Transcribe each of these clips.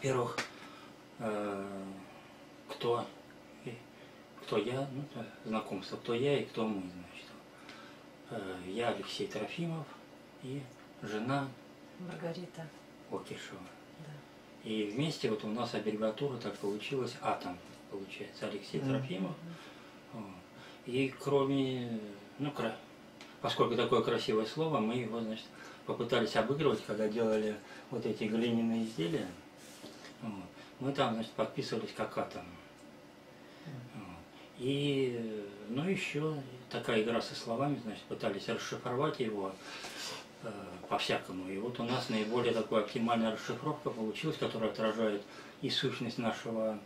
во-первых, э, кто, кто я, ну, да, знакомство, кто я и кто мы, значит. Э, Я Алексей Трофимов и жена Маргарита, Окишева. да. И вместе вот у нас аббревиатура так получилась, Атом, получается, Алексей. Трофимов. Вот. И кроме, ну, кра- поскольку такое красивое слово, мы его, значит, попытались обыгрывать, когда делали вот эти глиняные изделия. Мы там, значит, подписывались как атом. И, ну, еще такая игра со словами, значит, пытались расшифровать его э, по-всякому. И вот у нас наиболее такая оптимальная расшифровка получилась, которая отражает и сущность нашего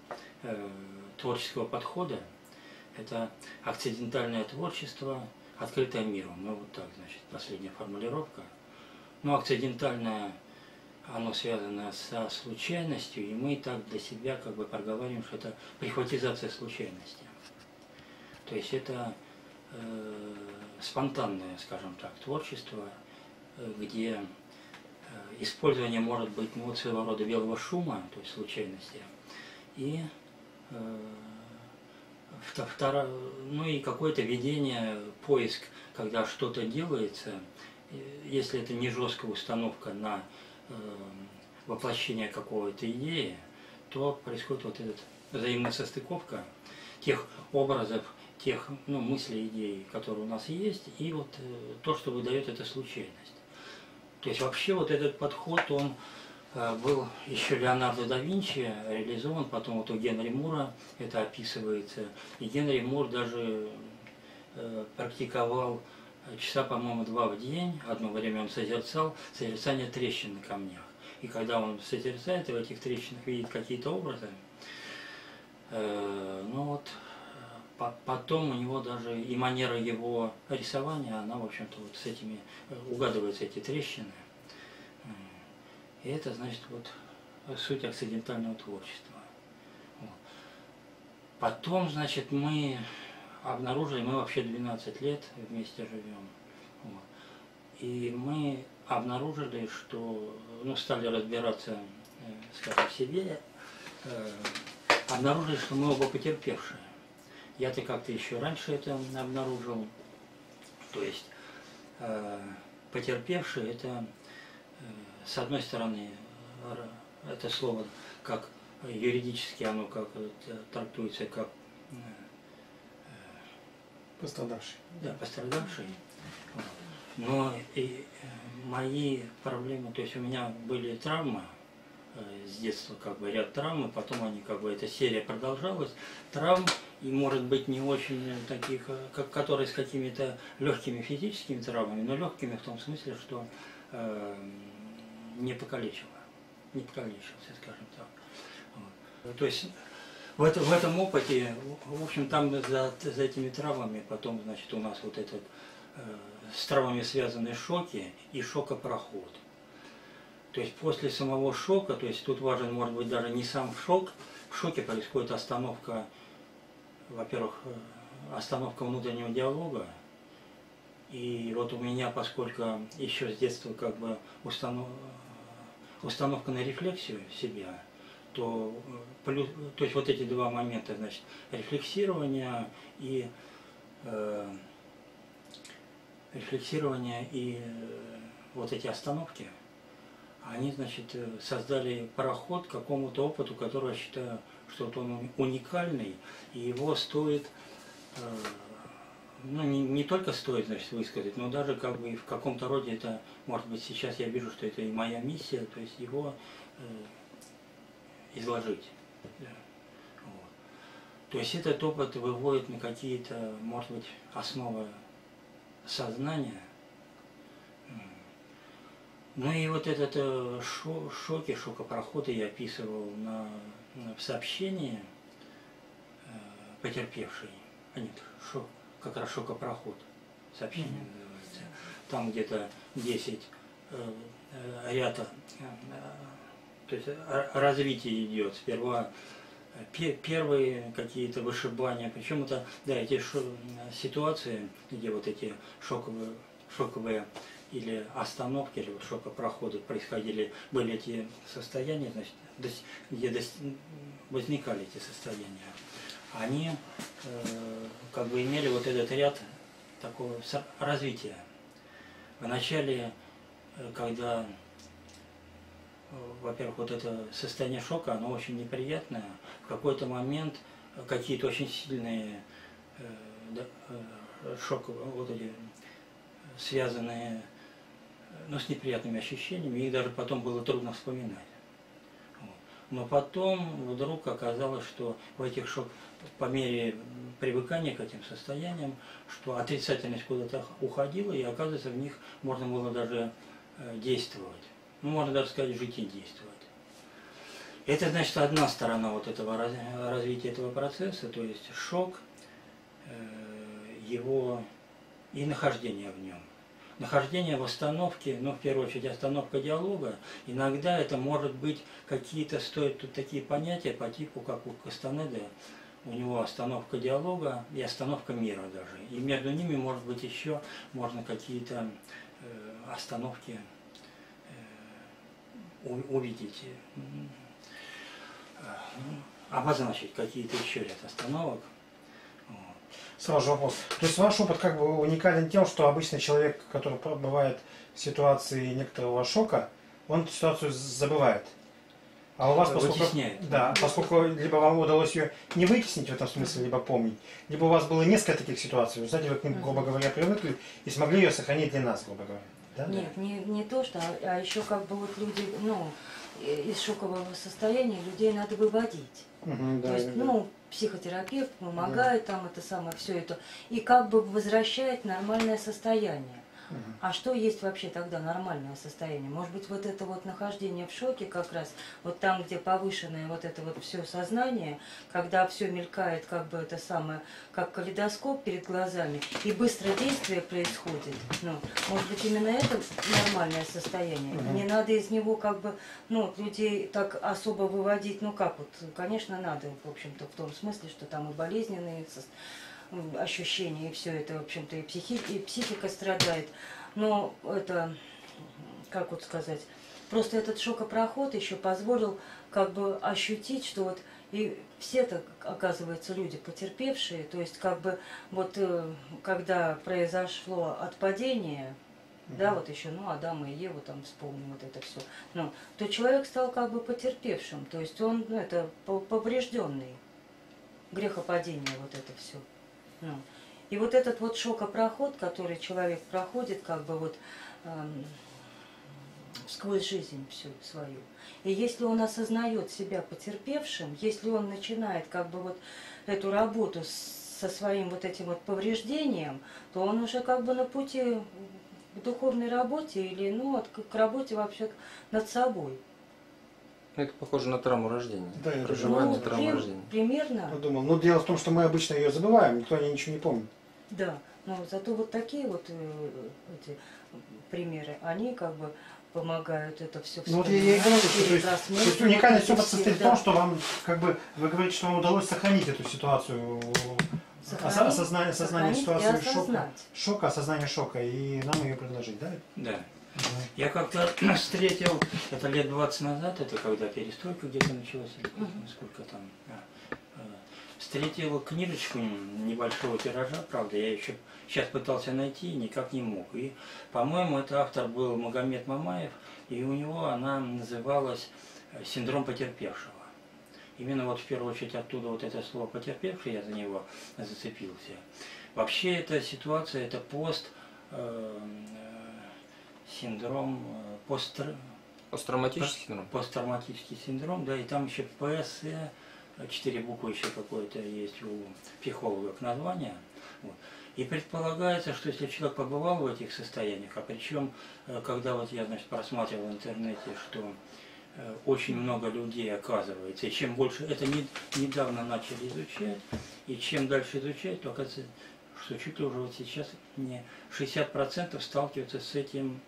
э, творческого подхода. Это акцидентальное творчество, открытое миру. Ну, вот так, значит, последняя формулировка. Ну, акцидентальное, оно связано со случайностью, и мы так для себя как бы проговариваем, что это прихватизация случайности. То есть это э, спонтанное, скажем так, творчество, э, где э, использование может быть ну, своего рода белого шума, то есть случайности, и э, вто- второ- ну и какое-то ведение, поиск, когда что-то делается, э, если это не жесткая установка на э, воплощение какой-то идеи, то происходит вот эта взаимная состыковка тех образов, тех ну, мыслей, идей, которые у нас есть, и вот э, то, что выдает эта случайность. То есть вообще вот этот подход, он э, был еще Леонардо да Винчи реализован, потом вот у Генри Мура это описывается. И Генри Мур даже э, практиковал часа, по-моему, два в день. Одно время он созерцал созерцание трещин на камнях. И когда он созерцает и в этих трещинах видит какие-то образы, э, ну вот э, по- потом у него даже и манера его рисования, она, в общем-то, вот с этими, э, угадываются эти трещины. М. И это, значит, вот суть акцидентального творчества. Потом, значит, мы обнаружили, мы вообще 12 лет вместе живем. Вот. И мы обнаружили, что, ну, стали разбираться, э, скажем, в себе, э, обнаружили, что мы оба потерпевшие. Я-то как-то еще раньше это обнаружил. То есть э, потерпевшие это, э, с одной стороны, это слово как юридически оно как э, трактуется как э, Пострадавший. да, пострадавшие. Вот. Но и э, мои проблемы, то есть у меня были травмы э, с детства, как бы ряд травм, и потом они как бы эта серия продолжалась. Травм и может быть не очень э, таких, как, которые с какими-то легкими физическими травмами, но легкими в том смысле, что э, не покалечило, не покалечился, скажем так. Вот. То есть в, в этом опыте, в общем, там за, за этими травмами потом, значит, у нас вот этот э, с травмами связаны шоки и шокопроход. То есть после самого шока, то есть тут важен, может быть, даже не сам шок, в шоке происходит остановка, во-первых, э, остановка внутреннего диалога. И вот у меня, поскольку еще с детства как бы установ- установка на рефлексию себя, то, э, плюс, то есть вот эти два момента, значит, рефлексирование и э, рефлексирование и э, вот эти остановки, они, значит, э, создали пароход какому-то опыту, который я считаю, что вот он уникальный, и его стоит, э, ну, не, не только стоит, значит, высказать, но даже как бы в каком-то роде это, может быть, сейчас я вижу, что это и моя миссия, то есть его э, изложить. Да. Вот. То есть этот опыт выводит на какие-то, может быть, основы сознания. Ну и вот этот э, шо- шоки, шокопроходы я описывал на, на- в сообщении э, потерпевшей. А нет, шок, как раз шокопроход. Сообщение Мгм. называется. Там где-то 10 э, э, ряд, э, то есть р- развитие идет. Сперва э, пе- первые какие-то вышибания, причем это, да, эти шо- ситуации, где вот эти шоковые, шоковые или остановки, или вот шокопроходы происходили, были эти состояния, значит, где возникали эти состояния, они э, как бы имели вот этот ряд такого развития. Вначале, э, когда, э, во-первых, вот это состояние шока, оно очень неприятное, в какой-то момент какие-то очень сильные шок, вот эти связанные ну, с неприятными ощущениями, их даже потом было трудно вспоминать. Но потом вдруг оказалось, что в этих шок, по мере привыкания к этим состояниям, что отрицательность куда-то уходила, и оказывается, в них можно было даже э, действовать. Ну, можно даже сказать, жить и действовать. Это, значит, одна сторона вот этого развития этого процесса, то есть шок, э, его и нахождение в нем нахождение в остановке, ну, в первую очередь, остановка диалога, иногда это может быть какие-то, стоят тут такие понятия по типу, как у Кастанеда, у него остановка диалога и остановка мира даже. И между ними, может быть, еще можно какие-то э, остановки э, увидеть, э, обозначить какие-то еще ряд остановок. Сразу же вопрос. То есть ваш опыт как бы уникален тем, что обычный человек, который бывает в ситуации некоторого шока, он эту ситуацию забывает. А у вас, поскольку, да, поскольку либо вам удалось ее не вытеснить в этом смысле, либо помнить, либо у вас было несколько таких ситуаций, вы знаете, вы к ним, грубо говоря, привыкли и смогли ее сохранить для нас, грубо говоря. Да? Нет, не, не то, что, а, а еще как бы вот люди, ну, из шокового состояния людей надо выводить. Угу, да, То есть, да. ну, психотерапевт помогает да. там это самое, все это, и как бы возвращает нормальное состояние. А что есть вообще тогда нормальное состояние? Может быть, вот это вот нахождение в шоке как раз, вот там, где повышенное вот это вот все сознание, когда все мелькает, как бы это самое, как калейдоскоп перед глазами, и быстрое действие происходит. Ну, может быть, именно это нормальное состояние. Угу. Не надо из него как бы, ну, людей так особо выводить, ну как вот, конечно, надо, в общем-то, в том смысле, что там и болезненные состояния, ощущения, и все это, в общем-то, и, психи, и психика страдает. Но это, как вот сказать, просто этот шокопроход еще позволил как бы ощутить, что вот и все-то, оказывается, люди потерпевшие, то есть как бы вот э, когда произошло отпадение, угу. да, вот еще, ну, Адама и Еву там вспомним вот это все, ну, то человек стал как бы потерпевшим, то есть он, ну, это поврежденный, грехопадение вот это все. И вот этот вот шокопроход, который человек проходит, как бы вот эм, сквозь жизнь всю свою. И если он осознает себя потерпевшим, если он начинает как бы вот эту работу со своим вот этим вот повреждением, то он уже как бы на пути к духовной работе или ну, к работе вообще над собой. Это похоже на травму рождения. Да, Проживание ну, травмы рождения. Примерно. Подумал. Но дело в том, что мы обычно ее забываем, никто о ней ничего не помнит. Да, но зато вот такие вот э, эти примеры, они как бы помогают это все Ну вот я и говорю, что то есть, то есть уникальность опыта состоит в том, что вам, как бы, вы говорите, что вам удалось сохранить эту ситуацию, сохранить, осознание, осознание ситуации шока, шока, осознание шока, и нам ее предложить, да? Да. Я как-то встретил, это лет 20 назад, это когда перестройка где-то началась, сколько там, э, встретил книжечку небольшого тиража, правда, я еще сейчас пытался найти, никак не мог. И, по-моему, это автор был Магомед Мамаев, и у него она называлась «Синдром потерпевшего». Именно вот в первую очередь оттуда вот это слово «потерпевший» я за него зацепился. Вообще эта ситуация, это пост э, синдром э, постр... посттравматический синдром. Посттравматический синдром, да, и там еще ПСЭ, четыре буквы еще какое-то есть у психолога название. Вот. И предполагается, что если человек побывал в этих состояниях, а причем, э, когда вот я, значит, просматривал в интернете, что э, очень много людей оказывается, и чем больше, это не, недавно начали изучать, и чем дальше изучать, то оказывается, что чуть ли уже вот сейчас не 60% сталкиваются с этим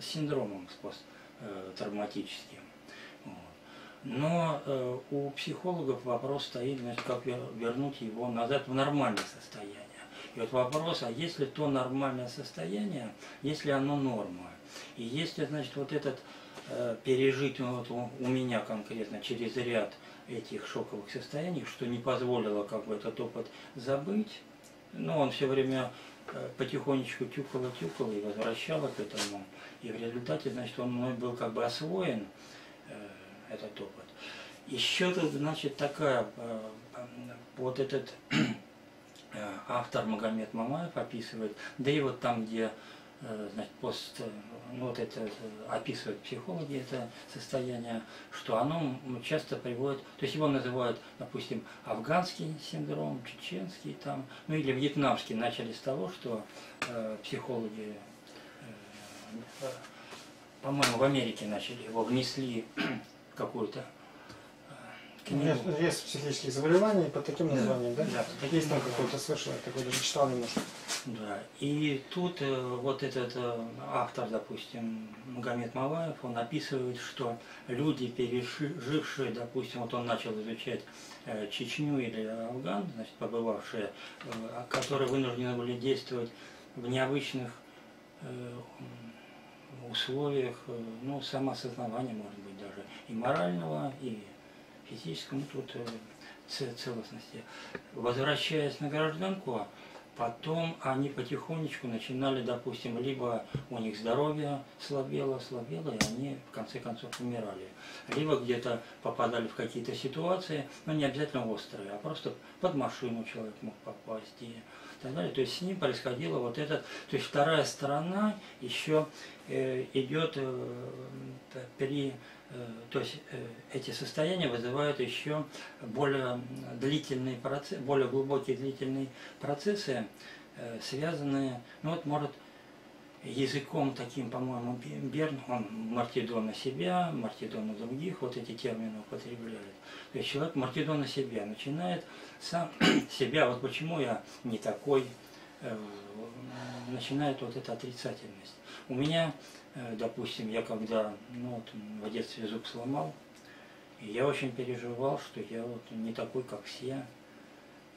синдромом посттравматическим. Вот. Но э, у психологов вопрос стоит, значит, как вернуть его назад в нормальное состояние. И вот вопрос, а есть ли то нормальное состояние, если оно норма? И если, значит, вот этот э, пережить ну, вот у, меня конкретно через ряд этих шоковых состояний, что не позволило как бы этот опыт забыть, но ну, он все время э, потихонечку тюкало, тюкало и возвращало к этому. И в результате, значит, он мной был как бы освоен, э, этот опыт. Еще тут, значит, такая, э, вот этот автор Магомед Мамаев описывает, да и вот там, где значит, пост, ну, вот это описывают психологи, это состояние, что оно часто приводит, то есть его называют, допустим, афганский синдром, чеченский там, ну или вьетнамский, начали с того, что э, психологи, э, по-моему, в Америке начали его, внесли какую-то книгу. Есть, есть психических заболеваний под таким названием, да? Да. да есть там какой-то, слышал, я такой даже читал немножко. Да, и тут э, вот этот э, автор, допустим, Магомед Малаев, он описывает, что люди, пережившие, допустим, вот он начал изучать э, Чечню или Афган, значит, побывавшие, которые вынуждены были действовать в необычных условиях, ну, самоосознавания, может быть, даже и морального, и физическому, тут целостности. Возвращаясь на гражданку, Потом они потихонечку начинали, допустим, либо у них здоровье слабело, слабело, и они в конце концов умирали. Либо где-то попадали в какие-то ситуации, но не обязательно острые, а просто под машину человек мог попасть и так далее. То есть с ним происходило вот это. То есть вторая сторона еще э, идет э, при Э, то есть э, эти состояния вызывают еще более длительные процессы, более глубокие длительные процессы, э, связанные, ну вот может языком таким, по-моему, Берн, он Мартидон на себя, Мартидон на других, вот эти термины употребляет. То есть человек Мартидон на себя начинает сам себя, вот почему я не такой, начинает вот эта отрицательность. У меня Э, допустим, я когда ну, вот, в детстве зуб сломал, я очень переживал, что я вот не такой, как все,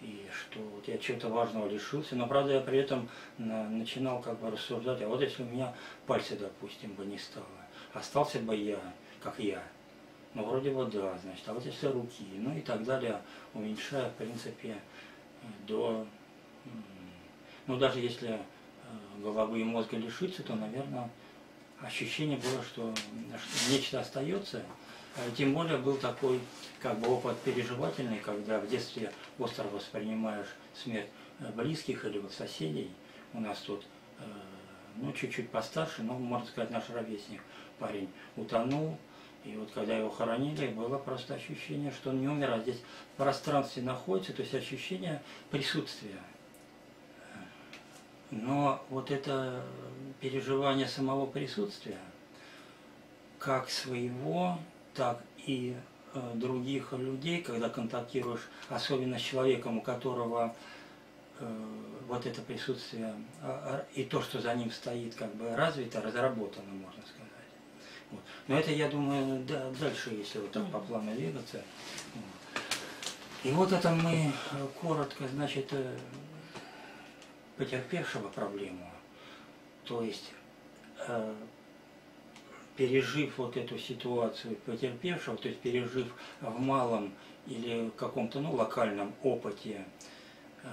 и что вот я чего-то важного лишился. Но, правда, я при этом на, начинал как бы рассуждать, а вот если у меня пальцы, допустим, бы не стало, остался бы я, как я. Ну, вроде бы да, значит, а вот если руки, ну и так далее, уменьшая, в принципе, до... Ну, даже если э, головы и мозга лишиться, то, наверное, ощущение было, что, что нечто остается. А тем более был такой как бы опыт переживательный, когда в детстве остро воспринимаешь смерть э, близких или вот соседей. У нас тут, э, ну, чуть-чуть постарше, но, можно сказать, наш ровесник, парень, утонул. И вот когда его хоронили, было просто ощущение, что он не умер, а здесь в пространстве находится, то есть ощущение присутствия. Но вот это переживание самого присутствия, как своего, так и э, других людей, когда контактируешь, особенно с человеком, у которого э, вот это присутствие а, а, и то, что за ним стоит, как бы развито, разработано, можно сказать. Вот. Но это, я думаю, да, дальше, если вот так по плану двигаться. Вот. И вот это мы э, коротко, значит, потерпевшего проблему, то есть э, пережив вот эту ситуацию потерпевшего, то есть пережив в малом или каком-то ну, локальном опыте, э,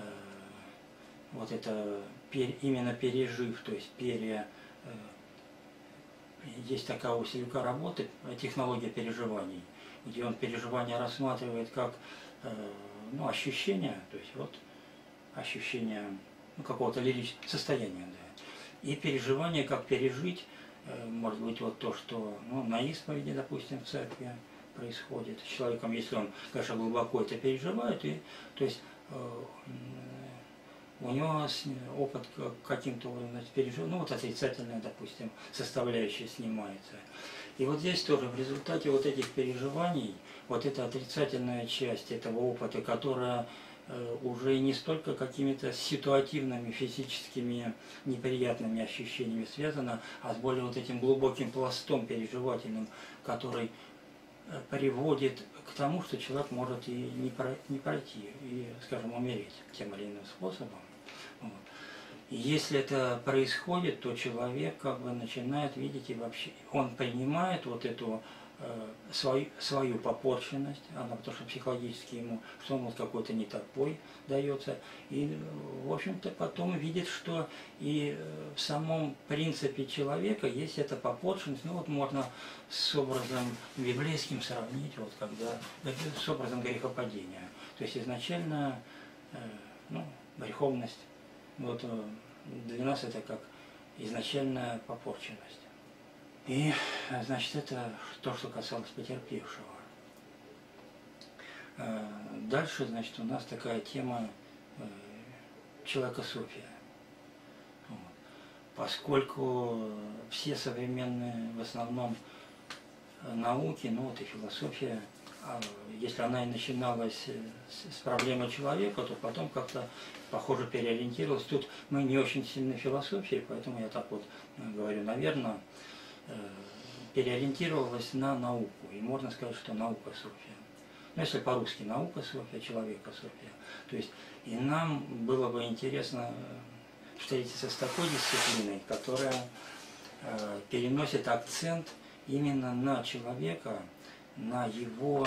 вот это пер, именно пережив, то есть пере, э, есть такая у Селюка работы, технология переживаний, где он переживания рассматривает как э, ну, ощущения, то есть вот ощущение ну, какого-то лирического состояния, да. И переживание, как пережить, э, может быть, вот то, что ну, на исповеди, допустим, в церкви происходит с человеком, если он, конечно, глубоко это переживает, и, то есть э, у него опыт каким-то пережил, ну вот отрицательная, допустим, составляющая снимается. И вот здесь тоже в результате вот этих переживаний, вот эта отрицательная часть этого опыта, которая Э, уже не столько какими-то ситуативными физическими неприятными ощущениями связано, а с более вот этим глубоким пластом переживательным, который э, приводит к тому, что человек может и не пройти, и, скажем, умереть тем или иным способом. Если это происходит, то человек как бы начинает видеть и вообще, он принимает вот эту э, свою, свою попорченность, она потому что психологически ему, что он вот какой-то не такой дается, и, в общем-то, потом видит, что и э, в самом принципе человека есть эта попорченность, ну вот можно с образом библейским сравнить, вот когда, с образом грехопадения. То есть изначально, э, ну, греховность, вот э, для нас это как изначальная попорченность. И, значит, это то, что касалось потерпевшего. Э, дальше, значит, у нас такая тема э, человекософия. Поскольку все современные, в основном, науки, ну вот и философия, если она и начиналась с проблемы человека, то потом как-то, похоже, переориентировалась. Тут мы не очень сильны в философии, поэтому я так вот говорю, наверное, Э, переориентировалась на науку. И можно сказать, что наука София. Ну, если по-русски наука София, человека София. То есть и нам было бы интересно э, встретиться с такой дисциплиной, которая э, переносит акцент именно на человека, на его,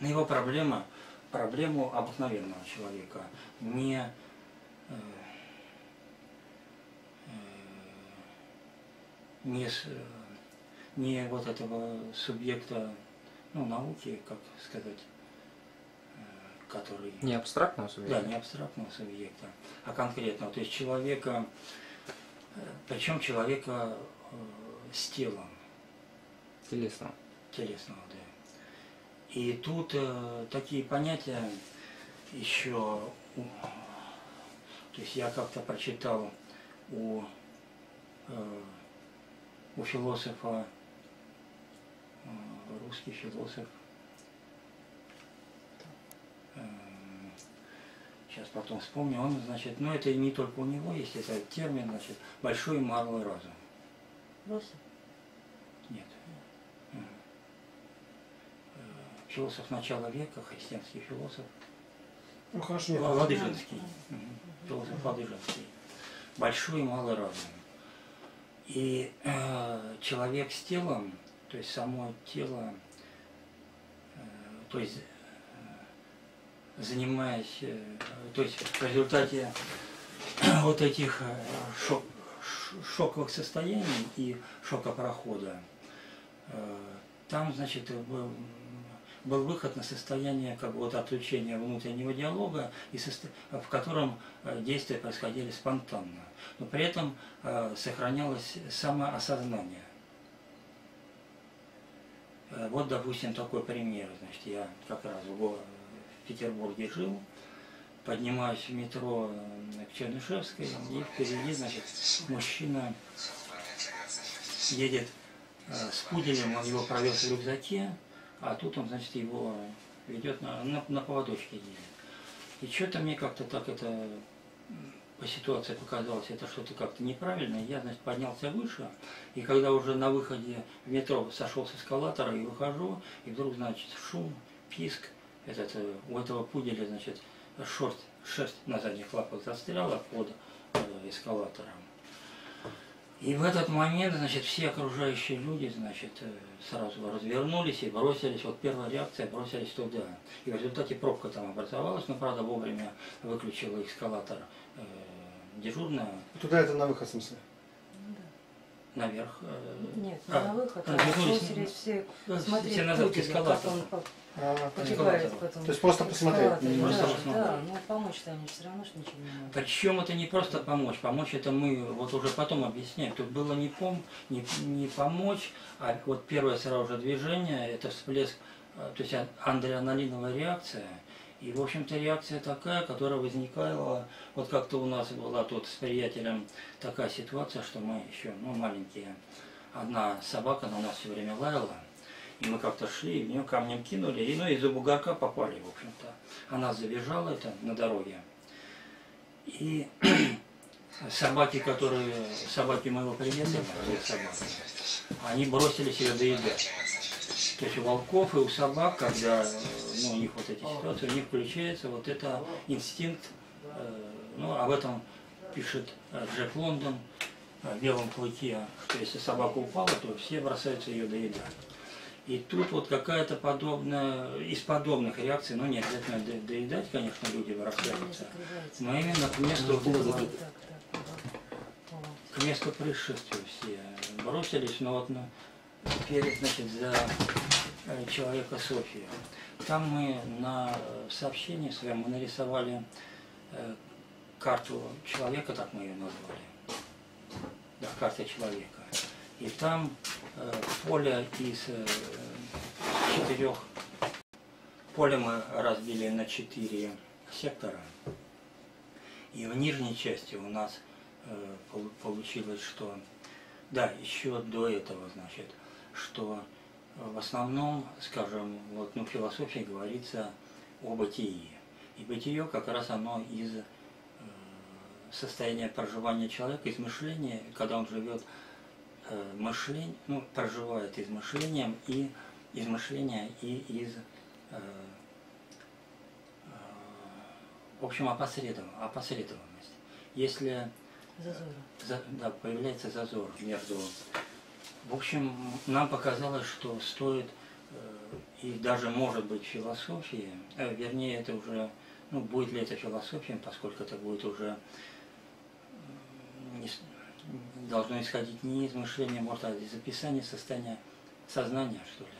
на его проблемы, проблему обыкновенного человека, не не, не вот этого субъекта ну, науки, как сказать, э, который... Не абстрактного субъекта? Да, не абстрактного субъекта, а конкретного. То есть человека, э, причем человека э, с телом. Телесного. Телесного, да. И тут э, такие понятия еще, то есть я как-то прочитал у э, у философа, э, русский философ, сейчас э, потом вспомню, он, значит, ну это не только у него есть этот термин, значит, большой и малый разум. Русов? Нет. Э, философ начала века, христианский философ. Ну хорошо. Ладыжинский. Философ Ладыжинский. Большой и малый разум. И э, человек с телом, то есть само тело, э, то есть э, занимаясь, э, то есть в результате вот этих э, шок, шоковых состояний и шокопрохода, э, там, значит, был, был выход на состояние как бы вот отключения внутреннего диалога, и в котором э, действия происходили спонтанно но при этом э, сохранялось самоосознание. Э, вот, допустим, такой пример. Значит, я как раз в, в Петербурге жил, поднимаюсь в метро э, к Чернышевской, и впереди, значит, мужчина едет э, с пуделем, он его провез в рюкзаке, а тут он, значит, его ведет на, на, на поводочке. И что-то мне как-то так это по ситуации показалось это что-то как-то неправильное, я, значит, поднялся выше, и когда уже на выходе в метро сошел с эскалатора и выхожу, и вдруг, значит, шум, писк, этот, э, у этого пуделя, значит, шерсть, шерсть на задних лапах застряла под э, эскалатором. И в этот момент, значит, все окружающие люди, значит, э, сразу развернулись и бросились, вот первая реакция, бросились туда. И в результате пробка там образовалась, но, правда, вовремя выключила эскалатор э, дежурная. Туда это на выход, в смысле? Наверх. Э, Нет, а, на выход. а, бросились все смотреть все назад к путь, как эскалатору. он А, погибает потом. То есть просто посмотреть, просто да, посмотреть. Да, ну помочь-то они все равно ж ничего не могут. Причем это не просто помочь. Помочь это мы вот уже потом объясняем. Тут было не, пом, не, не помочь, а вот первое сразу же движение, это всплеск, э, то есть а- адреналиновая реакция. И, в общем-то, реакция такая, которая возникала, вот как-то у нас была тут с приятелем такая ситуация, что мы еще, ну, маленькие, одна собака на нас все время лаяла, и мы как-то шли, и в нее камнем кинули, и ну, из-за бугорка попали, в общем-то. Она забежала это на дороге. И собаки, которые, собаки моего приятеля, собаки, они бросились ее доедать. То есть у волков и у собак, когда ну, у них вот эти ситуации, у них включается вот это инстинкт э, Ну, об этом пишет э, Джек Лондон в белом клыке, что если собака упала, то все бросаются ее доедать. И тут вот какая-то подобная, из подобных реакций, ну не обязательно доедать, конечно, люди бросаются, но именно к месту, к месту происшествия все бросились, но вот ну, теперь, значит, за э, человека Софию. Там мы на сообщении своем мы нарисовали э, карту человека, так мы ее назвали да, карта человека. И там э, поле из э, четырех, поле мы разбили на четыре сектора. И в нижней части у нас э, получилось, что, да, еще до этого, значит, что в основном, скажем, вот, ну, в философии говорится о бытии. И бытие как раз оно из состояние проживания человека, из мышления, когда он живет э, мышление, ну, проживает из мышления и из мышления и из э, э, в общем, опосредован, опосредованность. Если За, да, появляется зазор между... В общем, нам показалось, что стоит, э, и даже может быть философия, э, вернее, это уже, ну, будет ли это философией, поскольку это будет уже не, должно исходить не из мышления, может, а из описания состояния сознания, что ли.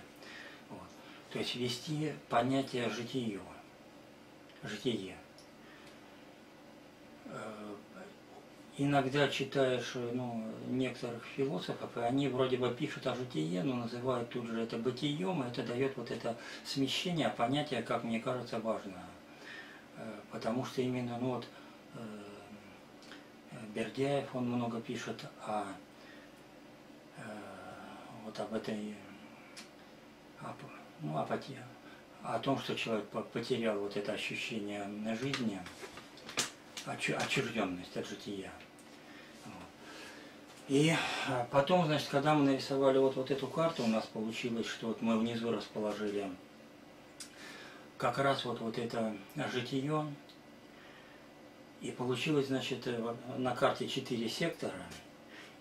Вот. То есть ввести понятие житие. Житие. Э, иногда читаешь ну, некоторых философов, и они вроде бы пишут о житие, но называют тут же это бытием, и это дает вот это смещение понятия, как мне кажется, важно. Э, потому что именно ну, вот, э, Бердяев, он много пишет о, э, вот об этой, ну, о, о том, что человек потерял вот это ощущение на жизни, отчужденность от жития. И потом, значит, когда мы нарисовали вот, вот эту карту, у нас получилось, что вот мы внизу расположили как раз вот, вот это житие, и получилось, значит, э, на карте 4 сектора,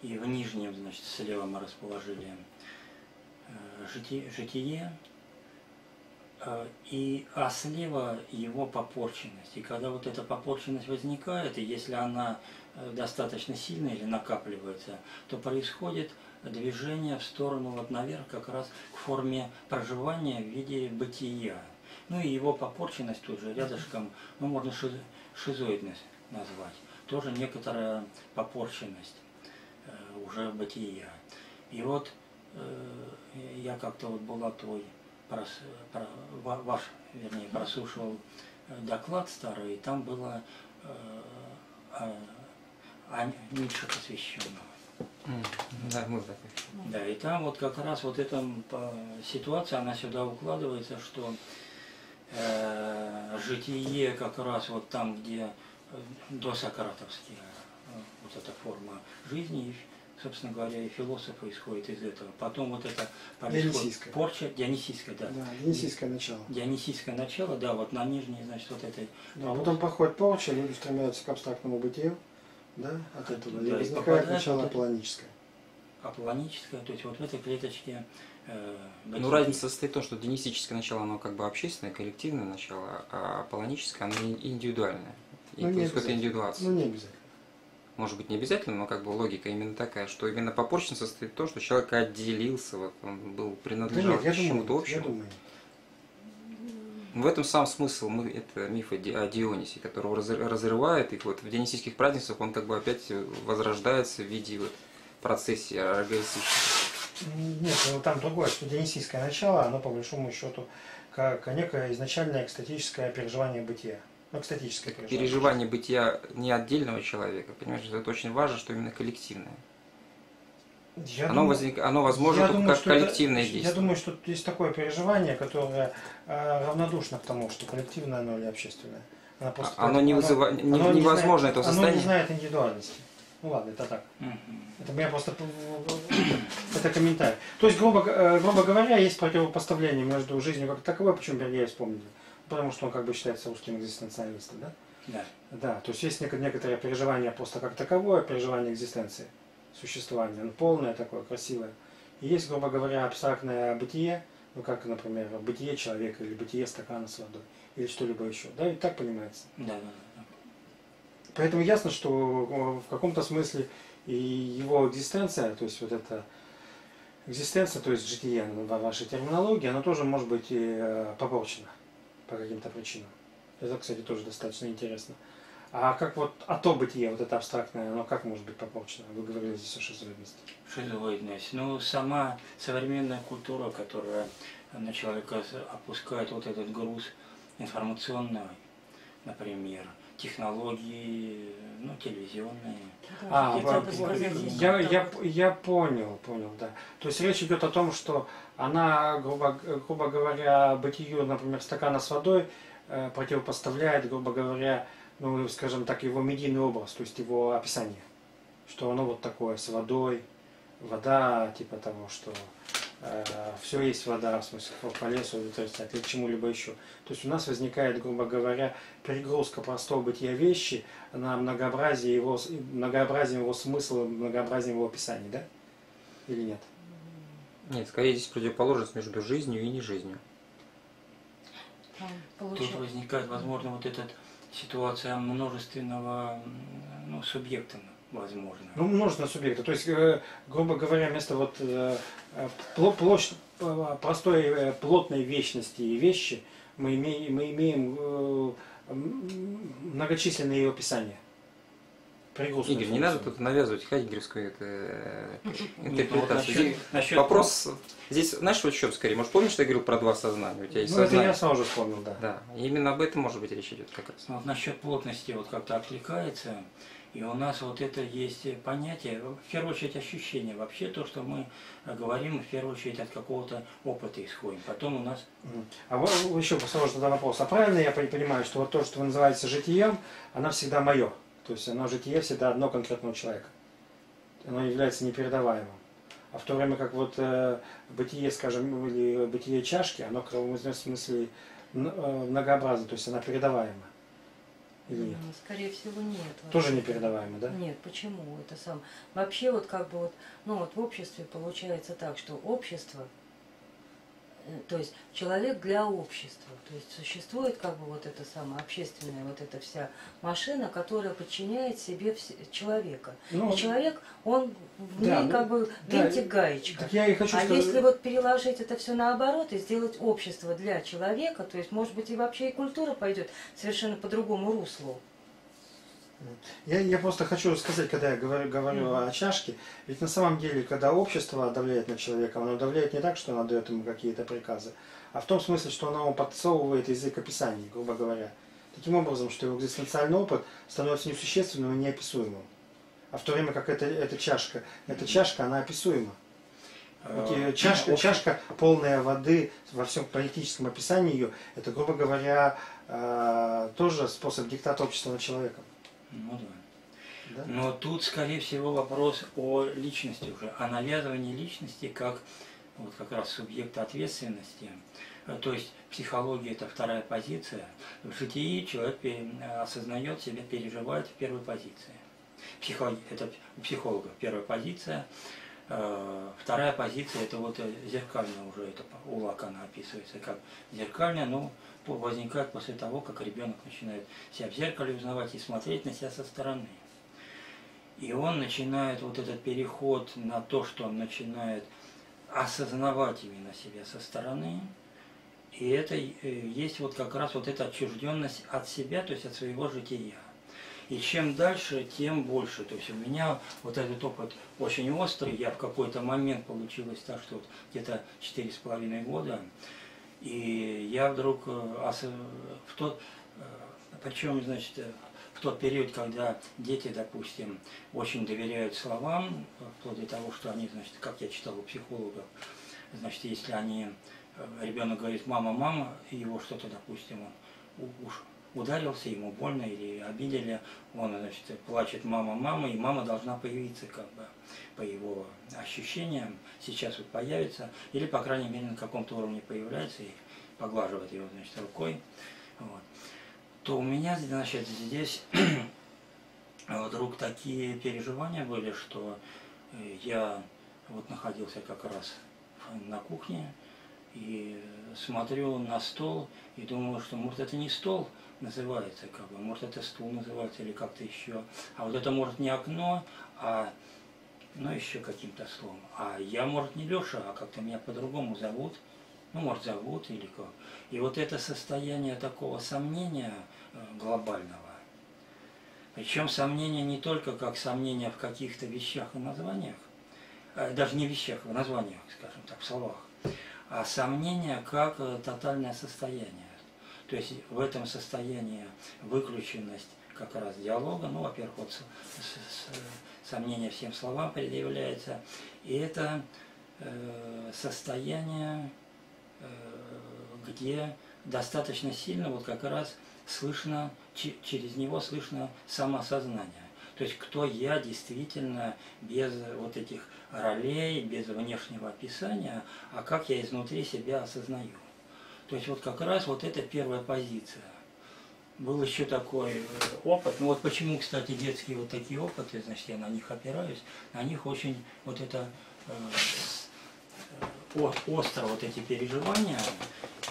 и в нижнем, значит, слева мы расположили э, житие, э, и, а слева его попорченность. И когда вот эта попорченность возникает, и если она достаточно сильная или накапливается, то происходит движение в сторону вот наверх как раз к форме проживания в виде бытия. Ну и его попорченность тут же рядышком, ну можно шизоидность назвать. Тоже некоторая попорченность э, уже бытия. И вот э, я как-то вот была твой, прос, про, ваш, вернее, прослушивал э, доклад старый, и там было о Ницше посвященного. Да, мы так. Да, и там вот как раз вот эта ситуация, она сюда укладывается, что э, житие как раз вот там, где э, досократовские, э, вот эта форма жизни, собственно говоря, и философы исходят из этого. Потом вот это Дионисийское. порча, дионисийское, да. Да, дионисийское начало. Дионисийское начало, да, вот на нижней, значит, вот этой. Да, потом проходит порча, люди стремятся к абстрактному бытию, да, от этого да, и возникает начало вот аполлоническое. Аполлоническое, то есть вот в этой клеточке Э, ну, разница состоит в том, что денисическое начало, оно как бы общественное, коллективное начало, а аполлоническое, оно индивидуальное. И ну, происходит индивидуация. Ну, не обязательно. Может быть, не обязательно, но как бы логика именно такая, что именно попорчен состоит в том, что человек отделился, вот он был принадлежал да к чему-то общему. Я думаю. В этом сам смысл мы, это миф о Дионисе, которого разрывает, и вот в дионисийских празднествах он как бы опять возрождается в виде вот процессии эгоистической. Нет, ну, там другое, что дионисийское начало, оно по большому счету как некое изначальное экстатическое переживание бытия. Ну, экстатическое переживание. Переживание бытия не отдельного человека, понимаешь, это очень важно, что именно коллективное. Я оно, думаю, возник, оно возможно я думаю, как коллективное это, действие. Я думаю, что есть такое переживание, которое э, равнодушно к тому, что коллективное оно или общественное. Оно, просто, оно не вызывает, оно, невозможно не знает, этого состояния. Оно не знает индивидуальности. Ну ладно, это так. Это меня просто это комментарий. То есть, грубо, э, грубо говоря, есть противопоставление между жизнью как таковой, почему Бергея вспомнили. Потому что он как бы считается русским экзистенциалистом, да? Да. Да, то есть есть некоторое переживание просто как таковое, переживание экзистенции, существования, ну, полное такое, красивое. И есть, грубо говоря, абстрактное бытие, ну как, например, бытие человека или бытие стакана с водой или что-либо еще. Да, ведь так понимается. Да, да, да. Поэтому ясно, что в каком-то смысле и его экзистенция, то есть вот эта экзистенция, то есть житие во вашей терминологии, она тоже может быть и э, попорчена по каким-то причинам. Это, кстати, тоже достаточно интересно. А как вот а то бытие, вот это абстрактное, оно как может быть попорчено? Вы говорили здесь о шизоидности. Шизоидность. Ну, сама современная культура, которая на человека опускает вот этот груз информационный, например, технологии, ну, телевизионные. а, я, я, я понял, понял, да. То есть речь идет о том, что она, грубо, грубо говоря, бытию, например, стакана с водой э, противопоставляет, грубо говоря, ну, скажем так, его медийный образ, то есть его описание. Что оно вот такое с водой, вода, типа того, что э, все есть вода, в смысле, по лесу, то есть или к чему-либо еще. То есть у нас возникает, грубо говоря, перегрузка простого бытия вещи на многообразие его, многообразие его смысла, многообразие его описаний, да? Или нет? Нет, скорее здесь противоположность между жизнью и не жизнью. Тут возникает, возможно, вот эта ситуация множественного ну, субъекта возможно. Ну, множество субъекта. То есть, э, грубо говоря, вместо вот э, площадь, простой э, плотной вечности и вещи мы имеем, мы имеем многочисленные ее описания. Игорь, не надо тут навязывать хайгерскую это, интерпретацию. Нет, ну, насчет, Вопрос здесь, знаешь, вот что скорее, может помнишь, что я говорил про два сознания? У тебя есть ну, сознание. это я сам уже вспомнил, да. Да, и именно об этом, может быть, речь идет как раз. Ну, вот насчет плотности вот как-то откликается. И у нас вот это есть понятие, в первую очередь ощущение. Вообще то, что мы говорим, в первую очередь от какого-то опыта исходим. Потом у нас... А вот еще сразу тогда вопрос. А правильно я понимаю, что вот то, что вы называете житием, оно всегда мое? То есть оно житие всегда одно конкретного человека. Оно является непередаваемым. А в то время как вот э, бытие, скажем, или бытие чашки, оно в смысле э, многообразно, то есть она передаваема. Или нет? Ну, скорее всего, нет. Тоже не передаваемо, да? Нет, почему? Это сам. Вообще, вот как бы вот, ну вот в обществе получается так, что общество то есть человек для общества. То есть существует как бы вот эта самая общественная вот эта вся машина, которая подчиняет себе человека. Ну, и человек, он в да, ней как бы винтик да, гаечка. Так я и хочу а сказать... если вот переложить это все наоборот и сделать общество для человека, то есть может быть и вообще и культура пойдет совершенно по другому руслу. Я, я просто хочу сказать, когда я говорю, говорю mm-hmm. о чашке, ведь на самом деле, когда общество давляет на человека, оно давляет не так, что оно дает ему какие-то приказы, а в том смысле, что оно ему подсовывает язык описаний, грубо говоря. Таким образом, что его экзистенциальный опыт становится несущественным и неописуемым. А в то время как эта, эта чашка, эта чашка, она описуема. А, чашка, чашка полная воды во всем политическом описании ее, это, грубо говоря, а, тоже способ диктата общества над человеком. Ну да. да. Но тут, скорее всего, вопрос о личности уже, о навязывании личности как вот как раз субъекта ответственности. То есть психология – это вторая позиция. В житии человек осознает себя, переживает в первой позиции. Психология – это у психолога первая позиция. Э, вторая позиция – это вот зеркальная уже, это у Лакана описывается как зеркальная, но возникает после того, как ребенок начинает себя в зеркале узнавать и смотреть на себя со стороны. И он начинает вот этот переход на то, что он начинает осознавать именно себя со стороны. И это э, есть вот как раз вот эта отчужденность от себя, то есть от своего жития. И чем дальше, тем больше. То есть у меня вот этот опыт очень острый. Я в какой-то момент получилось так, что вот где-то четыре с половиной года и я вдруг э, в тот, э, причем, значит, э, в тот период, когда дети, допустим, очень доверяют словам, вплоть до того, что они, значит, как я читал у психологов, значит, если они, ребенок говорит «мама, мама», и его что-то, допустим, он ударился, ему больно или обидели, он, значит, плачет «мама, мама», и мама должна появиться, как бы, по его ощущениям, сейчас вот появится, или, по крайней мере, на каком-то уровне появляется и поглаживает его, значит, рукой. Вот. то у меня, значит, здесь вдруг такие переживания были, что э, я вот находился как раз на кухне и смотрю на стол и думаю, что может это не стол называется, как бы, может это стул называется или как-то еще, а вот это может не окно, а ну еще каким-то словом. А я, может, не Леша, а как-то меня по-другому зовут, ну, может, зовут или как. И вот это состояние такого сомнения э, глобального, причем сомнение не только как сомнение в каких-то вещах и названиях, э, даже не вещах, в названиях, скажем так, в словах, а сомнение как э, тотальное состояние. То есть в этом состоянии выключенность как раз диалога, ну, во-первых, вот с, с, с, сомнение всем словам предъявляется, и это э, состояние, э, где достаточно сильно вот как раз слышно, через него слышно самосознание. То есть кто я действительно без вот этих ролей, без внешнего описания, а как я изнутри себя осознаю. То есть вот как раз вот это первая позиция. Был еще такой э, опыт, ну вот почему, кстати, детские вот такие опыты, значит, я на них опираюсь, на них очень вот это э, остро вот эти переживания,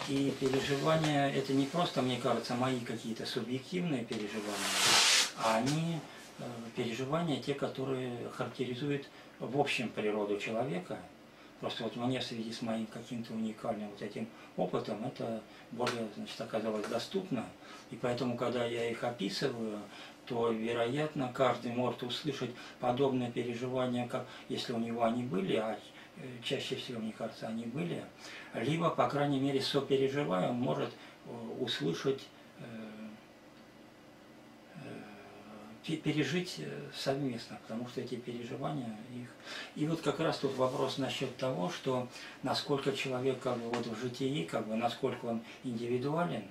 и переживания это не просто, мне кажется, мои какие-то субъективные переживания, а они э, переживания те, которые характеризуют в общем природу человека. Просто вот мне в связи с моим каким-то уникальным вот этим опытом это более, значит, оказалось доступно. И поэтому, когда я их описываю, то, вероятно, каждый может услышать подобные переживания, как если у него они были, а э, чаще всего, мне кажется, они были, либо, по крайней мере, сопереживая, он может э, услышать пережить э, совместно, потому что эти переживания их... И вот как раз тут вопрос насчет того, что насколько человек как бы вот в житии, как бы насколько он индивидуален,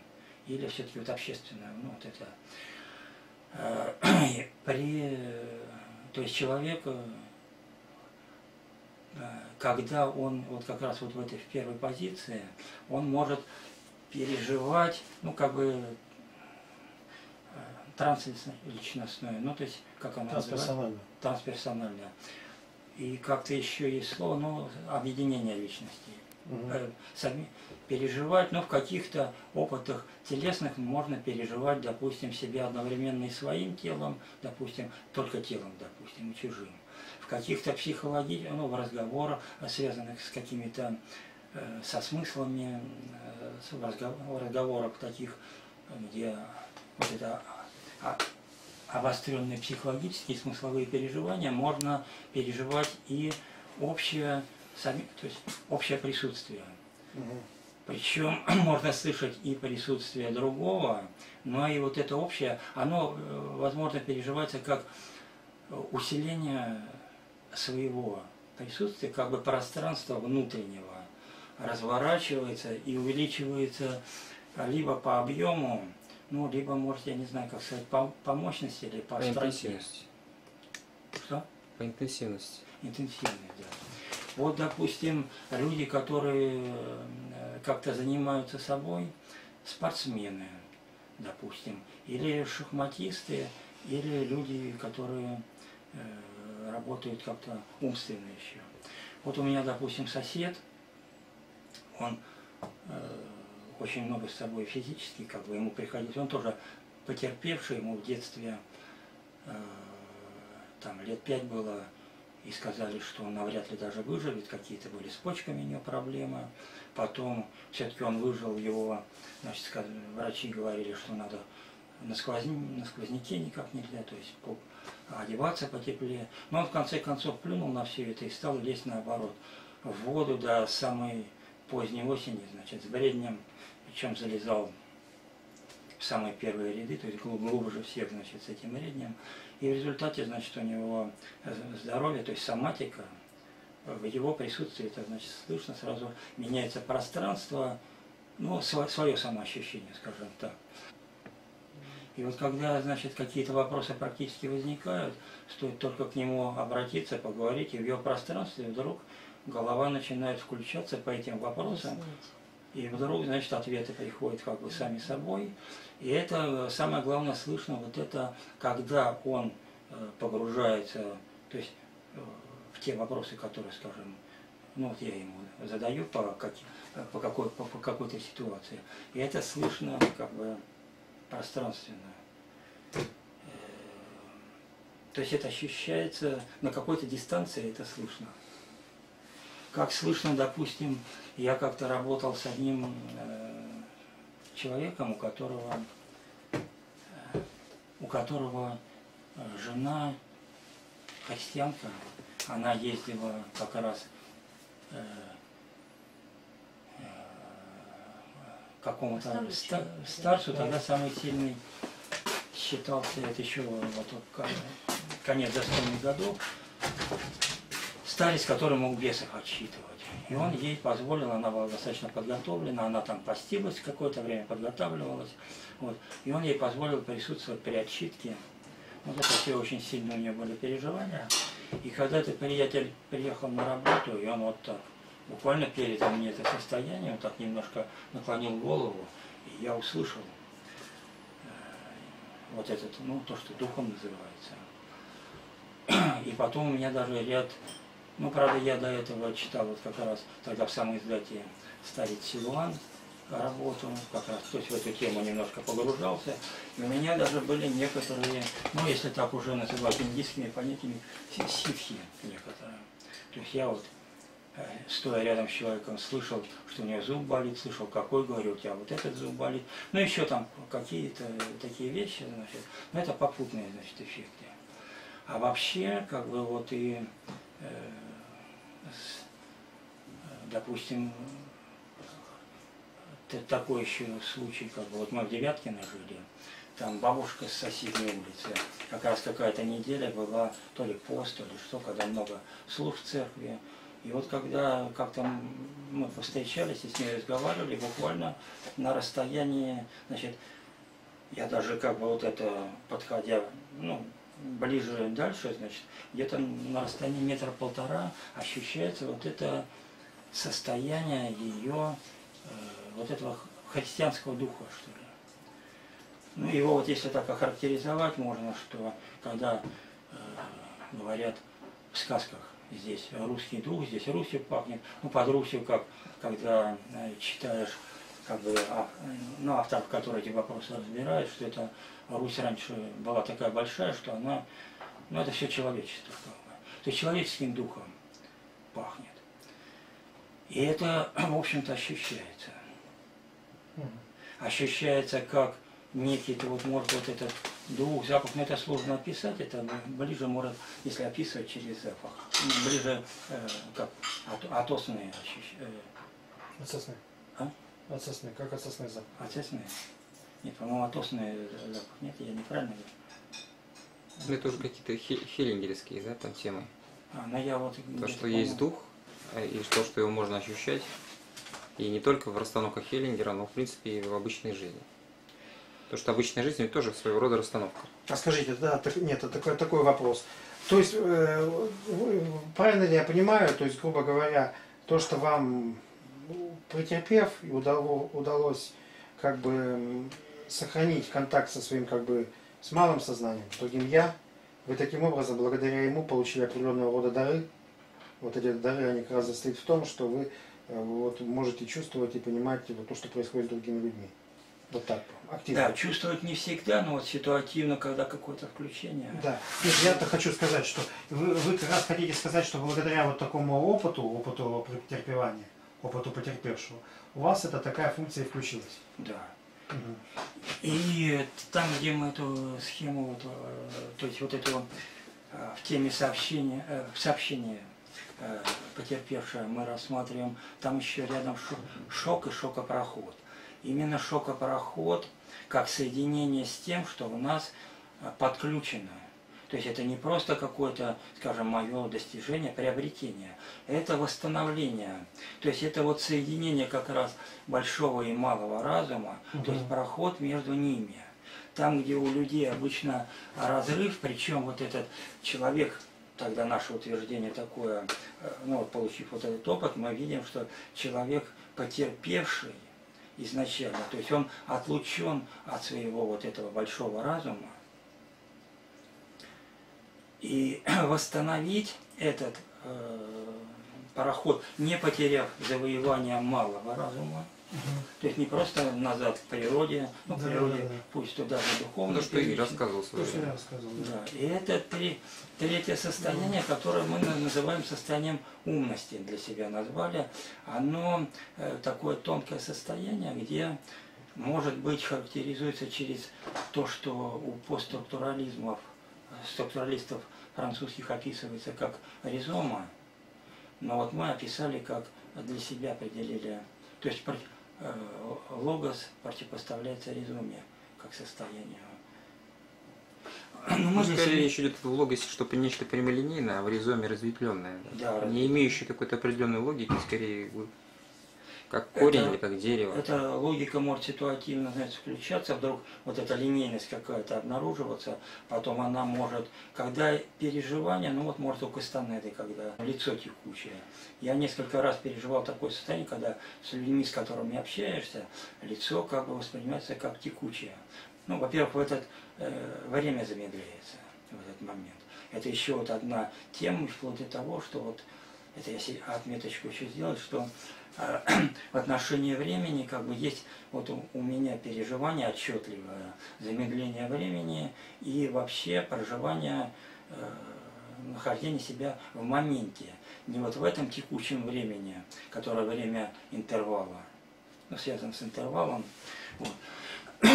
или все-таки вот общественное, ну вот это... Э, при, то есть человек, э, когда он вот как раз вот в этой в первой позиции, он может переживать, ну как бы трансличностное, ну то есть как она Трансперсонально. Трансперсонально. И как-то еще есть слово, ну, объединение личностей. Угу. Сами переживать, но ну, в каких-то опытах телесных можно переживать, допустим, себя одновременно и своим телом, допустим, только телом, допустим, и чужим. В каких-то психологических, ну, в разговорах, связанных с какими-то, э, со смыслами, э, в разговорах таких, где вот это обостренные психологические смысловые переживания можно переживать и общее, сами, то есть общее присутствие. Угу. Причем можно слышать и присутствие другого, но и вот это общее, оно, э, возможно, переживается как усиление своего присутствия, как бы пространства внутреннего разворачивается и увеличивается либо по объему, ну, либо, может, я не знаю, как сказать, по, по мощности или по, по интенсивности. Что? По интенсивности. Интенсивность, да. Вот, допустим, люди, которые э, как-то занимаются собой, спортсмены, допустим, или шахматисты, или люди, которые э, работают как-то умственно еще. Вот у меня, допустим, сосед, он э, очень много с собой физически, как бы ему приходилось. Он тоже потерпевший, ему в детстве э, там лет пять было, и сказали, что он навряд ли даже выживет, какие-то были с почками у него проблемы. Потом все-таки он выжил, его, значит, врачи говорили, что надо на, сквозне, на сквозняке никак нельзя, то есть по, одеваться потеплее. Но он в конце концов плюнул на все это и стал лезть наоборот в воду до самой поздней осени, значит, с бреднем причем залезал в самые первые ряды, то есть глубже всех, значит, с этим реднем. И в результате, значит, у него здоровье, то есть соматика, в его присутствии, это, значит, слышно, сразу меняется пространство, ну, свое самоощущение, скажем так. И вот когда, значит, какие-то вопросы практически возникают, стоит только к нему обратиться, поговорить, и в его пространстве вдруг голова начинает включаться по этим вопросам, И вдруг, значит, ответы приходят как бы сами собой. И это самое главное слышно, вот это, когда он э, погружается, то есть э, в те вопросы, которые, скажем, ну вот я ему задаю по, как, по, какой, по, по какой-то ситуации. И это слышно как бы пространственно. Э, то есть это ощущается на какой-то дистанции, это слышно. Как слышно, допустим, я как-то работал с одним э, человеком, у которого, э, у которого э, жена христианка, она ездила как раз э, э, какому-то ста, старцу, тогда самый сильный считался, это еще вот, конец застольных годов, старец, который мог бесов отсчитывать. И он ей позволил, она была достаточно подготовлена, она там постилась какое-то время, подготавливалась. Вот. И он ей позволил присутствовать при отчитке. Вот это все очень сильно у нее были переживания. И когда этот приятель приехал на работу, и он вот так буквально передал мне это состояние, он так немножко наклонил голову, и я услышал э, вот этот, ну, то, что духом называется. И потом у меня даже ряд ну, правда, я до этого читал вот как раз тогда в самом издате «Старец Силуан» работу, как раз, то есть в эту тему немножко погружался. И у меня даже были некоторые, ну, если так уже называть индийскими понятиями, ситхи некоторые. То есть я вот, э, стоя рядом с человеком, слышал, что у него зуб болит, слышал, какой, говорю, у тебя вот этот зуб болит. Ну, еще там какие-то такие вещи, значит, но это попутные, значит, эффекты. А вообще, как бы вот и э, допустим, такой еще случай, как бы, вот мы в Девяткино жили, там бабушка с соседней улицы, как раз какая-то неделя была, то ли пост, то ли что, когда много служб в церкви. И вот когда как-то мы повстречались и с ней разговаривали, буквально на расстоянии, значит, я даже как бы вот это, подходя, ну, ближе дальше, значит, где-то на расстоянии метра полтора ощущается вот это состояние ее, э, вот этого христианского духа, что ли. Ну, его вот если так охарактеризовать можно, что когда э, говорят в сказках, здесь русский дух, здесь Русью пахнет, ну, под Русью, как когда э, читаешь, как бы, а, ну, автор, который эти вопросы разбирает, что это Русь раньше была такая большая, что она, ну, это все человечество, как бы. то есть человеческим духом пахнет. И это, в общем-то, ощущается. Ощущается как некий, вот может вот этот дух, запах, но это сложно описать, это ближе может, если описывать через запах, ближе э, как от, отосные ощущения. Э. От сосны. От сосны, как от сосны запах? От сосны. Нет, по-моему, отосный запах. Нет, я неправильно говорю. Ну, это уже какие-то хелингерские, да, там темы. А, ну я вот... То, что есть дух, Э, и то, что его можно ощущать, и не только в расстановках Хеллингера, но в принципе и в обычной жизни. Потому что обычная жизнь тоже своего рода расстановка. А скажите, да, так, нет, такой, такой вопрос. То есть, э, правильно ли я понимаю, то есть, грубо говоря, то, что вам, претерпев, удалось как бы сохранить контакт со своим как бы с малым сознанием, с другим я, вы таким образом, благодаря ему, получили определенного рода дары, вот эти дары, они как раз состоят в том, что вы э, вот, можете чувствовать и понимать вот, то, что происходит с другими людьми. Вот так, активно. Да, чувствовать не всегда, но вот ситуативно, когда какое-то включение. Да. Нет, я-то хочу сказать, что вы, вы как раз хотите сказать, что благодаря вот такому опыту, опыту претерпевания, опыту потерпевшего, у вас это такая функция включилась. Да. Угу. И там, где мы эту схему, вот, э, то есть вот эту э, в теме сообщения, Э, потерпевшая, мы рассматриваем, там еще рядом шок и шокопроход. Именно шокопроход как соединение с тем, что у нас подключено. То есть это не просто какое-то, скажем, мое достижение, приобретение. Это восстановление. То есть это вот соединение как раз большого и малого разума, угу. то есть проход между ними. Там, где у людей обычно разрыв, причем вот этот человек тогда наше утверждение такое, э, ну получив вот этот опыт, мы видим, что человек, потерпевший, изначально. То есть он отлучен от своего вот этого большого разума. И восстановить этот э, пароход, не потеряв завоевания малого разума, то есть не просто назад в природе, ну, да, природе, да, да. пусть туда же духовно. Ну, что Игорь рассказывал. То, что я рассказывал. Да. И это три, третье состояние, которое мы называем состоянием умности, для себя назвали. Оно э, такое тонкое состояние, где может быть характеризуется через то, что у постструктурализмов, структуралистов французских описывается как ризома, но вот мы описали, как для себя определили, то есть Э, логос противопоставляется резуме как состоянию. Ну, мы скорее речь идет в логосе что-то нечто прямолинейное, а в резоме разветвленное. Да, не имеющее какой-то определенной логики, скорее как корень это, или как дерево. Эта логика может ситуативно, знаете, включаться, вдруг вот эта линейность какая-то обнаруживаться, потом она может, когда переживание, ну вот может у Кастанеды, когда лицо текучее. Я несколько раз переживал такое состояние, когда с людьми, с которыми общаешься, лицо как бы воспринимается как текучее. Ну, во-первых, в это э, время замедляется, в этот момент. Это еще вот одна тема, вплоть до того, что вот, это я себе отметочку еще сделать, что в отношении времени как бы есть вот у, меня переживание отчетливое, замедление времени и вообще проживание, э, нахождение себя в моменте. Не вот в этом текущем времени, которое время интервала, ну, связано с интервалом. Вот.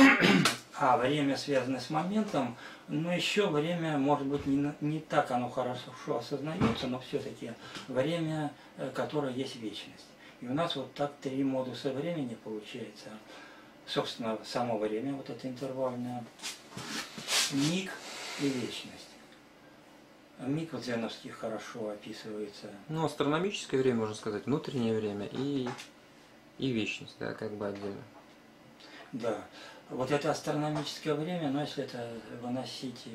А время, связанное с моментом, но еще время, может быть, не, не так оно хорошо осознается, но все-таки время, э, которое есть вечность. И у нас вот так три модуса времени получается. Собственно, само время, вот это интервальное, миг и вечность. Миг вот Зеновских хорошо описывается. Ну, астрономическое время, можно сказать, внутреннее время и, и вечность, да, как бы отдельно. Да вот это астрономическое время, но если это выносить...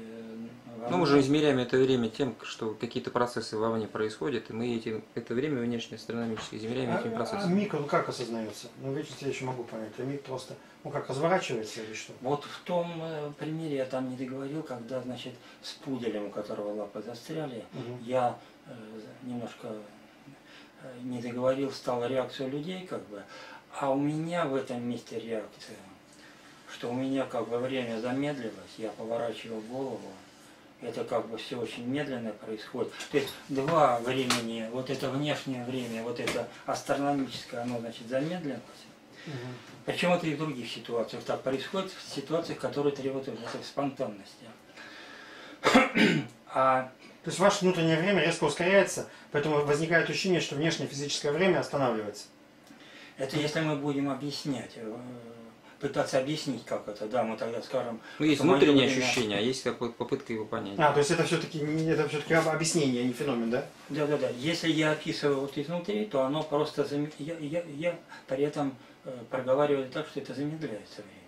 Вовне... Ну, мы же измеряем это время тем, что какие-то процессы вовне происходят, и мы эти, это время внешне астрономически измеряем а, этим процессом. А миг, он как осознается? Ну, вечность я еще могу понять, а миг просто, ну, как разворачивается или что? Вот в том э, примере я там не договорил, когда, значит, с пуделем, у которого лапы застряли, угу. я э, немножко э, не договорил, стала реакция людей, как бы, а у меня в этом месте реакция – что у меня как бы время замедлилось, я поворачивал голову, это как бы все очень медленно происходит. То есть два времени, вот это внешнее время, вот это астрономическое, оно значит замедлилось. Угу. Причем это и в других ситуациях так происходит, в ситуациях, которые требуют уже спонтанности. а то есть ваше внутреннее время резко ускоряется, поэтому возникает ощущение, что внешнее физическое время останавливается. Это если мы будем объяснять пытаться объяснить, как это, да, мы тогда скажем. Ну, есть внутреннее ощущение, а есть попытка его понять. А, то есть это все-таки это все-таки объяснение, а не феномен, да? Да, да, да. Если я описываю вот изнутри, то оно просто зам... я, я, я при этом э, проговариваю так, что это замедляется время.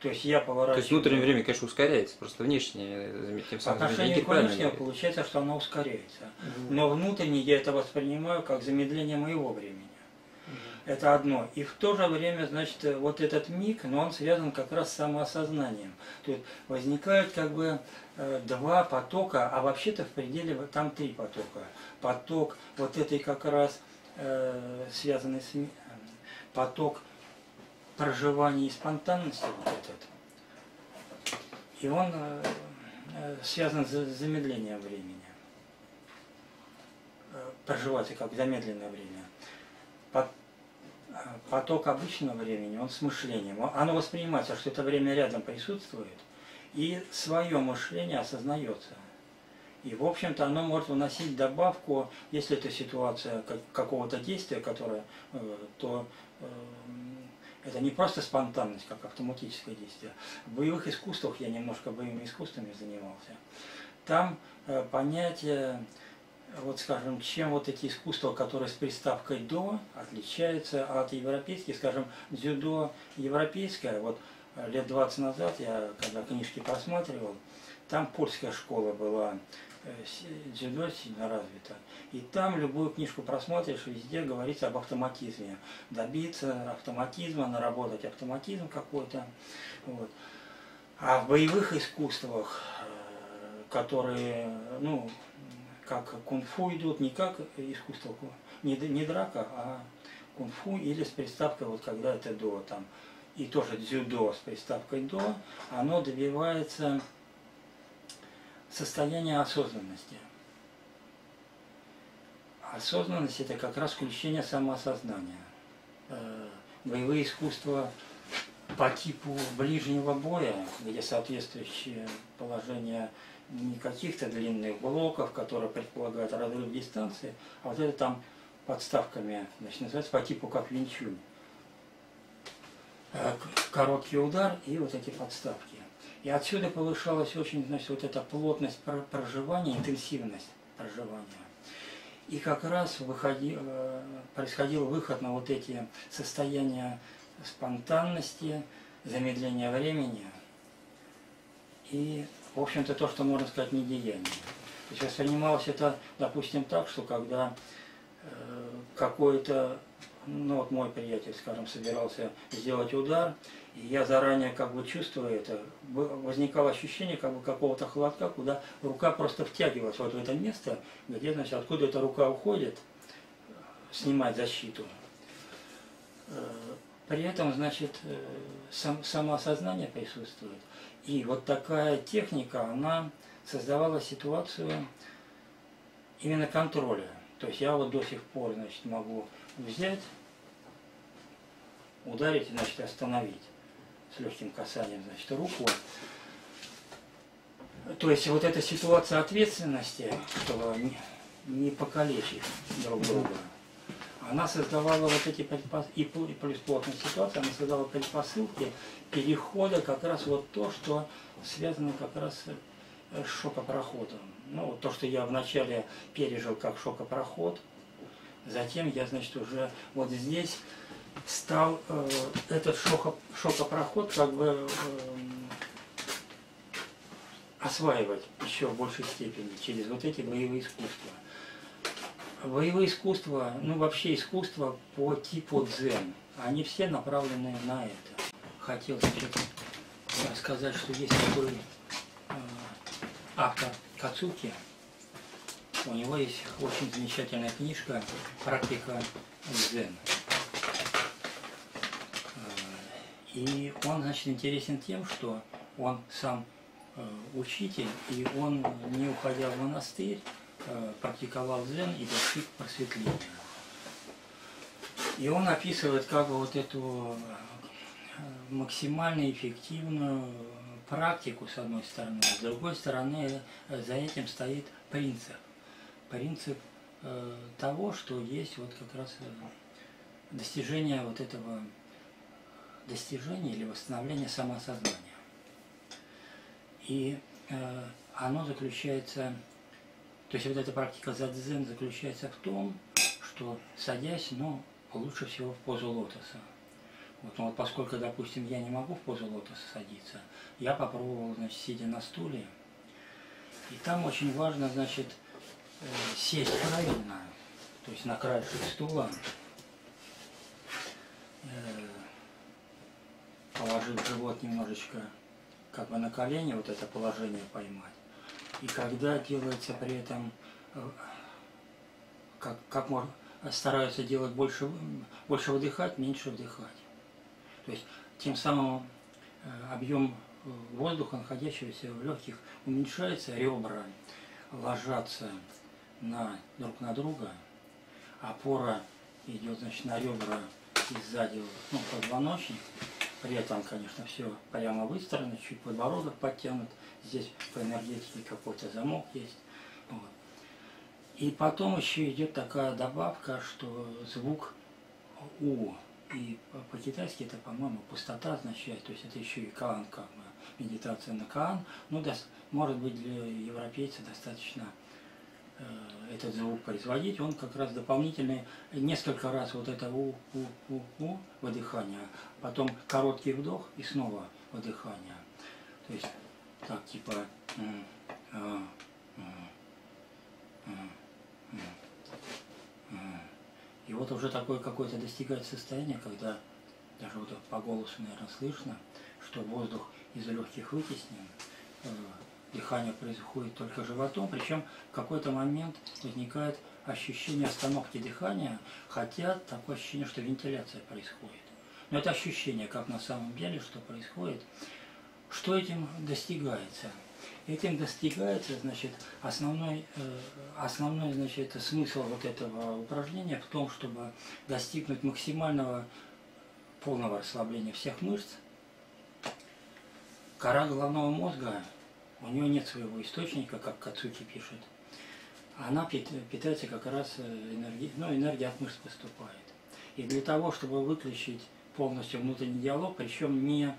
То есть я поворачиваю. То есть внутреннее время, конечно, ускоряется, просто внешнее тем самым. По отношению к внешнему получается, что оно ускоряется. Но внутренне я это воспринимаю как замедление моего времени. Это одно. И в то же время, значит, вот этот миг, но он связан как раз с самоосознанием. То есть возникают как бы э, два потока, а вообще-то в пределе там три потока. Поток вот этой как раз э, связанный с поток проживания и спонтанности вот этот. И он э, э связан с замедлением времени. Э, проживать как замедленное время поток обычного времени, он с мышлением. Оно воспринимается, что это время рядом присутствует, и свое мышление осознается. И, в общем-то, оно может выносить добавку, если это ситуация какого-то действия, которое, э, то э, это не просто спонтанность, как автоматическое действие. В боевых искусствах, я немножко боевыми искусствами занимался, там э, понятие вот скажем, чем вот эти искусства, которые с приставкой «до», отличаются от европейских, скажем, дзюдо европейское, вот лет 20 назад я, когда книжки просматривал, там польская школа была, э, дзюдо сильно развито. И там любую книжку просмотришь, везде говорится об автоматизме. Добиться автоматизма, наработать автоматизм какой-то. Вот. А в боевых искусствах, э, которые, ну, как кунг-фу идут, не как искусство, не, не драка, а кунг-фу или с приставкой, вот когда это до, там, и тоже дзюдо с приставкой до, оно добивается состояния осознанности. Осознанность – это как раз включение самоосознания. Э, боевые искусства по типу ближнего боя, где соответствующее положение не каких-то длинных блоков, которые предполагают разрыв дистанции, а вот это там подставками, значит, называется по типу как винчунь. Э, короткий удар и вот эти подставки. И отсюда повышалась очень, значит, вот эта плотность проживания, интенсивность проживания. И как раз выходи, э, происходил выход на вот эти состояния спонтанности, замедления времени и, в общем-то, то, что можно сказать, недеяние. То есть воспринималось это, допустим, так, что когда э, какой-то ну вот мой приятель, скажем, собирался сделать удар, и я заранее как бы чувствую это, возникало ощущение как бы какого-то холодка, куда рука просто втягивалась вот в это место, где, значит, откуда эта рука уходит, снимать защиту. Э, при этом, значит, э, сам, самоосознание присутствует. И вот такая техника, она создавала ситуацию именно контроля. То есть я вот до сих пор, значит, могу взять, ударить, значит, остановить с легким касанием, значит, руку. То есть вот эта ситуация ответственности, чтобы не, не покалечить друг друга, она создавала вот эти предпосылки, и плюс плотная ситуация, она создавала предпосылки перехода как раз вот то, что связано как раз с шокопроходом. Ну, вот то, что я вначале пережил как шокопроход, Затем я, значит, уже вот здесь стал э, этот шоко, шокопроход как бы э, осваивать еще в большей степени через вот эти боевые искусства. Боевые искусства, ну вообще искусства по типу дзен, они все направлены на это. Хотел сказать, что есть такой э, автор Кацуки, у него есть очень замечательная книжка «Практика дзен». Э, и он, значит, интересен тем, что он сам э, учитель, и он, не уходя в монастырь, практиковал дзен и достиг просветления. И он описывает как бы вот эту максимально эффективную практику, с одной стороны, с другой стороны, за этим стоит принцип принцип э, того, что есть вот как раз э, достижение вот этого достижения или восстановления самосознания. И э, оно заключается, то есть вот эта практика задзен заключается в том, что садясь, ну, лучше всего в позу лотоса. Вот, ну, вот поскольку, допустим, я не могу в позу лотоса садиться, я попробовал, значит, сидя на стуле, и там очень важно, значит, Э, сесть правильно, то есть на краешек стула, э, положив живот немножечко как бы на колени, вот это положение поймать. И когда делается при этом, э, как, как можно, стараются делать больше, больше выдыхать, меньше вдыхать. То есть тем самым объем воздуха, находящегося в легких, уменьшается, ребра ложатся на, друг на друга, опора идет значит, на ребра и сзади ну, позвоночник, при этом, конечно, все прямо выстроено, чуть подбородок подтянут, здесь по энергетике какой-то замок есть. Вот. И потом еще идет такая добавка, что звук У, и по-китайски это, по-моему, пустота означает, то есть это еще и Каан, как бы, медитация на Каан, ну, да, может быть, для европейца достаточно Э, этот звук производить, он как раз дополнительный, несколько раз вот это у, у, у, у выдыхание, потом короткий вдох и снова выдыхание. То есть так типа И вот уже такое какое-то достигает состояние, когда даже вот по голосу, наверное, слышно, что воздух из легких вытеснен, э, дыхание происходит только животом, причем в какой-то момент возникает ощущение остановки дыхания, хотя такое ощущение, что вентиляция происходит. Но это ощущение, как на самом деле, что происходит. Что этим достигается? Этим достигается, значит, основной, э, основной значит, смысл вот этого упражнения в том, чтобы достигнуть максимального полного расслабления всех мышц. Кора головного мозга, у нее нет своего источника, как Кацуки пишет. Она питается как раз э, энергией, ну, энергия от мышц поступает. И для того, чтобы выключить полностью внутренний диалог, причем не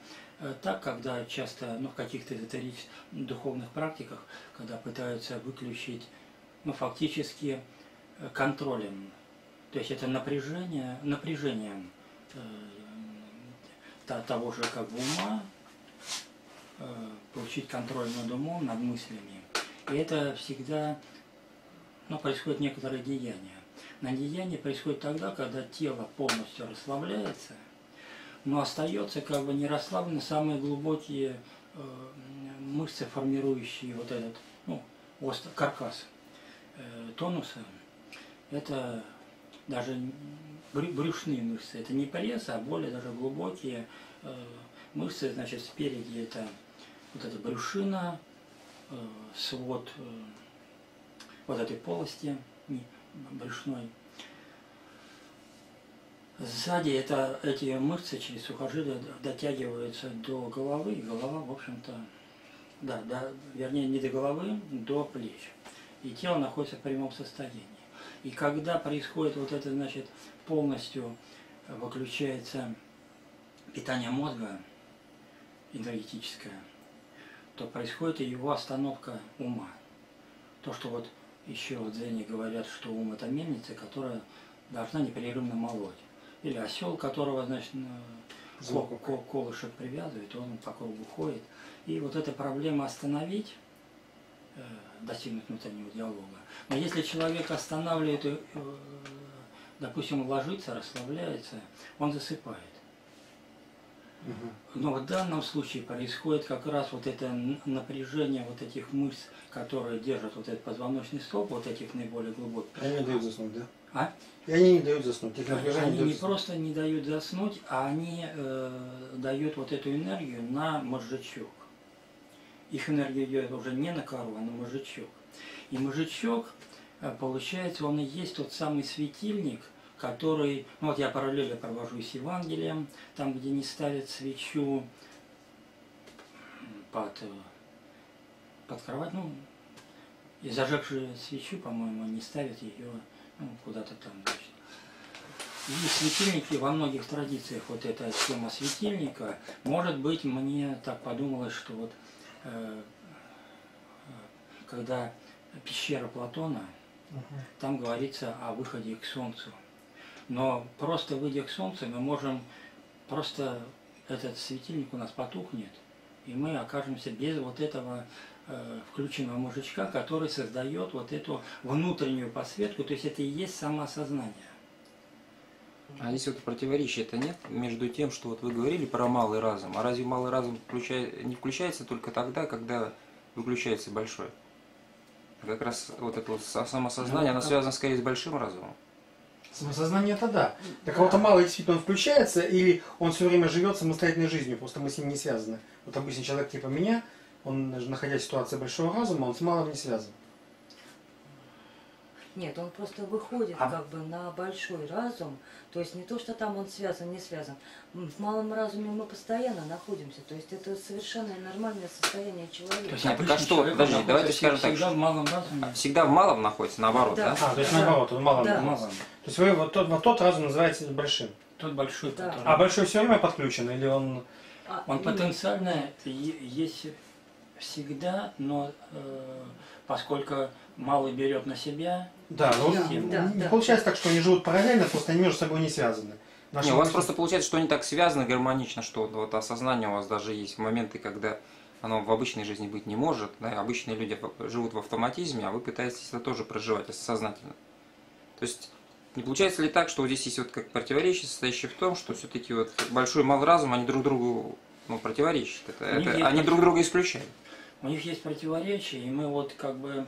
так, когда часто ну, в каких-то эзотерических духовных практиках, когда пытаются выключить ну, фактически э, контролем. То есть это напряжение, напряжением э, того же как бы ума, э, получить контроль над умом, над мыслями. И это всегда ну, происходит некоторое деяние. На деяние происходит тогда, когда тело полностью расслабляется, но остается как бы не расслаблены самые глубокие э, мышцы, формирующие вот этот ну, острый каркас э, тонуса. Это даже брюшные мышцы. Это не пресс, а более даже глубокие э, мышцы. Значит, спереди это вот эта брюшина, свод вот этой полости брюшной. Сзади это, эти мышцы через сухожилия дотягиваются до головы, и голова, в общем-то, да, да, вернее, не до головы, до плеч. И тело находится в прямом состоянии. И когда происходит вот это, значит, полностью выключается питание мозга энергетическое, то происходит и его остановка ума. То, что вот еще в Дзене говорят, что ум это мельница, которая должна непрерывно молоть. Или осел, которого, значит, кол колышек привязывает, он по кругу ходит. И вот эта проблема остановить, э, достигнуть внутреннего диалога. Но если человек останавливает, э, допустим, ложится, расслабляется, он засыпает. Но в данном случае происходит как раз вот это напряжение вот этих мышц, которые держат вот этот позвоночный столб, вот этих наиболее глубоких. Они дают заснуть, да? А? И они не дают заснуть. Они не просто не дают заснуть, а они э, дают вот эту энергию на мозжечок. Их энергия идет уже не на кору, а на мозжечок. И мозжечок, э, получается, он и есть тот самый светильник, который, ну вот я параллельно провожу с Евангелием, там, где не ставят свечу под, э, под кровать, ну, и зажегшие свечу, по-моему, не ставят ее ну, куда-то там, значит. И светильники во многих традициях, вот эта тема светильника, может быть, мне так подумалось, что вот э, э когда пещера Платона, угу. там говорится о выходе к Солнцу. Но просто выйдя к солнцу, мы можем просто этот светильник у нас потухнет, и мы окажемся без вот этого э, включенного мужичка, который создает вот эту внутреннюю подсветку, то есть это и есть самоосознание. А здесь вот противоречия-то нет между тем, что вот вы говорили про малый разум. А разве малый разум включай, не включается только тогда, когда выключается большой? Как раз вот это вот самосознание, оно связано скорее с большим разумом. Самосознание это да. Для кого-то мало действительно он включается, или он все время живет самостоятельной жизнью, просто мы с ним не связаны. Вот обычный человек типа меня, он, находясь в ситуации большого разума, он с малым не связан. Нет, он просто выходит а... как бы на большой разум. То есть не то, что там он связан, не связан. В малом разуме мы постоянно находимся. То есть это совершенно нормальное состояние человека. То есть, а так что, подожди, давайте скажем так. Всегда в малом разуме. Всегда в малом находится, наоборот, да? да? А, то есть наоборот, в малом. Да. малом. То есть вы вот тот, вот тот разум называете большим. Тот большой, да. который... А большой все время подключен или он... А, он потенциально есть всегда, но э, поскольку малый берет на себя. Да, но да, да, да. получается так, что они живут параллельно, просто они между собой не связаны. не, у вас просто получается, что они так связаны гармонично, что вот осознание у вас даже есть моменты, когда оно в обычной жизни быть не может. Да? Обычные люди живут в автоматизме, а вы пытаетесь это тоже проживать сознательно. То есть не получается ли так, что вот здесь есть вот как противоречие, состоящее в том, что все-таки вот большой и малый разум, они друг другу ну, противоречат. Это, это, они друг друга исключают. У них есть противоречия, и мы вот как бы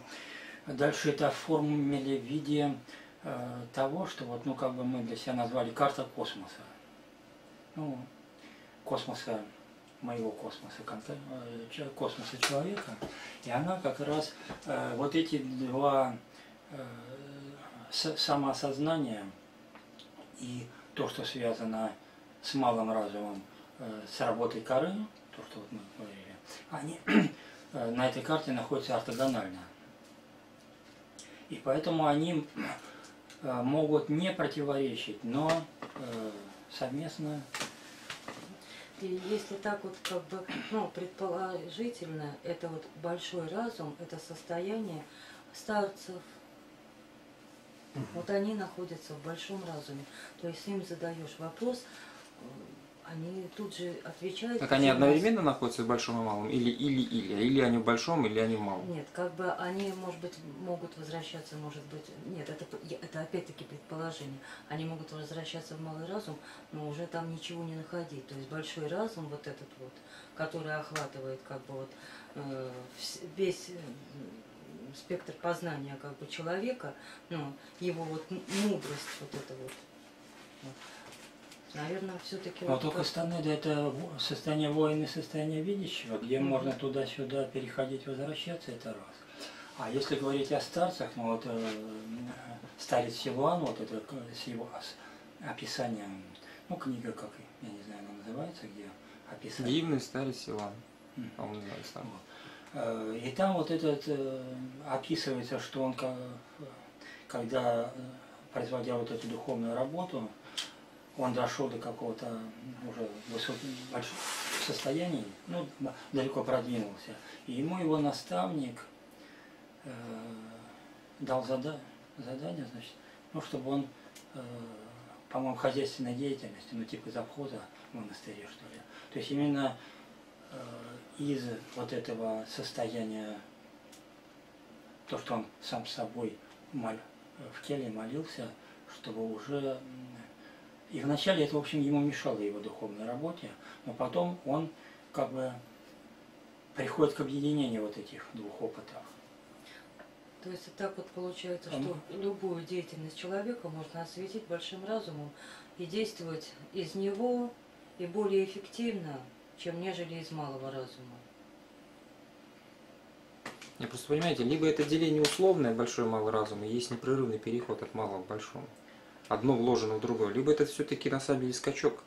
дальше это оформили в виде э, того, что вот, ну, как бы мы для себя назвали карта космоса. Ну, космоса, моего космоса, э, космоса человека. И она как раз, э, вот эти два э, самоосознания и то, что связано с малым разумом, э, с работой коры, то, что вот мы говорили, они на этой карте находятся ортогонально. И поэтому они э, могут не противоречить, но совместно и если так вот как бы, ну, предположительно, это вот большой разум, это состояние старцев, Угу. Вот они находятся в большом разуме. То есть им задаешь вопрос, э, они тут же отвечают. Так они одновременно вас... находятся в большом и малом? Или, или, или? Или они в большом, или они в малом? Нет, как бы они, может быть, могут возвращаться, может быть... Нет, это, это опять-таки предположение. Они могут возвращаться в малый разум, но уже там ничего не находить. То есть большой разум, вот этот вот, который охватывает как бы вот э, весь спектр познания как бы человека, ну, его вот мудрость вот это вот. вот. Наверное, все-таки... Но вот только Станеда это состояние воина, состояние видящего, где mm -hmm. можно туда-сюда переходить, возвращаться, это раз. А если говорить о старцах, ну вот э, старец Силуан, вот это с его описанием, ну книга как, я не знаю, она называется, где описание. Дивный старец Силуан. Mm. По-моему, называется Вот. Э, и там вот этот э, описывается, что он, когда производя вот эту духовную работу, он дошел до какого-то уже высокого состояния, ну, далеко продвинулся. И ему его наставник э, дал зада задание, значит, ну, чтобы он, э, по-моему, хозяйственной деятельности, ну, типа завхоза в монастыре, что ли. То есть именно из вот этого состояния, то, что он сам собой моль, в теле молился, чтобы уже... И вначале это, в общем, ему мешало его духовной работе, но потом он как бы приходит к объединению вот этих двух опытов. То есть так вот получается, что любую деятельность человека можно осветить большим разумом и действовать из него и более эффективно, чем нежели из малого разума. Не, просто понимаете, либо это деление условное, большой малый разум, и есть непрерывный переход от малого к большому. Одно вложено в другое. Либо это все-таки на самом деле скачок.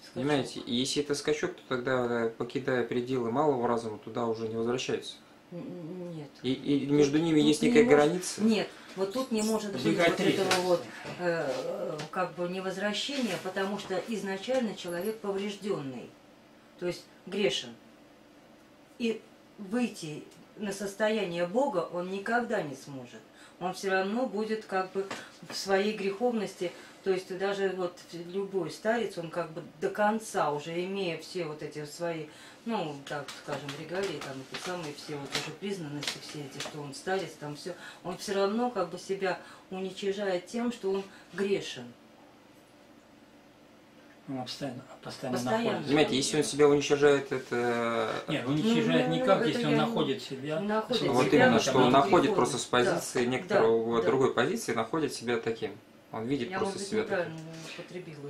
скачок. Понимаете, и если это скачок, то тогда, покидая пределы малого разума, туда уже не возвращается. Нет. И, и между ними тут есть некая не граница? Нет, вот тут не может быть вот этого вот э, как бы невозвращения, потому что изначально человек поврежденный то есть грешен. И выйти на состояние Бога он никогда не сможет. Он все равно будет как бы в своей греховности, то есть даже вот любой старец, он как бы до конца, уже имея все вот эти свои, ну, так скажем, регалии, там, эти самые все вот уже признанности, все эти, что он старец, там все, он все равно как бы себя уничижает тем, что он грешен. Он постоянно, постоянно, постоянно. находится. Понимаете, если он себя уничтожает, это... Нет, уничтожает ну, никак, ну, если он находит себя. Находит вот себя именно, что он находит просто с позиции да, некоторого да, другой да. позиции, находит себя таким. Он видит Я, просто себя таким.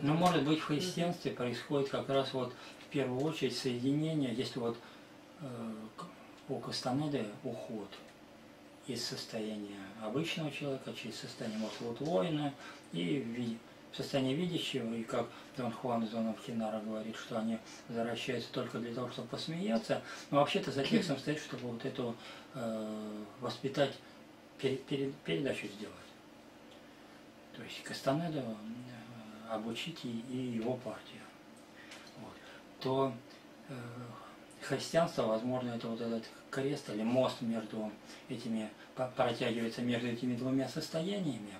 Ну, может быть, в христианстве угу. происходит как раз вот в первую очередь соединение, если вот э, у Кастанеды уход из состояния обычного человека через состояние, может, вот воина и состояние видящего, и как Дон Хуан из Дона Хинара говорит, что они возвращаются только для того, чтобы посмеяться, но вообще-то за текстом стоит, чтобы вот эту э, воспитать, перед, перед, передачу сделать. То есть Кастанеду э, обучить и, и его партию. Вот. То э, христианство, возможно, это вот этот крест или мост между этими, протягивается между этими двумя состояниями.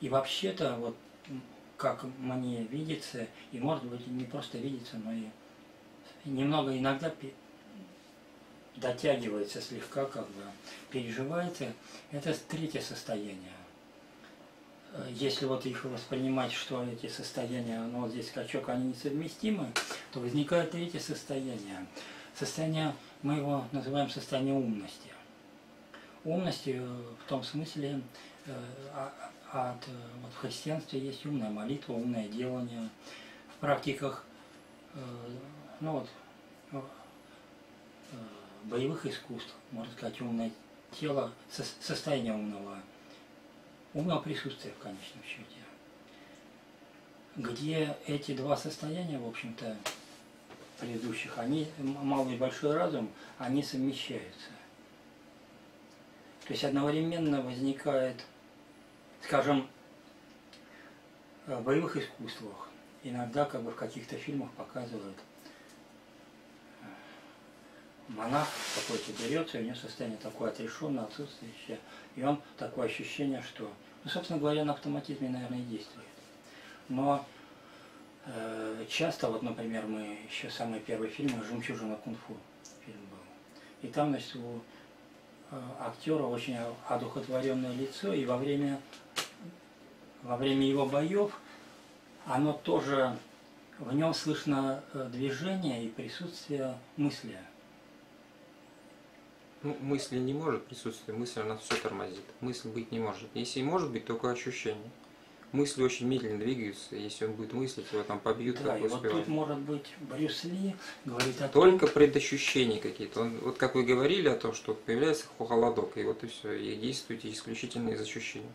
И вообще-то вот как мне видится, и может быть не просто видится, но и немного иногда дотягивается слегка, как бы переживается, это третье состояние. Э, если вот их воспринимать, что эти состояния, ну вот здесь скачок, они несовместимы, то возникает третье состояние. Состояние, мы его называем состояние умности. Умности в том смысле, э, а, от, вот в христианстве есть умная молитва, умное делание. В практиках, ну вот, боевых искусств, можно сказать, умное тело, состояние умного, умного присутствия в конечном счете. Где эти два состояния, в общем-то, предыдущих, они, малый и большой разум, они совмещаются. То есть одновременно возникает, скажем, в боевых искусствах, иногда как бы в каких-то фильмах показывают – монах какой-то берется, и у него состояние такое отрешенное, отсутствующее, и он такое ощущение, что, ну, собственно говоря, на автоматизме, наверное, и действует. Но э, часто, вот, например, мы еще самый первый фильм «Жемчужина кунг-фу» фильм был, и там, значит, у э, актера очень одухотворенное лицо, и во время, во время его боев оно тоже, в нем слышно э, движение и присутствие мысли. Ну, мысли не может присутствовать, мысль она все тормозит. Мысль быть не может. Если и может быть, только ощущение. Мысли очень медленно двигаются, если он будет мыслить, его там побьют, да, и вот тут может быть Брюс Ли говорит о том... Только предощущения какие-то. Он, вот как вы говорили о том, что появляется холодок, и вот и все, и действуете исключительно из ощущений.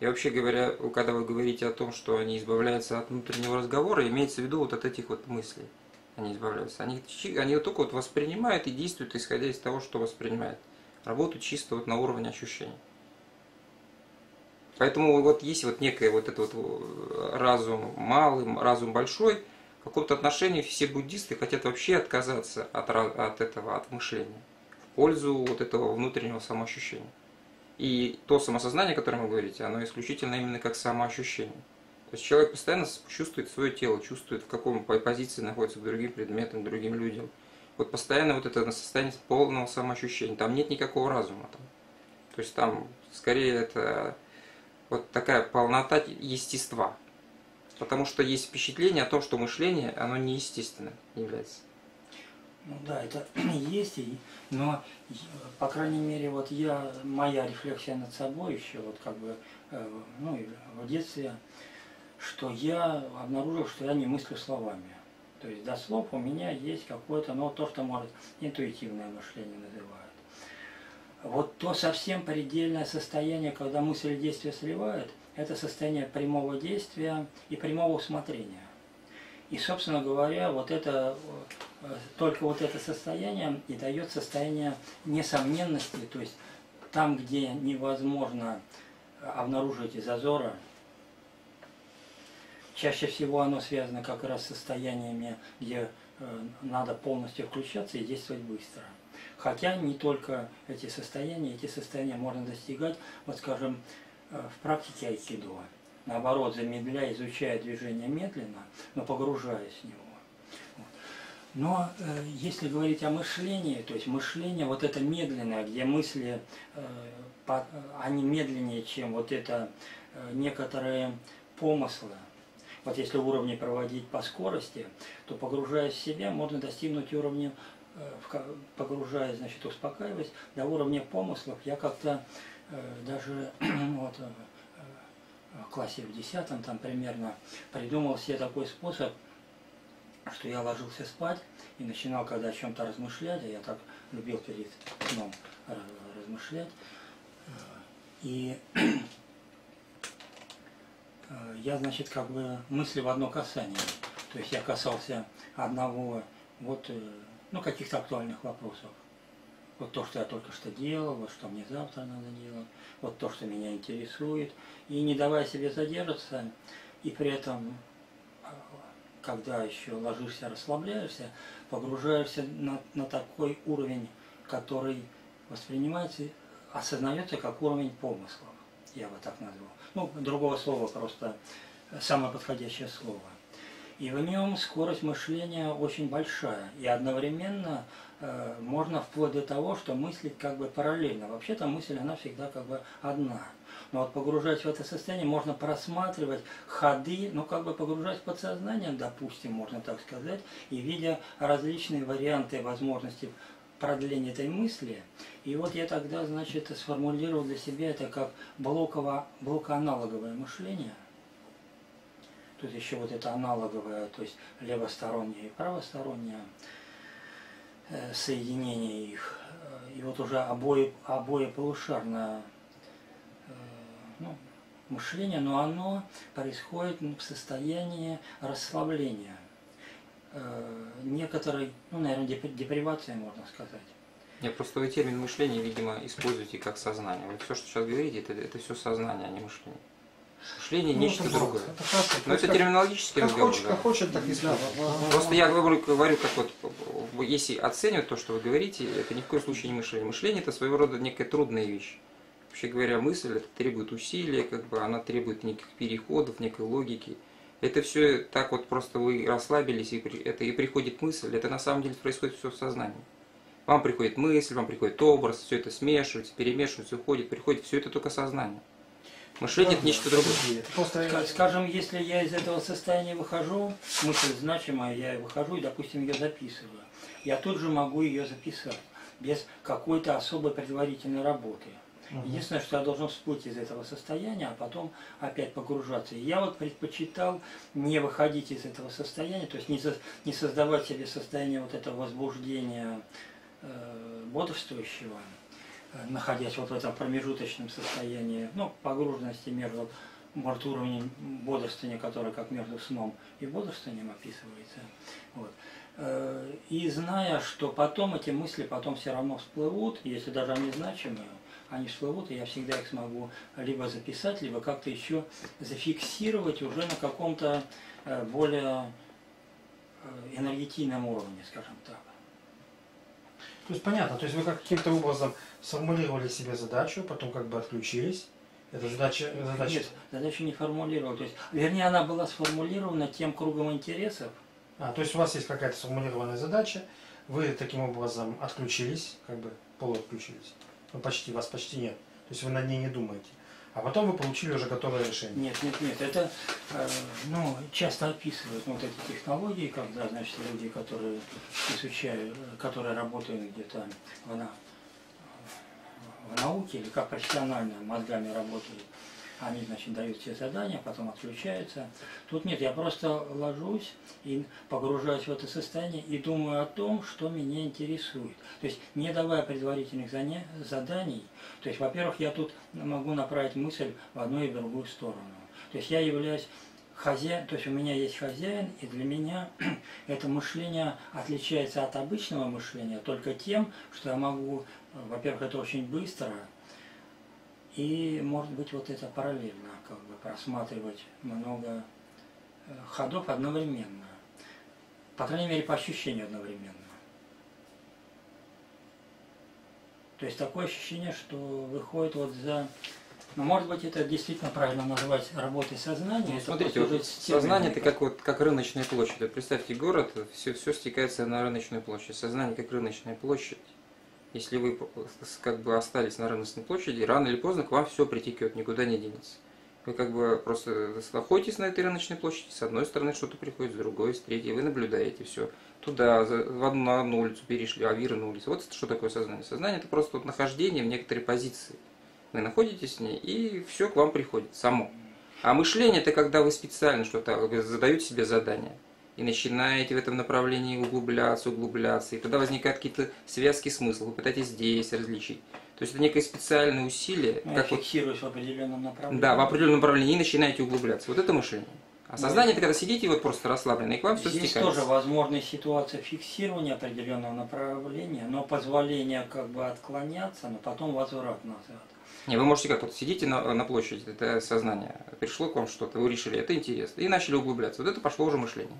И вообще говоря, когда вы говорите о том, что они избавляются от внутреннего разговора, имеется в виду вот от этих вот мыслей они избавляются. Они, они вот только вот воспринимают и действуют, исходя из того, что воспринимают. Работают чисто вот на уровне ощущений. Поэтому вот есть вот некое вот это вот э, разум малый, разум большой, в каком-то отношении все буддисты хотят вообще отказаться от, от этого, от мышления, в пользу вот этого внутреннего самоощущения. И то самосознание, о котором вы говорите, оно исключительно именно как самоощущение. То есть человек постоянно чувствует свое тело, чувствует, в каком позиции находится к другим предметам, другим людям. Вот постоянно вот это состояние полного самоощущения. Там нет никакого разума. Там. То есть там скорее это вот такая полнота естества. Потому что есть впечатление о том, что мышление, оно неестественно является. Ну да, это есть, но, по крайней мере, вот я, моя рефлексия над собой еще, вот как бы, э, ну, в детстве, что я обнаружил, что я не мыслю словами. То есть до слов у меня есть какое-то, ну, то, что может интуитивное мышление называют. Вот то совсем предельное состояние, когда мысль и действие сливают, это состояние прямого действия и прямого усмотрения. И, собственно говоря, вот это, э, только вот это состояние и дает состояние несомненности, то есть там, где невозможно обнаружить зазора, Чаще всего оно связано как раз с состояниями, где э, надо полностью включаться и действовать быстро. Хотя не только эти состояния, эти состояния можно достигать, вот скажем, э, в практике айкидо. Наоборот, замедляя, изучая движение медленно, но погружаясь в него. Но э, если говорить о мышлении, то есть мышление вот это медленное, где мысли, э, по, они медленнее, чем вот это э, некоторые помыслы, вот если уровни проводить по скорости, то погружаясь в себя, можно достигнуть уровня, погружаясь, значит, успокаиваясь, до уровня помыслов. Я как-то э, даже вот, э, в классе в десятом там примерно придумал себе такой способ, что я ложился спать и начинал, когда о чем-то размышлять, а я так любил перед сном размышлять, и Э, я, значит, как бы мысли в одно касание. То есть я касался одного, вот, э, ну, каких-то актуальных вопросов. Вот то, что я только что делал, вот что мне завтра надо делать, вот то, что меня интересует. И не давая себе задержаться, и при этом, э, когда еще ложишься, расслабляешься, погружаешься на, на такой уровень, который воспринимается, осознается как уровень помыслов, я бы так назвал ну, другого слова просто, самое подходящее слово. И в нем скорость мышления очень большая. И одновременно э, можно вплоть до того, что мыслить как бы параллельно. Вообще-то мысль, она всегда как бы одна. Но вот погружаясь в это состояние, можно просматривать ходы, ну как бы погружаясь в подсознание, допустим, можно так сказать, и видя различные варианты возможностей продления этой мысли. И вот я тогда, значит, сформулировал для себя это как блоково, блокоаналоговое мышление. Тут еще вот это аналоговое, то есть левостороннее и правостороннее э, соединение их. И вот уже обои, обои полушарное ну, мышление, но оно происходит в состоянии расслабления, э, некоторой, ну, наверное, депривации, можно сказать. Я просто вы термин мышления, видимо, используете как сознание. Вот все, что сейчас говорите, это, это все сознание, а не мышление. Мышление ну, нечто другое. Это хорошо. Но это как, терминологический как разговор. Хочет, да. Как хочет, так и да. Просто я говорю, говорю, как вот, если оценивать то, что вы говорите, это ни в коем случае не мышление. Мышление это своего рода некая трудная вещь. Вообще говоря, мысль это требует усилия, как бы она требует неких переходов, некой логики. Это все так вот просто вы расслабились, и это и приходит мысль, это на самом деле происходит все в сознании. Вам приходит мысль, вам приходит образ, все это смешивается, перемешивается, уходит, приходит, все это только сознание. Мышление это нечто другое. Просто, скажем, если я из этого состояния выхожу, мысль значимая, я выхожу и, допустим, ее записываю. Я тут же могу ее записать, без какой-то особой предварительной работы. Единственное, что я должен всплыть из этого состояния, а потом опять погружаться. И я вот предпочитал не выходить из этого состояния, то есть не, за, не создавать себе состояние вот этого возбуждения э, бодрствующего, э, находясь вот в этом промежуточном состоянии, ну, погруженности между может, уровнем бодрствования, которое как между сном и бодрствованием описывается. Вот. Э, и зная, что потом эти мысли потом все равно всплывут, если даже они значимые, они всплывут, и я всегда их смогу либо записать, либо как-то еще зафиксировать уже на каком-то э, более э, энергетийном уровне, скажем так. То есть понятно, то есть вы каким-то образом сформулировали себе задачу, потом как бы отключились. Это задача, задача... Нет, задачу не формулировал. То есть, вернее, она была сформулирована тем кругом интересов. А, то есть у вас есть какая-то сформулированная задача, вы таким образом отключились, как бы полуотключились ну почти, вас почти нет. То есть вы над ней не думаете. А потом вы получили уже готовое решение. Нет, нет, нет. Это э, ну, часто описывают вот эти технологии, когда, значит, люди, которые изучают, которые работают где-то в, в науке или как профессионально мозгами работают, они, значит, дают все задания, потом отключаются. Тут нет, я просто ложусь и погружаюсь в это состояние и думаю о том, что меня интересует. То есть, не давая предварительных заданий, то есть, во-первых, я тут могу направить мысль в одну и другую сторону. То есть, я являюсь хозяин, то есть у меня есть хозяин, и для меня это мышление отличается от обычного мышления только тем, что я могу, во-первых, это очень быстро, и, может быть, вот это параллельно, как бы просматривать много э, ходов одновременно. По крайней мере, по ощущению одновременно. То есть такое ощущение, что выходит вот за... Ну, может быть, это действительно правильно называть работой сознания. Ну, смотрите, вот сознание это как, вот, как рыночная площадь. Вот представьте город, все, все стекается на рыночную площадь. Сознание как рыночная площадь если вы как бы остались на рыночной площади, рано или поздно к вам все притекет, никуда не денется. Вы как бы просто находитесь на этой рыночной площади, с одной стороны что-то приходит, с другой, с третьей, вы наблюдаете все. Туда, в одну, на одну улицу перешли, а улицу. Вот что такое сознание. Сознание это просто вот нахождение в некоторой позиции. Вы находитесь в ней, и все к вам приходит само. А мышление это когда вы специально что-то, вы задаете себе задание и начинаете в этом направлении углубляться, углубляться, и тогда возникают какие-то связки смыслов, вы пытаетесь здесь различить. То есть это некое специальное усилие. Ну, как фиксируешь вот, в определенном направлении. Да, в определенном направлении и начинаете углубляться. Вот это мышление. А ну, сознание это когда сидите вот просто расслабленно, и к вам все Здесь стекается. тоже возможна ситуация фиксирования определенного направления, но позволение как бы отклоняться, но потом возврат назад. Не, вы можете как вот сидите на, на площади, это сознание, пришло к вам что-то, вы решили, это интересно, и начали углубляться. Вот это пошло уже мышление.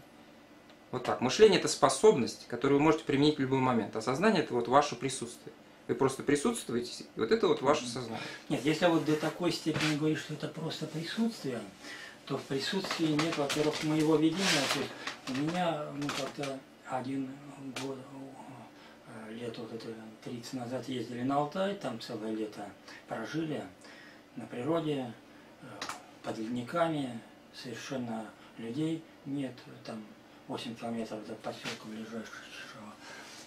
Вот так. Мышление – это способность, которую вы можете применить в любой момент. А сознание – это вот ваше присутствие. Вы просто присутствуете, и вот это вот ваше сознание. Нет, если вот до такой степени говорить, что это просто присутствие, то в присутствии нет, во-первых, моего видения. То есть у меня ну, как-то один год, э, лет вот это 30 назад ездили на Алтай, там целое лето прожили на природе, э, под ледниками, совершенно людей нет, там 8 километров до поселка ближайшего.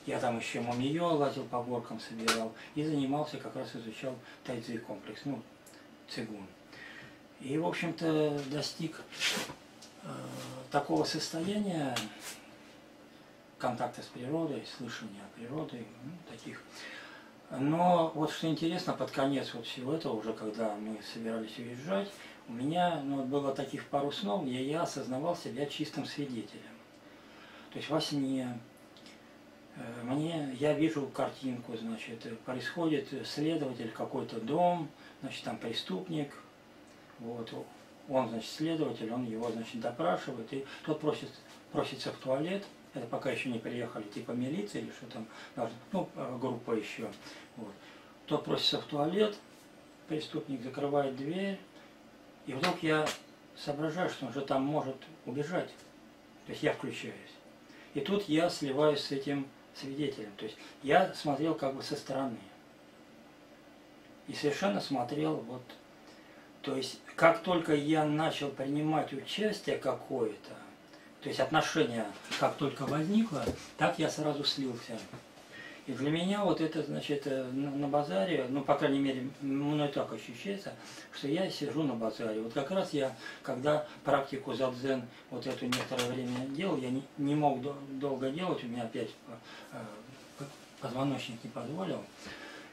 Я там еще мумиё лазил по горкам, собирал и занимался, как раз изучал тайцзи комплекс, ну, цигун. И, в общем-то, достиг э, такого состояния контакта с природой, слышания о природе, ну, таких. Но вот что интересно, под конец вот всего этого, уже когда мы собирались уезжать, у меня ну, было таких пару снов, где я осознавал себя чистым свидетелем. То есть во сне э, мне, я вижу картинку, значит, происходит следователь, какой-то дом, значит, там преступник, вот, он, значит, следователь, он его, значит, допрашивает, и тот просит, просится в туалет, это пока еще не приехали, типа милиция или что там, ну, группа еще, вот. Тот просится в туалет, преступник закрывает дверь, и вдруг я соображаю, что он же там может убежать. То есть я включаюсь. И тут я сливаюсь с этим свидетелем. То есть я смотрел как бы со стороны. И совершенно смотрел вот то есть, как только я начал принимать участие какое-то, то есть отношение как только возникло, так я сразу слился. И для меня вот это, значит, э, на базаре, ну, по крайней мере, мной так ощущается, что я сижу на базаре. Вот как раз я, когда практику задзен вот эту некоторое время делал, я не, не мог долго делать, у меня опять э, позвоночник не позволил.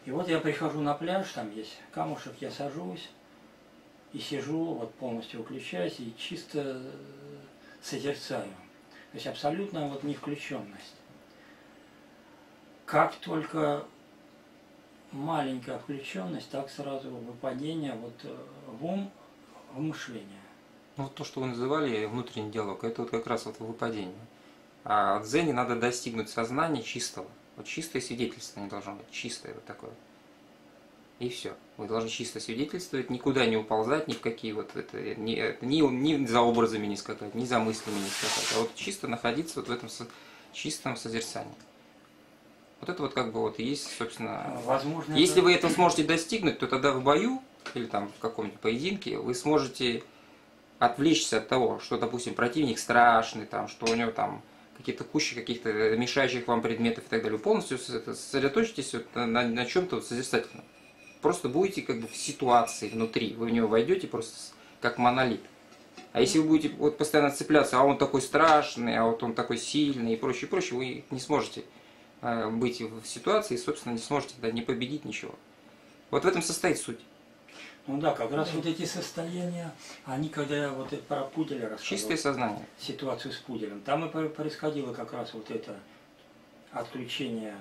И вот я прихожу на пляж, там есть камушек, я сажусь, и сижу, вот полностью выключаюсь и чисто э, созерцаю. То есть абсолютно вот не включенность. Как только маленькая включенность, так сразу выпадение вот э, в ум, в мышление. Ну, то, что вы называли внутренний диалог, это вот как раз вот выпадение. А в дзене надо достигнуть сознания чистого. Вот чистое свидетельство не должно быть, чистое вот такое. И все. Вы должны чисто свидетельствовать, никуда не уползать, ни в какие вот это, ни, ни, ни за образами не скакать, ни за мыслями не скакать, а вот чисто находиться вот в этом чистом созерцании. Вот это вот как бы вот есть, собственно... Возможно, Если это... вы это сможете достигнуть, то тогда в бою или там в каком-нибудь поединке вы сможете отвлечься от того, что, допустим, противник страшный, там, что у него там какие-то кучи каких-то мешающих вам предметов и так далее. Полностью сосредоточитесь вот на, на, чем-то вот созерцательном просто будете как бы в ситуации внутри, вы в него войдете просто как монолит. А если вы будете вот постоянно цепляться, а он такой страшный, а вот он такой сильный и прочее, прочее, вы не сможете быть в ситуации и, собственно, не сможете тогда не победить ничего. Вот в этом состоит суть. Ну да, как раз вот эти состояния, они когда я вот про пуделя рассказывал. Чистое сознание. Ситуацию с пуделем. Там и происходило как раз вот это отключение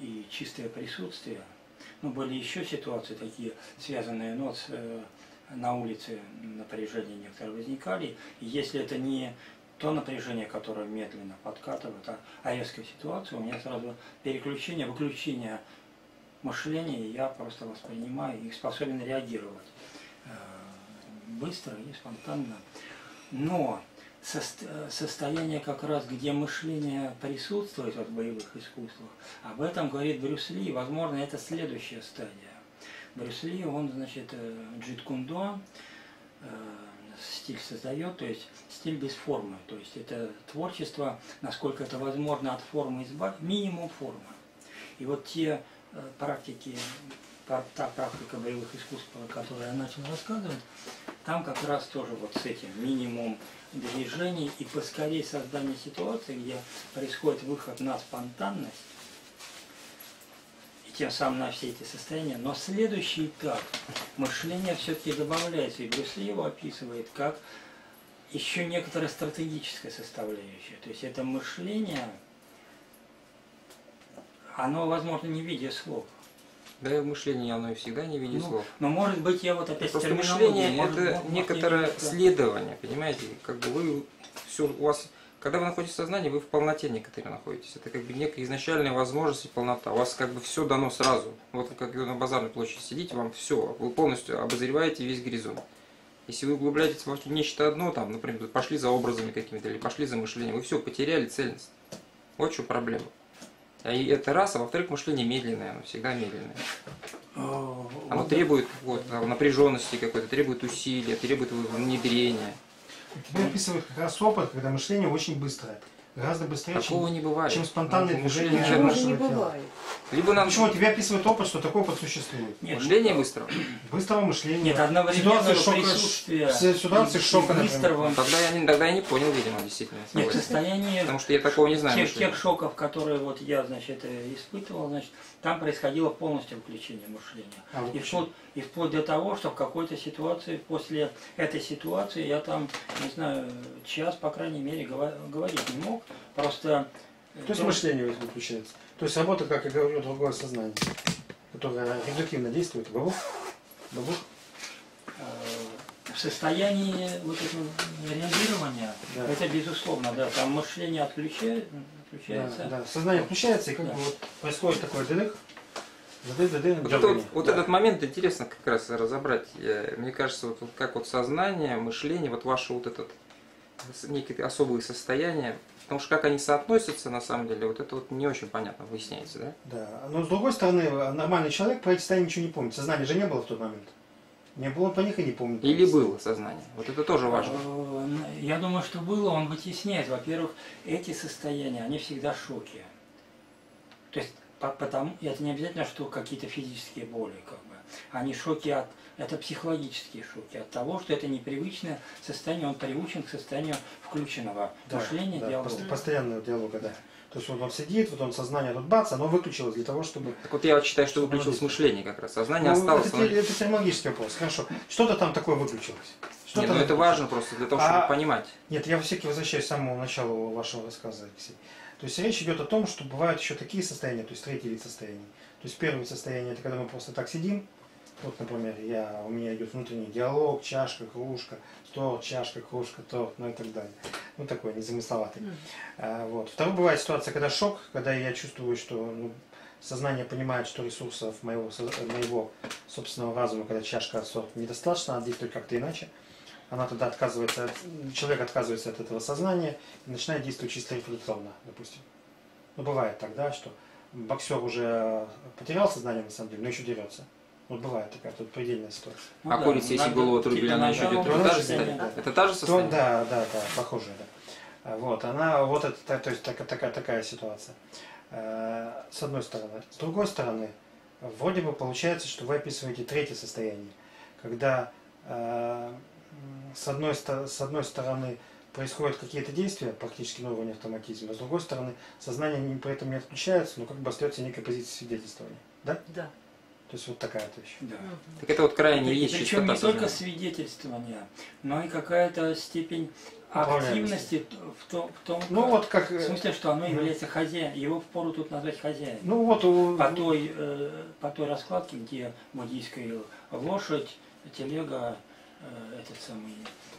и чистое присутствие – ну, были еще ситуации такие, связанные ну, с, э, на улице напряжения некоторые возникали. И если это не то напряжение, которое медленно подкатывает, а, а резкая ситуация, у меня сразу переключение, выключение мышления, и я просто воспринимаю и способен реагировать э, быстро и спонтанно. Но состояние как раз, где мышление присутствует в боевых искусствах, об этом говорит Брюс Ли, возможно, это следующая стадия. Брюс Ли, он, значит, джит кундо, э, стиль создает, то есть стиль без формы, то есть это творчество, насколько это возможно, от формы избавить, минимум формы. И вот те э, практики, та практика боевых искусств, о которой я начал рассказывать, там как раз тоже вот с этим минимум движений и поскорее создание ситуации, где происходит выход на спонтанность, тем самым на все эти состояния. Но следующий этап мышления все-таки добавляется, и Брюс его описывает как еще некоторая стратегическая составляющая. То есть это мышление, оно, возможно, не в виде слов, да, мышление оно и всегда не видит ну, слов. Но может быть я вот опять Просто мышление может, это может, некоторое может, следование, понимаете? Как бы вы все у вас, когда вы находитесь в сознании, вы в полноте некоторые находитесь. Это как бы некая изначальная возможность и полнота. У вас как бы все дано сразу. Вот как вы на базарной площади сидите, вам все, вы полностью обозреваете весь горизонт. Если вы углубляетесь во нечто одно, там, например, пошли за образами какими-то или пошли за мышлением, вы все, потеряли цельность. Вот что проблема. А и это раз, а во-вторых, мышление медленное, оно всегда медленное. А, оно требует вот, напряженности какой-то, требует усилия, требует внедрения. Тебе описывают как раз опыт, когда мышление очень быстрое гораздо быстрее, Такого чем, не бывает. чем спонтанное движение Ничего нашего не тела. бывает. Либо нам... Почему тебе описывает опыт, что такой опыт существует? Нет, мышление быстрого. Быстрого мышления. Нет, одновременного ситуации шока, присутствия. Ситуации шока, быстрого. Тогда я, не, тогда я не понял, видимо, действительно. Нет, состояние... Потому что я такого не знаю. Тех, тех шоков, которые вот я, значит, э, испытывал, значит, там происходило полностью включение мышления. А, и, вплоть, и вплоть до того, что в какой-то ситуации, после этой ситуации, я там, не знаю, час, по крайней мере, говорить не мог. Просто... Э, То есть мышление выключается. То есть работа, как я говорю, другое сознание, которое редуктивно действует. Бабух? Бабух? Э, в состоянии вот этого реагирования, да. это безусловно, да, там мышление отключает, отключается. Да, да, сознание отключается, и как да. бы вот происходит такой дых, вот, это вот, вот да. этот момент интересно как раз разобрать. Мне кажется, вот, вот как вот сознание, мышление, вот ваше вот этот некие особые состояния, потому что как они соотносятся на самом деле, вот это вот не очень понятно выясняется, да? Да, но с другой стороны, нормальный человек про эти состояния ничего не помнит. Сознания же не было в тот момент. Не было, по них и не помнит. Или было сознание. Вот это тоже важно. Э, я думаю, что было, он вытесняет. Во-первых, эти состояния, они всегда шоки. То есть, потому, это не обязательно, что какие-то физические боли, как бы. Они шоки от это психологические шоки от того, что это непривычное состояние, он приучен к состоянию включенного да, мышления, да, диалога. Постоянного диалога, да. То есть вот он сидит, вот он сознание тут бац, оно выключилось для того, чтобы... Так вот я вот считаю, что выключилось мышление как раз. Сознание ну, осталось. Это, это терминологический вопрос. Хорошо. Что-то там такое выключилось. Что Нет, ну это важно просто для того, чтобы а... понимать. Нет, я все-таки возвращаюсь к самому началу вашего рассказа, Алексей. То есть речь идет о том, что бывают еще такие состояния, то есть третий вид состояний. То есть первое состояние это когда мы просто так сидим, вот, например, я, у меня идет внутренний диалог, чашка, кружка, торт, чашка, кружка, торт, ну и так далее. Ну, такой незамысловатый. Mm. А, вот. Второй бывает ситуация, когда шок, когда я чувствую, что ну, сознание понимает, что ресурсов моего, моего собственного разума, когда чашка сорт недостаточно, надо действовать как-то иначе. Она тогда отказывается, человек отказывается от этого сознания и начинает действовать чисто рефлекторно, допустим. Ну, бывает тогда, что боксер уже потерял сознание, на самом деле, но еще дерется. Вот бывает такая тут предельная ситуация. Ну, а да, курица, если голову отрубили, она еще идет. Это, та же, да. это та же состояние? Да, да, да, похожая, да. Вот, она, вот это, то есть такая, такая, такая ситуация. Э, с одной стороны. С другой стороны, вроде бы получается, что вы описываете третье состояние, когда э, с, одной, с одной стороны происходят какие-то действия практически на уровне автоматизма, а с другой стороны сознание при этом не отключается, но как бы остается некая позиция свидетельствования. Да? Да. То есть вот такая вот вещь. Да. Так это вот крайне есть Причем не только свидетельствование, но и какая-то степень активности в том, в том ну, вот как, в смысле, что оно является хозяином, его впору тут назвать хозяином. Ну вот у... по той э, по той раскладке, где буддийская лошадь, телега, э, этот самый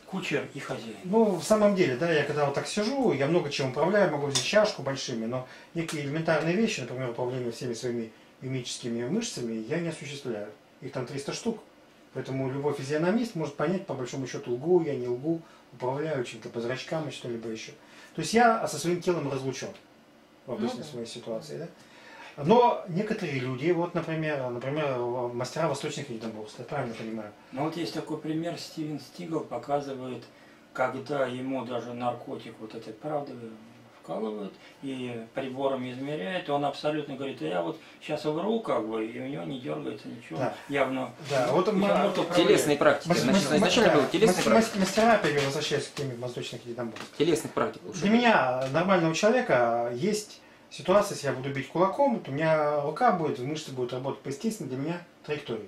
кучер и хозяин. Ну, в самом деле, да, я когда вот так сижу, я много чем управляю, могу взять чашку большими, но некие элементарные вещи, например, управление всеми своими мимическими мышцами я не осуществляю. Их там 300 штук. Поэтому любой физиономист может понять, по большому счету, лгу я, не лгу, управляю чем-то по зрачкам и что-либо еще. То есть я со своим телом разлучен в обычной ну, да. своей ситуации. Да? Но некоторые люди, вот, например, например, мастера восточных единоборств, я правильно понимаю? Ну вот есть такой пример, Стивен Стигл показывает, когда ему даже наркотик, вот этот, правда, вкалывают и прибором измеряет, и он абсолютно говорит, я вот сейчас вру, как бы, и у него не дергается ничего, да. явно. Да, вот мы, телесные практики, Мас, значит, изначально было телесные практики. Мастера, опять же, возвращаясь к теме воздушных единоборств. Телесных практик. Для меня, нормального человека, есть ситуация, если я буду бить кулаком, то у меня рука будет, мышцы будут работать по естественной для меня траектории,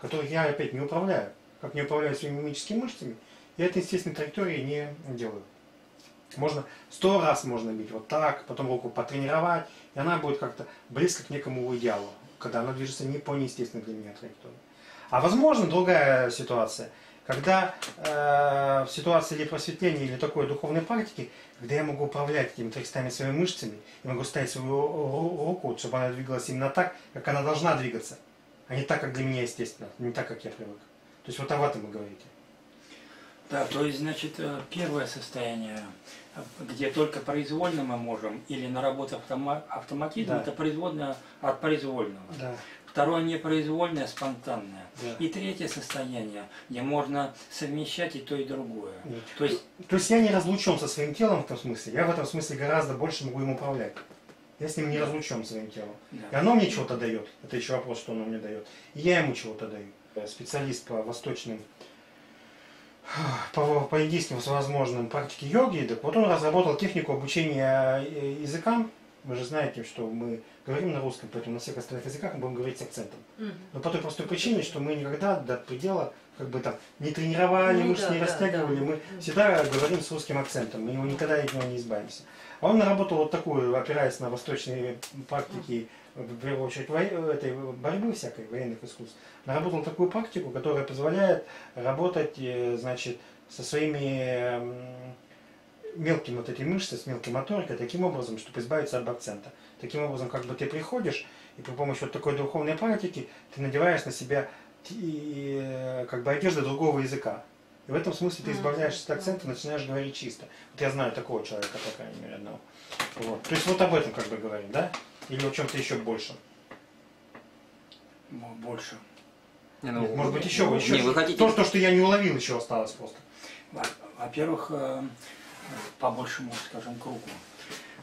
которую я опять не управляю. Как не управляю своими мимическими мышцами, я этой естественной траектории не делаю. Можно сто раз можно бить вот так, потом руку потренировать, и она будет как-то близко к некому идеалу, когда она движется не по неестественной для меня траектории. А возможно другая ситуация, когда э, в ситуации или просветления, или такой духовной практики, когда я могу управлять этими трекстами своими мышцами, и могу ставить свою руку, чтобы она двигалась именно так, как она должна двигаться, а не так, как для меня естественно, не так, как я привык. То есть вот об этом вы говорите. Да, то есть, значит, э, первое состояние, где только произвольно мы можем, или на работу автома автоматизм, да. это произвольно от произвольного. Да. Второе непроизвольное, спонтанное. Да. И третье состояние, где можно совмещать и то, и другое. Да. То, есть... то есть я не разлучен со своим телом в этом смысле, я в этом смысле гораздо больше могу им управлять. Я с ним не разлучен своим телом. Да. И оно мне чего-то дает. Это еще вопрос, что оно мне дает. И я ему чего-то даю. Специалист по восточным по, по индийским всевозможным практике йоги, так вот он разработал технику обучения э, языкам. Вы же знаете, что мы говорим на русском, поэтому на всех остальных языках мы будем говорить с акцентом. Mm-hmm. Но по той простой причине, что мы никогда до предела как бы там не тренировали, ну, мышцы да, не да, растягивали, да. мы всегда говорим с русским акцентом, мы его никогда от него не избавимся. А он наработал вот такую, опираясь на восточные практики, в первую очередь, этой борьбы всякой, военных искусств, наработал такую практику, которая позволяет работать, э, значит, со своими мелкими вот эти мышцы, с мелкой моторикой, таким образом, чтобы избавиться от акцента. Таким образом, как бы ты приходишь, и при помощи вот такой духовной практики ты надеваешь на себя и, э, как бы одежду другого языка. И в этом смысле ты избавляешься от акцента, начинаешь говорить чисто. Вот я знаю такого человека, по крайней мере, одного. Вот. То есть вот об этом как бы говорим, да? Или о чем-то еще больше? Больше. Не, ну, Нет, может быть, еще, ну, еще не, вы хотите... то, то, что я не уловил, еще осталось просто. Во-первых, э, по большему, скажем, кругу.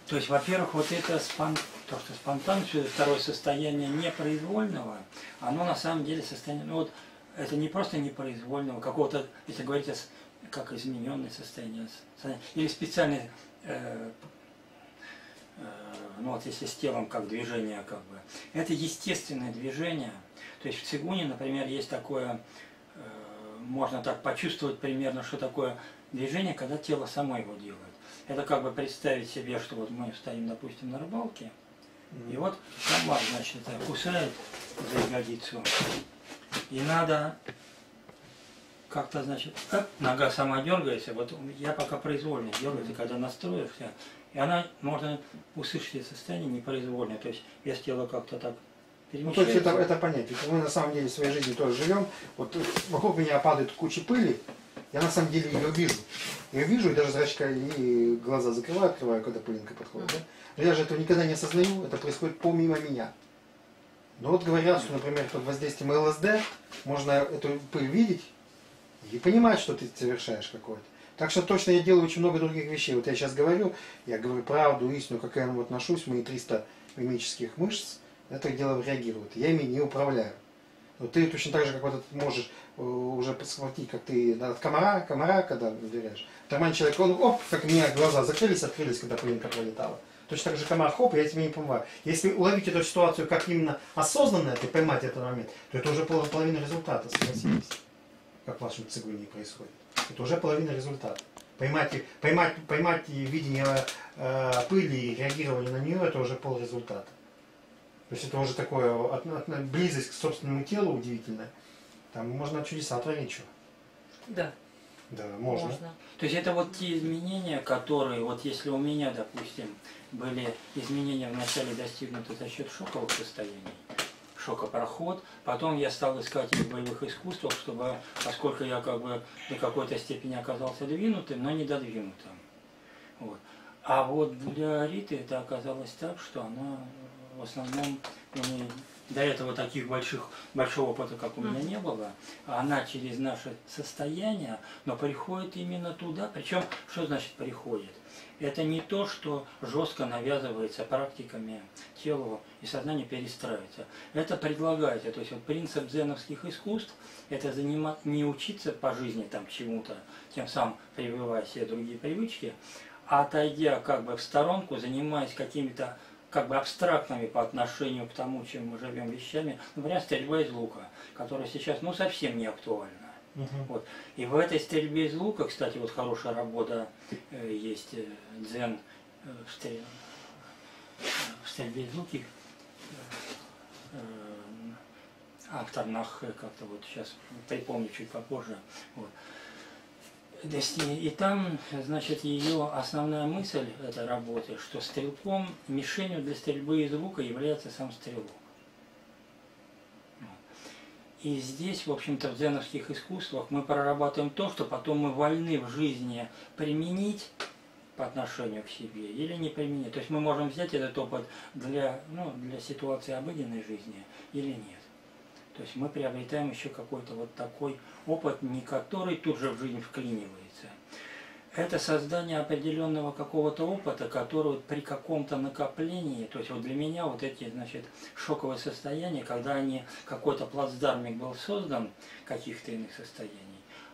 То есть, во-первых, вот это спон... то, что спонтанность, второе состояние непроизвольного, оно на самом деле состояние, ну вот это не просто непроизвольного, какого-то, если говорить о как измененное состояние, или специальное, э, ну вот если с телом как движение, как бы, это естественное движение. То есть в цигуне, например, есть такое, э, можно так почувствовать примерно, что такое движение, когда тело само его делает. Это как бы представить себе, что вот мы стоим, допустим, на рыбалке, и вот комар, значит, кусает за ягодицу, и надо как-то, значит, как нога сама дергается, вот я пока произвольно дергаю, ты когда настроишься, и она, можно услышать это состояние непроизвольное, то есть вес тела как-то так ну, то есть это, это понятие. Мы на самом деле в своей жизни тоже живем. Вот вокруг меня падает куча пыли, я на самом деле ее вижу. Я вижу и даже зрачка и глаза закрываю, открываю, когда пылинка подходит. Да? Но я же этого никогда не осознаю, это происходит помимо меня. Но вот говорят, что, например, под воздействием ЛСД можно эту пыль видеть и понимать, что ты совершаешь какое-то. Так что точно я делаю очень много других вещей. Вот я сейчас говорю, я говорю правду, истину, как я вот отношусь, мои 300 мимических мышц, это дело реагирует. Я ими не управляю. Вот ты точно так же, как вот можешь э, уже подсхватить, как ты от комара, комара, когда доверяешь. Таман человек, он оп, как у меня глаза закрылись, открылись, когда пылинка пролетала. Точно так же комар, хоп, я тебе не помогаю. Если уловить эту ситуацию как именно осознанно, и поймать этот момент, то это уже половина результата, согласитесь. Как в вашем цигуне происходит. Это уже половина результата. Поймать, поймать, поймать видение э, пыли и реагирование на нее, это уже пол результата. То есть это уже такое от, от, близость к собственному телу удивительная. Там можно чудеса творить что. Да. Да, можно. можно. То есть это вот те изменения, которые, вот если у меня, допустим, были изменения вначале достигнуты за счет шоковых состояний, шокопроход, потом я стал искать в боевых искусствах, чтобы, поскольку я как бы до какой-то степени оказался двинутым, но не додвинутым. Вот. А вот для Риты это оказалось так, что она в основном ну, до этого таких больших, большого опыта, как у меня не было, она через наше состояние, но приходит именно туда. Причем, что значит приходит? Это не то, что жестко навязывается практиками телу и сознание перестраивается. Это предлагается. То есть вот принцип дзеновских искусств – это занимать, не учиться по жизни там чему-то, тем самым прививая себе другие привычки, а отойдя как бы в сторонку, занимаясь какими-то как бы абстрактными по отношению к тому, чем мы живем вещами, например, стрельба из лука, которая сейчас ну, совсем не актуальна. Угу. Вот. И в этой стрельбе из лука, кстати, вот хорошая работа э, есть э, дзен э, в, стрель... в стрельбе из луки. Э, автор Нах, как-то вот сейчас припомню чуть попозже. Вот. И там, значит, ее основная мысль этой работы, что стрелком, мишенью для стрельбы из лука является сам стрелок. И здесь, в общем-то, в дзеновских искусствах мы прорабатываем то, что потом мы вольны в жизни применить по отношению к себе или не применить. То есть мы можем взять этот опыт для, ну, для ситуации обыденной жизни или нет. То есть мы приобретаем еще какой-то вот такой опыт, не который тут же в жизнь вклинивается. Это создание определенного какого-то опыта, который при каком-то накоплении, то есть вот для меня вот эти, значит, шоковые состояния, когда они, какой-то плацдармик был создан, каких-то иных состояний,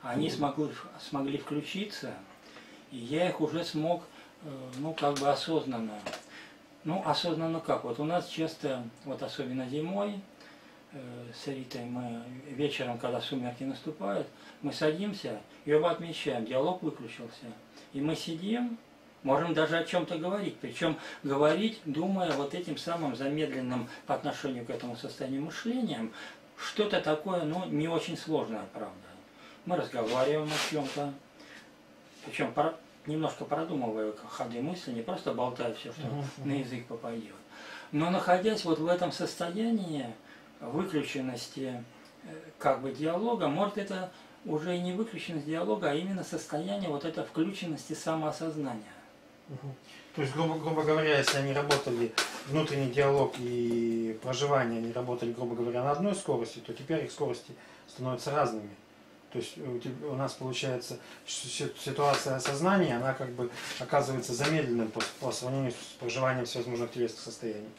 они смогли, смогли включиться, и я их уже смог, э, ну, как бы осознанно. Ну, осознанно как? Вот у нас часто, вот особенно зимой, Э, с Ритой мы вечером, когда сумерки наступают, мы садимся и оба отмечаем, диалог выключился. И мы сидим, можем даже о чем-то говорить, причем говорить, думая вот этим самым замедленным по отношению к этому состоянию мышлением, что-то такое, ну, не очень сложное, правда. Мы разговариваем о чем-то, причем немножко продумывая ходы мысли, не просто болтая все, что на язык попадет. Но находясь вот в этом состоянии, выключенности э, как бы диалога, может это уже не выключенность диалога, а именно состояние вот этой включенности самоосознания. Угу. То есть, грубо, грубо говоря, если они работали, внутренний диалог и проживание, они работали, грубо говоря, на одной скорости, то теперь их скорости становятся разными. То есть у нас получается ситуация осознания, она как бы оказывается замедленным по, по сравнению с проживанием всевозможных телесных состояний.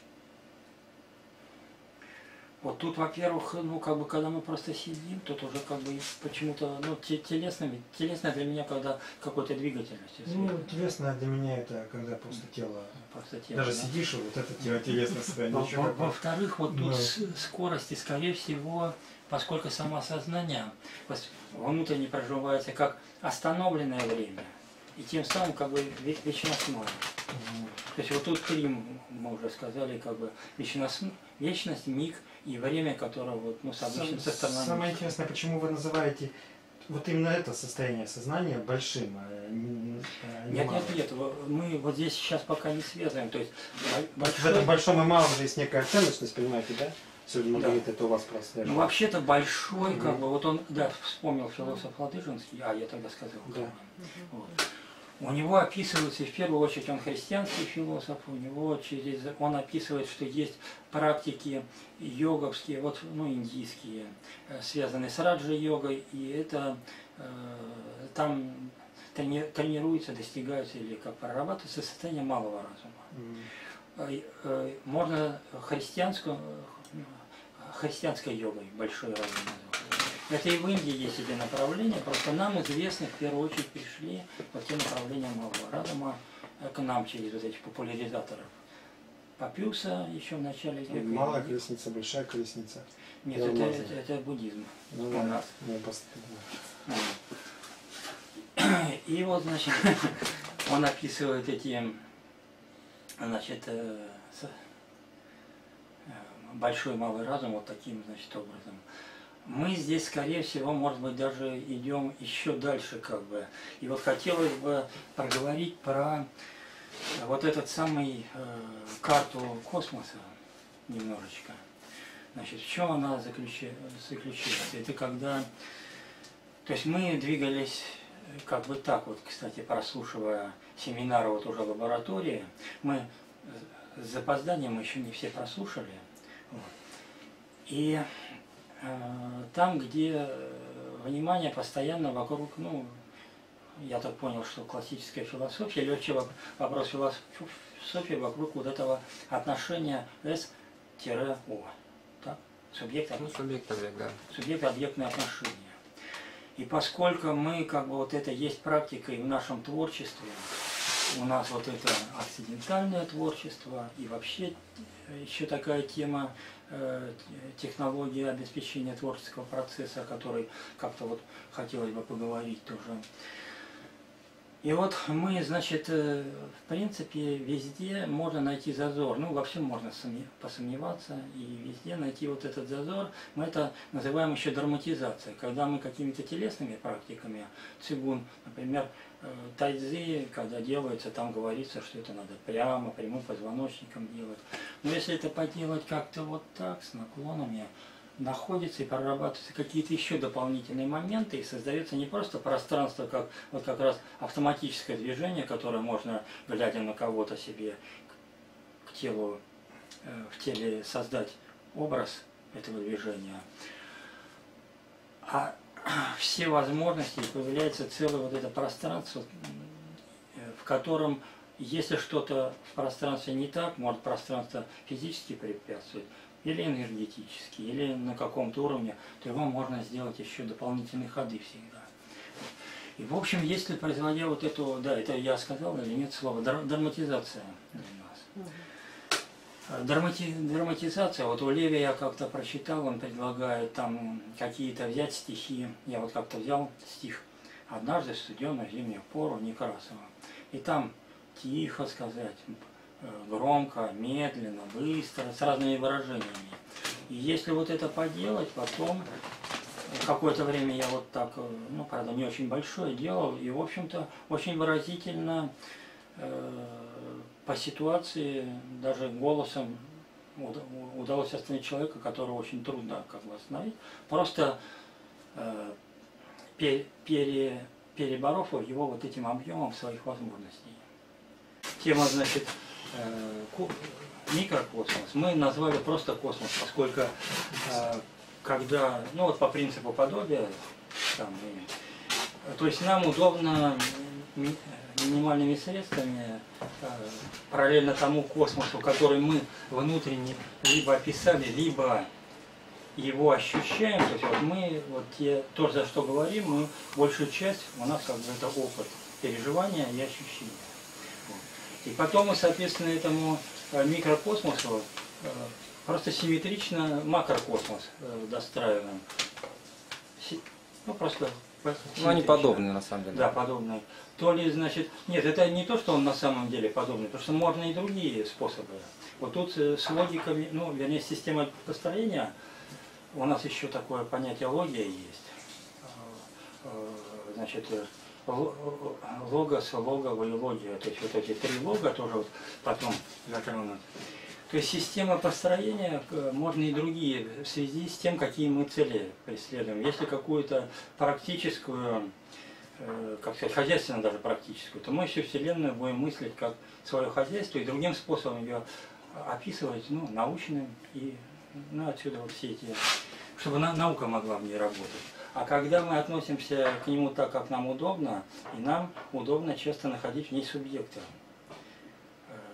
Вот тут, во-первых, ну, как бы, когда мы просто сидим, тут уже как бы почему-то, ну, телесно, телесно для меня, когда какой-то двигательность. Ну, телесно для меня это когда просто тело. Просто тело Даже да? сидишь, и вот это тело телесное состояние. Во-вторых, вот тут скорости, скорее всего, поскольку самосознание внутренне проживается как остановленное время, и тем самым как бы вечностное. Угу. То есть вот тут три, мы уже сказали, как бы вечность, вечность миг – и время, которое вот, ну, с обычным Сам, состоянием. Самое интересное, почему вы называете вот именно это состояние сознания большим, а не Нет, малым. нет, нет, мы вот здесь сейчас пока не связываем. То есть большой... В этом большом и малом же есть некая ценностность, понимаете, да? Сегодня да. говорит, это у вас просто. Ну, вообще-то большой, как бы, вот он, да, вспомнил философ Ладыжинский, а я тогда сказал. Да. Вот. У него описывается, в первую очередь, он христианский философ, у него через, он описывает, что есть практики йоговские, вот, ну, индийские, э, связанные с раджа-йогой, и это э, там трени, тренируется, достигаются или как прорабатывается состояние малого разума. Mm. Можно христианскую, христианской йогой большой разум назвать. Это и в Индии есть эти направления, просто нам известны, в первую очередь пришли по тем направлениям малого разума э, к нам через вот этих популяризаторов. Папюса еще в начале века. Малая колесница, большая колесница. Нет, это, это, это буддизм ну, у нас. Ну, И вот, значит, он описывает эти, значит, э, э, большой малый разум вот таким, значит, образом мы здесь, скорее всего, может быть, даже идем еще дальше, как бы. И вот хотелось бы проговорить про вот этот самый э, карту космоса немножечко. Значит, в чем она заключи? Это когда, то есть мы двигались как бы так вот, кстати, прослушивая семинары вот уже лаборатории, мы с запозданием еще не все прослушали. Вот. И Э, там, где э, внимание постоянно вокруг, ну, я так понял, что классическая философия, вообще вопрос философии вокруг вот этого отношения S-O. Так? Субъект, ну, субъект, объект, да. Субъект объектные отношения. И поскольку мы, как бы, вот это есть практика и в нашем творчестве, у нас вот это акцидентальное творчество и вообще еще такая тема Э, технологии обеспечения творческого процесса, о которой как-то вот хотелось бы поговорить тоже. И вот мы, значит, э, в принципе, везде можно найти зазор. Ну, во всем можно посомневаться и везде найти вот этот зазор. Мы это называем еще драматизацией. Когда мы какими-то телесными практиками, цигун, например, э, тайцзи, когда делается, там говорится, что это надо прямо, прямым позвоночником делать. Но если это поделать как-то вот так, с наклонами, находятся и прорабатываются какие-то еще дополнительные моменты, и создается не просто пространство, как вот как раз автоматическое движение, которое можно, глядя на кого-то себе, к телу, э, в теле создать образ этого движения, а все возможности, появляется целое вот это пространство, э, в котором, если что-то в пространстве не так, может пространство физически препятствует, или энергетически, или на каком-то уровне, то его можно сделать еще дополнительные ходы всегда. И, в общем, если производя вот эту, да, это я сказал или нет слова, драматизация для нас. Драмати, драматизация, вот у Леви я как-то прочитал, он предлагает там какие-то взять стихи. Я вот как-то взял стих «Однажды в студеную зимнюю пору Некрасова». И там тихо сказать, э, громко, медленно, быстро, с разными выражениями. И если вот это поделать, потом какое-то время я вот так, э, ну, правда, не очень большое делал, и, в общем-то, очень выразительно э, по ситуации даже голосом удалось остановить человека, которого очень трудно как бы остановить, просто э, пере, переборов его вот этим объемом своих возможностей. Тема, значит, э, микрокосмос мы назвали просто космос, поскольку э, когда, ну вот по принципу подобия, там, и, то есть нам удобно минимальными средствами, э, параллельно тому космосу, который мы внутренне либо описали, либо его ощущаем, то есть вот мы, вот те, то, за что говорим, мы большую часть, у нас как бы это опыт переживания и ощущения. И потом мы, соответственно, этому э, микрокосмосу э, просто симметрично макрокосмос достраиваем. Ну, просто ну, они подобные, на самом деле. Да, подобные. То ли, значит, нет, это не то, что он на самом деле подобный, потому что можно и другие способы. Вот тут э, с логиками, ну, вернее, система построения, у нас еще такое понятие логия есть. Э, э, значит, логос, логово и логия, то есть вот эти три лога тоже вот потом затронут. То есть система построения можно и другие в связи с тем, какие мы цели преследуем. Если какую-то практическую, как сказать, хозяйственную даже практическую, то мы всю Вселенную будем мыслить как свое хозяйство и другим способом ее описывать, ну, научным и ну, отсюда вот все эти, чтобы наука могла в ней работать. А когда мы относимся к нему так, как нам удобно, и нам удобно часто находить в ней субъекта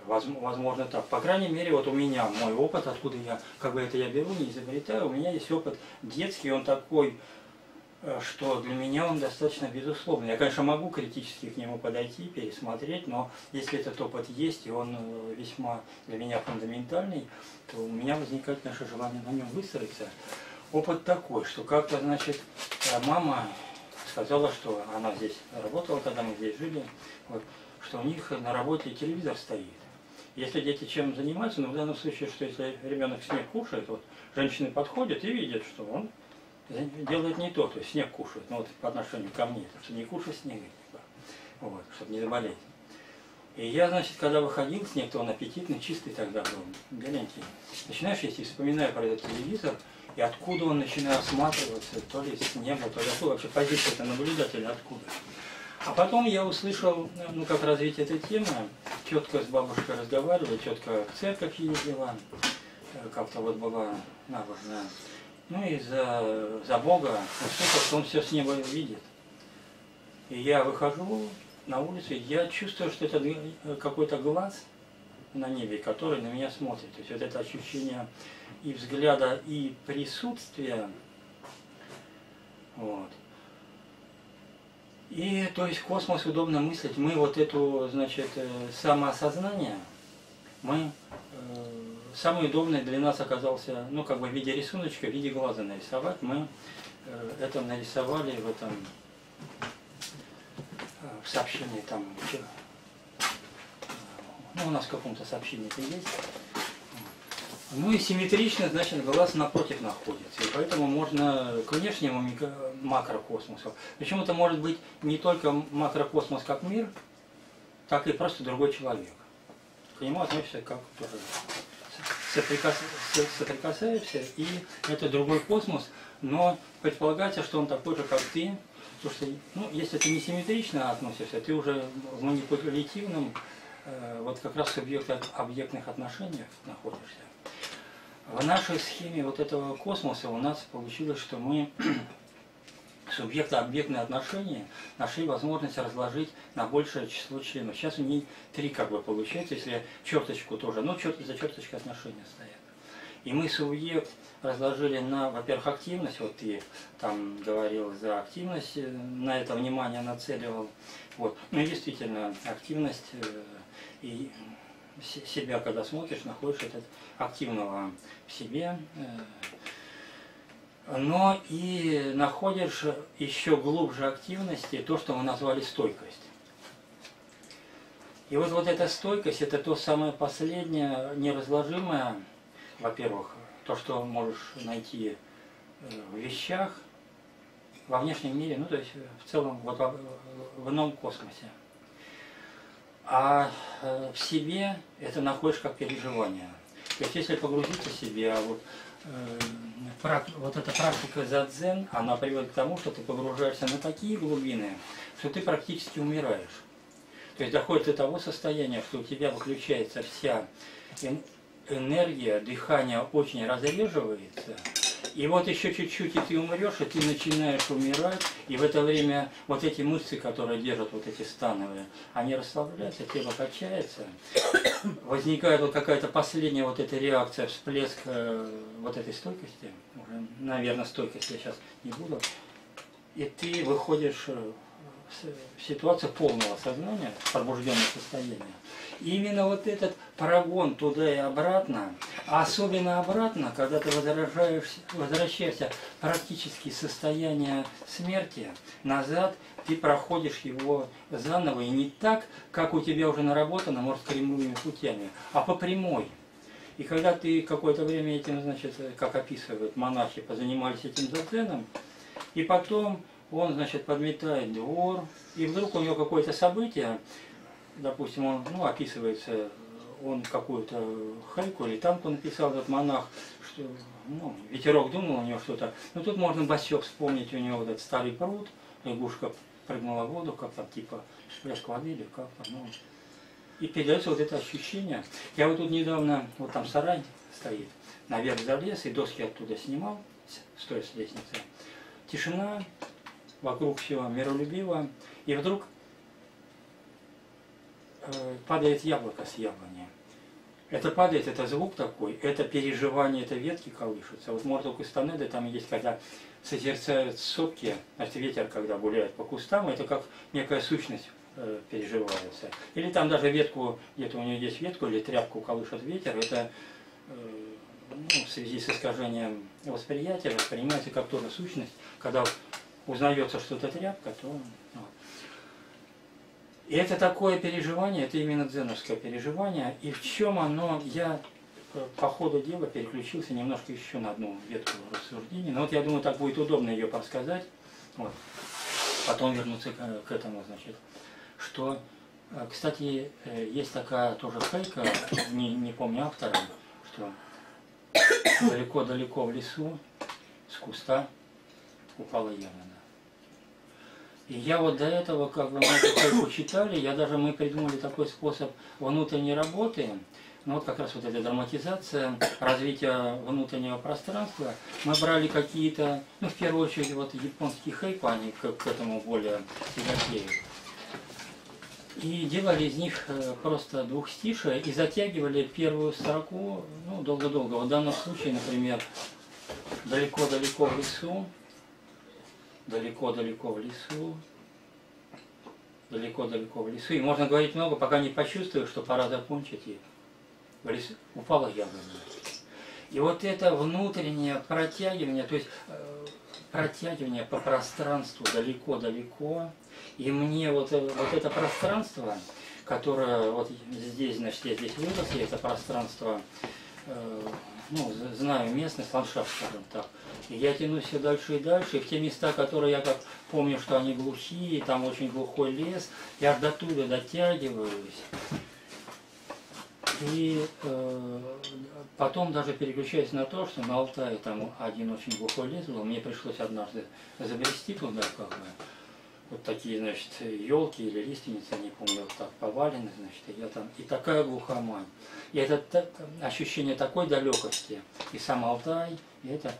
возможно так. По крайней мере, вот у меня мой опыт, откуда я, как бы это я беру, не изобретаю, у меня есть опыт детский, он такой, э, что для меня он достаточно безусловный. Я, конечно, могу критически к нему подойти, пересмотреть, но если этот опыт есть, и он э, весьма для меня фундаментальный, то у меня возникает наше желание на нем выстроиться. Опыт такой, что как-то, значит, э, мама сказала, что она здесь работала, когда мы здесь жили, вот, что у них на работе телевизор стоит. Если дети чем занимаются, но в данном случае, что если ребенок снег кушает, вот женщины подходят и видят, что он делает не то, то есть снег кушает, ну вот по отношению ко мне, что не кушай снега, типа, вот, чтобы не заболеть. И я, значит, когда выходил, снег, то он аппетитный, чистый тогда был, беленький. Начинаешь есть и вспоминаю про этот телевизор, и откуда он начинает осматриваться, то ли с неба, то ли откуда вообще позиция это наблюдателя, откуда. А потом я услышал, ну, как развить этой темы, четко с бабушкой разговаривала, четко в церковь ездила, э, как-то вот была набожная. Ну и за, за Бога что он все с неба видит. И я выхожу на улицу, я чувствую, что это какой-то глаз на небе, который на меня смотрит. То есть вот это ощущение и взгляда, и присутствия. Вот. И то есть космос удобно мыслить. Мы вот эту, значит, э, самоосознание, мы э, самый удобный для нас оказался, ну как бы в виде рисуночка, в виде глаза нарисовать. Мы э, это нарисовали в этом э, в сообщении там, ну у нас в каком-то сообщении это есть. Ну и симметрично, значит, глаз напротив находится. И поэтому можно к внешнему макрокосмосу. Причем это может быть не только макрокосмос как мир, так и просто другой человек. К нему относится как тоже соприкас... соприкасаешься, и это другой космос, но предполагается, что он такой же, как ты, потому что, ну, если ты не симметрично относишься, ты уже в манипулятивном, э, вот как раз субъекте объектных отношениях находишься. В нашей схеме вот этого космоса у нас получилось, что мы субъекта-объектные отношения нашли возможность разложить на большее число членов. Сейчас у них три как бы получается, если черточку тоже, но черт, за черточкой отношения стоят. И мы субъект разложили на, во-первых, активность, вот ты там говорил за активность, э, на это внимание нацеливал. Вот. Ну действительно, активность э, и себя, когда смотришь, находишь этот активного в себе, э, но и находишь еще глубже активности то, что мы назвали стойкость. И вот, вот эта стойкость, это то самое последнее, неразложимое, во-первых, то, что можешь найти э, в вещах, во внешнем мире, ну то есть в целом вот в ином космосе. А э, в себе это находишь как переживание. То есть если погрузиться в себя, а вот, э, вот эта практика задзен, она приводит к тому, что ты погружаешься на такие глубины, что ты практически умираешь. То есть доходит до того состояния, что у тебя выключается вся энергия, дыхание очень разреживается, и вот еще чуть-чуть, и ты умрешь, и ты начинаешь умирать, и в это время вот эти мышцы, которые держат вот эти становые, они расслабляются, тело качается, возникает вот какая-то последняя вот эта реакция, всплеск э, вот этой стойкости, уже, наверное, стойкости я сейчас не буду, и ты выходишь э, в ситуацию полного сознания, пробужденное состояние. Именно вот этот прогон туда и обратно, а особенно обратно, когда ты возвращаешься, возвращаешься практически состояние смерти назад, ты проходишь его заново, и не так, как у тебя уже наработано, может, кремлевыми путями, а по прямой. И когда ты какое-то время этим, значит, как описывают монахи, позанимались этим заценом, и потом он, значит, подметает двор, и вдруг у него какое-то событие, допустим, он, ну, описывается, он какую-то хайку или танку написал, этот монах, что, ну, ветерок думал у него что-то, но тут можно басек вспомнить, у него вот этот старый пруд, лягушка прыгнула в воду, как то типа всплеск воды или как-то, ну, и передается вот это ощущение. Я вот тут недавно, вот там сарай стоит, наверх залез, и доски оттуда снимал, стоя с лестницы. Тишина, вокруг все миролюбиво, и вдруг падает яблоко с яблони. Это падает, это звук такой, это переживание, это ветки колышутся. Вот Мортал Кустанеды там есть, когда созерцают сопки, значит ветер, когда гуляет по кустам, это как некая сущность э, переживается. Или там даже ветку, где-то у нее есть ветку или тряпку колышет ветер, это э, ну, в связи с искажением восприятия воспринимается как тоже сущность, когда узнается, что это тряпка, то... И это такое переживание, это именно дзеновское переживание. И в чем оно, я э, по ходу дела переключился немножко еще на одну ветку рассуждения. Но вот я думаю, так будет удобно ее подсказать. Вот. Потом вернуться к, к этому, значит. Что, э, кстати, э, есть такая тоже хайка, не, не помню автора, что далеко-далеко в лесу с куста упала ягода. И я вот до этого, как бы мы это читали, я даже, мы придумали такой способ внутренней работы, ну вот как раз вот эта драматизация, развитие внутреннего пространства. Мы брали какие-то, ну в первую очередь вот японские хайпы, они к, к этому более тяготеют. И делали из них э, просто двухстишие и затягивали первую строку, ну, долго-долго. В данном случае, например, далеко-далеко в лесу, далеко-далеко в лесу, далеко-далеко в лесу. И можно говорить много, пока не почувствуешь, что пора закончить, и в лесу упала яблоня. И вот это внутреннее протягивание, то есть э, протягивание по пространству далеко-далеко, и мне вот, э, вот это пространство, которое вот здесь, значит, я здесь вырос, и это пространство э, ну, знаю местность, ландшафт, скажем так. И я тянусь все дальше и дальше, и в те места, которые я как помню, что они глухие, там очень глухой лес, я до туда дотягиваюсь. И э, потом даже переключаясь на то, что на Алтае там один очень глухой лес был, мне пришлось однажды забрести туда, как бы, вот такие, значит, елки или лиственницы, не помню, вот так повалены, значит, и я там, и такая глухомань. И это так, ощущение такой далекости, и сам Алтай, и это,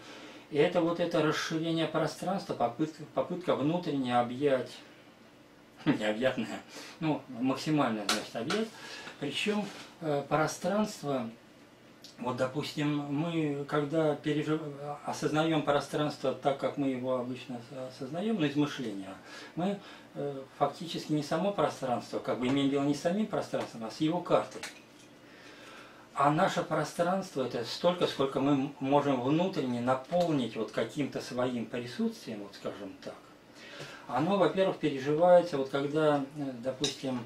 и это вот это расширение пространства, попытка, попытка внутренне объять, необъятное, ну, максимально, значит, объять, причем э, пространство, вот, допустим, мы, когда пережив... осознаем пространство так, как мы его обычно осознаем, ну, из мышления, мы э, фактически не само пространство, как бы имеем дело не с самим пространством, а с его картой. А наше пространство это столько, сколько мы можем внутренне наполнить вот каким-то своим присутствием, вот скажем так. Оно, во-первых, переживается, вот когда, э, допустим,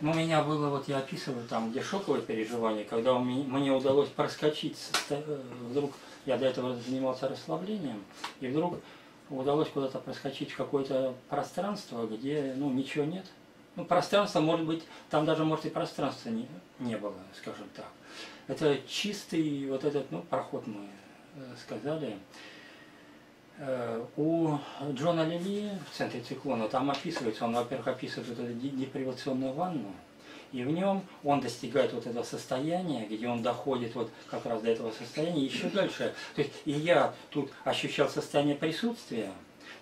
ну, у меня было, вот я описываю там, где шоковое переживание, когда меня, мне удалось проскочить, э, вдруг я до этого занимался расслаблением, и вдруг удалось куда-то проскочить в какое-то пространство, где, ну, ничего нет. Ну, пространство, может быть, там даже, может, и пространства не, не было, скажем так. Это чистый вот этот, ну, проход мы э, сказали. Э, у Джона Лили в центре циклона там описывается, он, во-первых, описывает эту депривационную ванну, и в нем он достигает вот этого состояния, где он доходит вот как раз до этого состояния еще дальше. То есть и я тут ощущал состояние присутствия,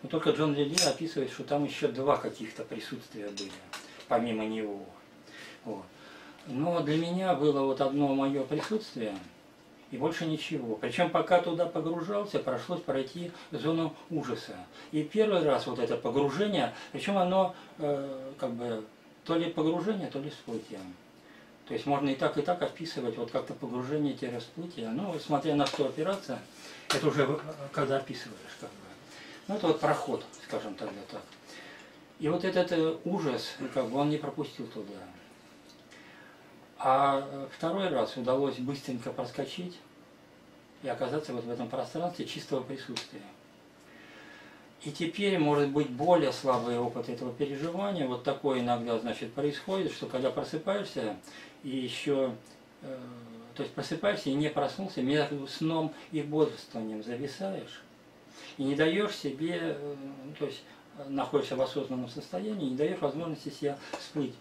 но только Джон Лили описывает, что там еще два каких-то присутствия были, помимо него. Вот. Но для меня было вот одно мое присутствие – и больше ничего. Причем пока туда погружался, пришлось пройти зону ужаса. И первый раз вот это погружение, причем оно э, как бы то ли погружение, то ли всплытие. То есть можно и так, и так описывать, вот как-то погружение, те расплытие. Ну, смотря на что опираться, это уже когда описываешь, как бы. Ну, это вот проход, скажем тогда так. И вот этот э, ужас, как бы он не пропустил туда. А э, второй раз удалось быстренько проскочить и оказаться вот в этом пространстве чистого присутствия. И теперь, может быть, более слабый опыт этого переживания, вот такое иногда, значит, происходит, что когда просыпаешься и еще, э, то есть просыпаешься и не проснулся, между сном и бодрствованием зависаешь, и не даешь себе, э, то есть находишься в осознанном состоянии, не даешь возможности себя всплыть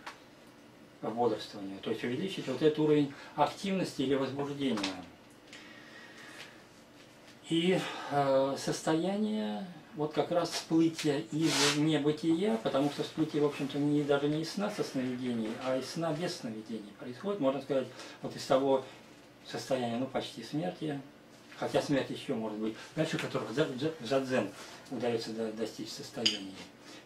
в бодрствовании, то есть увеличить вот этот уровень активности или возбуждения. И э, состояние вот как раз всплытия из небытия, потому что всплытие, в общем-то, не, даже не из сна со сновидений, а из сна без сновидений происходит, можно сказать, вот из того состояния, ну, почти смерти, хотя смерть еще может быть, дальше которых за дзен удается достичь состояния.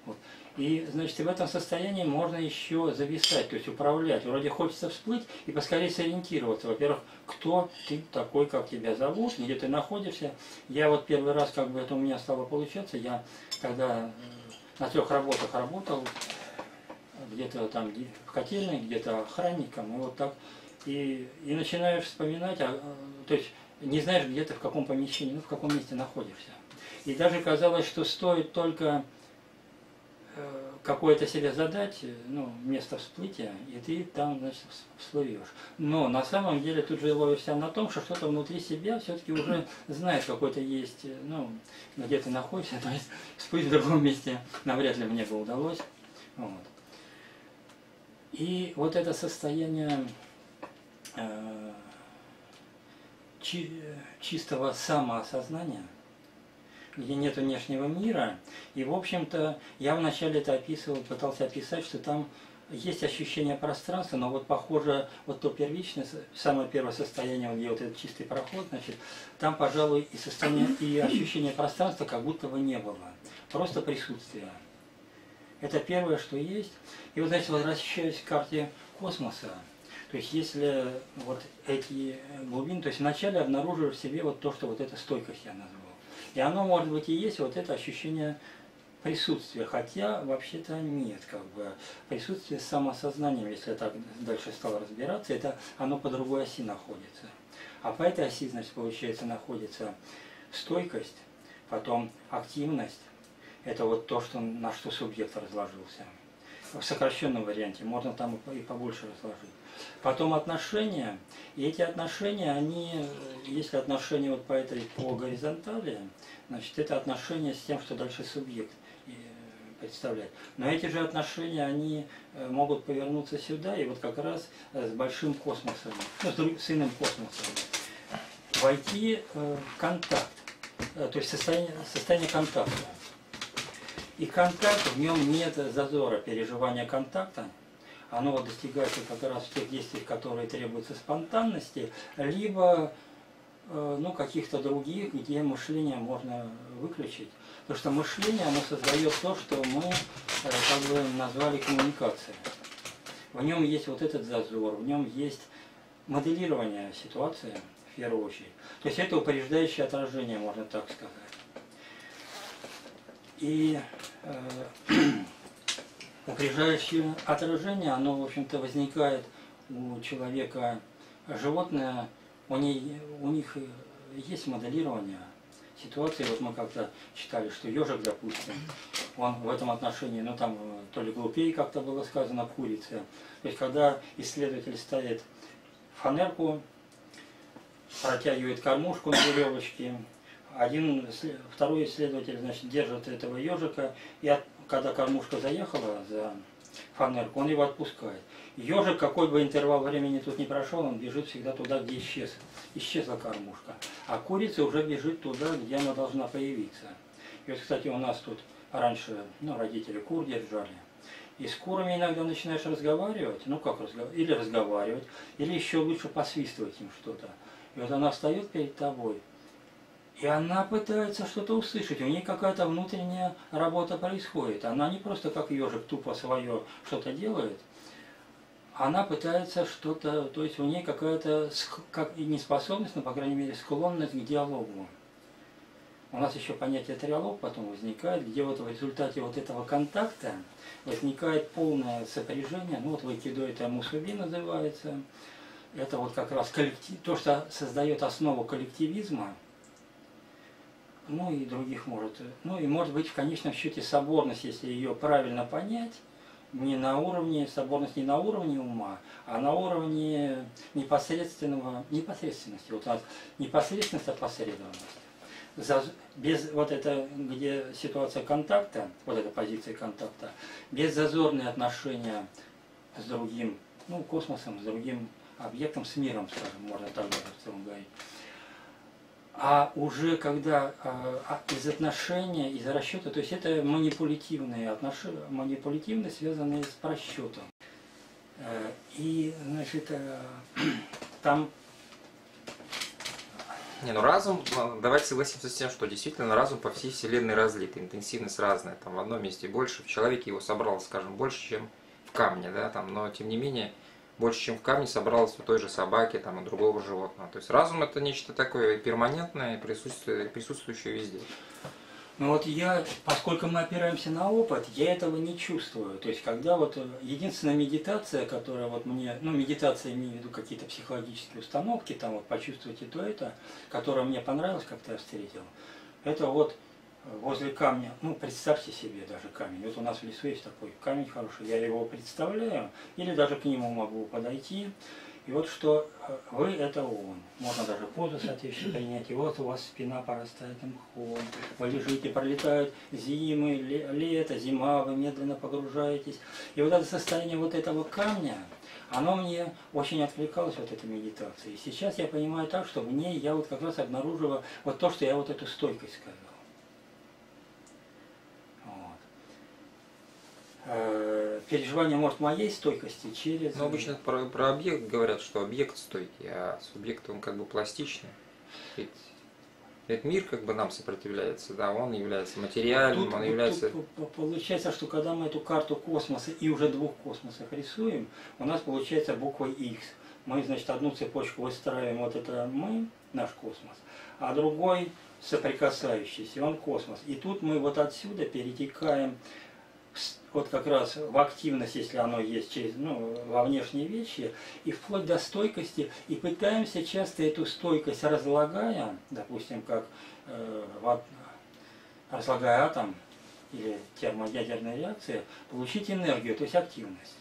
Вот. И, значит, в этом состоянии можно еще зависать, то есть управлять. Вроде хочется всплыть и поскорее сориентироваться. Во-первых, кто ты такой, как тебя зовут, где ты находишься. Я вот первый раз, как бы это у меня стало получаться, я когда на трех работах работал, где-то там в котельной, где-то охранником, и вот так. И, и начинаешь вспоминать, а, то есть не знаешь, где ты, в каком помещении, ну, в каком месте находишься. И даже казалось, что стоит только какое-то себе задать, э, ну, место всплытия, и ты там, значит, всплывешь. Но на самом деле тут же ловишься на том, что что-то внутри себя все-таки уже знает, какой-то есть, э, ну, где ты находишься, то есть всплыть в другом месте навряд ли мне бы удалось. Вот. И вот это состояние э, чи, чистого самоосознания – где нет внешнего мира. И, в общем-то, я вначале это описывал, пытался описать, что там есть ощущение пространства, но вот похоже, вот то первичное, самое первое состояние, где вот этот чистый проход, значит, там, пожалуй, и состояние, и ощущение пространства как будто бы не было. Просто присутствие. Это первое, что есть. И вот, значит, возвращаясь к карте космоса, то есть если вот эти глубины, то есть вначале обнаруживаешь в себе вот то, что вот эта стойкость я назвал. И оно, может быть, и есть вот это ощущение присутствия, хотя вообще-то нет, как бы присутствие самосознанием, если я так дальше стал разбираться, это оно по другой оси находится. А по этой оси, значит, получается, находится стойкость, потом активность, это вот то, что, на что субъект разложился. в сокращенном варианте, можно там и побольше разложить. Потом отношения, и эти отношения, они, если отношения вот по этой, по горизонтали, значит, это отношения с тем, что дальше субъект э, представляет. Но эти же отношения, они э, могут повернуться сюда, и вот как раз с большим космосом, ну, с иным космосом, войти в контакт, то есть состояние, состояние контакта. И контакт, в нем нет зазора переживания контакта, оно вот достигается как раз в тех действиях, которые требуются спонтанности, либо э, ну, каких-то других, где мышление можно выключить. Потому что мышление, оно создает то, что мы э, как бы назвали коммуникацией. В нем есть вот этот зазор, в нем есть моделирование ситуации, в первую очередь. То есть это упреждающее отражение, можно так сказать. И э, упреждающее отражение, оно, в общем-то, возникает у человека животное, у, ней, у них есть моделирование ситуации. Вот мы как-то считали, что ежик, допустим, он в этом отношении, ну там то ли глупее как-то было сказано, курица. То есть когда исследователь ставит фанерку, протягивает кормушку на веревочке, один, второй исследователь, значит, держит этого ежика, и от, когда кормушка заехала за фанерку, он его отпускает. Ежик, какой бы интервал времени тут не прошел, он бежит всегда туда, где исчез. Исчезла кормушка. А курица уже бежит туда, где она должна появиться. И вот, кстати, у нас тут раньше ну, родители кур держали. И с курами иногда начинаешь разговаривать, ну как разговаривать, или разговаривать, или еще лучше посвистывать им что-то. И вот она встает перед тобой, и она пытается что-то услышать, у нее какая-то внутренняя работа происходит. Она не просто как ежик тупо свое что-то делает, она пытается что-то, то есть у нее какая-то как, не способность, но, по крайней мере, склонность к диалогу. У нас еще понятие триалог потом возникает, где вот в результате вот этого контакта возникает полное сопряжение, ну вот в айкидо это мусуби называется, это вот как раз коллектив, то, что создает основу коллективизма, ну и других может. Ну и может быть в конечном счете соборность, если ее правильно понять, не на уровне, соборность не на уровне ума, а на уровне непосредственного, непосредственности. Вот у непосредственность опосредованность. За, без вот это, где ситуация контакта, вот эта позиция контакта, без зазорные отношения с другим, ну, космосом, с другим объектом, с миром, скажем, можно так говорить. А уже когда а, а, из отношения, из расчета, то есть это манипулятивные отношения, манипулятивные, связанные с просчетом. Э, и, значит, э, там не, ну разум, ну, давайте согласимся с тем, что действительно разум по всей Вселенной разлит, интенсивность разная, там в одном месте больше, в человеке его собрал, скажем, больше, чем в камне, да, там, но тем не менее, больше, чем в камне собралось у той же собаки там, и другого животного. То есть разум это нечто такое перманентное, присутствующее, присутствующее везде. Ну вот я, поскольку мы опираемся на опыт, я этого не чувствую. То есть когда вот э, единственная медитация, которая вот мне, ну медитация имею в виду какие-то психологические установки, там вот почувствовать и то это, которая мне понравилась, как-то я встретил, это вот возле камня, ну представьте себе даже камень, вот у нас в лесу есть такой камень хороший, я его представляю, или даже к нему могу подойти, и вот что э, вы это он, можно даже позу соответствующую принять, и вот у вас спина порастает мхом, вы лежите, пролетают зимы, лето, зима, вы медленно погружаетесь, и вот это состояние вот этого камня, оно мне очень отвлекалось, вот эта медитация. И сейчас я понимаю так, что в ней я вот как раз обнаружила вот то, что я вот эту стойкость сказал. Э, переживание может моей стойкости через... Ну, обычно про, про объект говорят, что объект стойкий, а субъект он как бы пластичный. Ведь, ведь мир как бы нам сопротивляется, да, он является материальным, тут, он является... Тут получается, что когда мы эту карту космоса и уже двух космосов рисуем, у нас получается буква X. Мы, значит, одну цепочку выстраиваем, вот это мы, наш космос, а другой соприкасающийся, он космос. И тут мы вот отсюда перетекаем вот как раз в активность, если оно есть через, ну, во внешние вещи, и вплоть до стойкости, и пытаемся часто эту стойкость разлагая, допустим, как э, вот, разлагая атом, или термоядерной реакции получить энергию, то есть активность.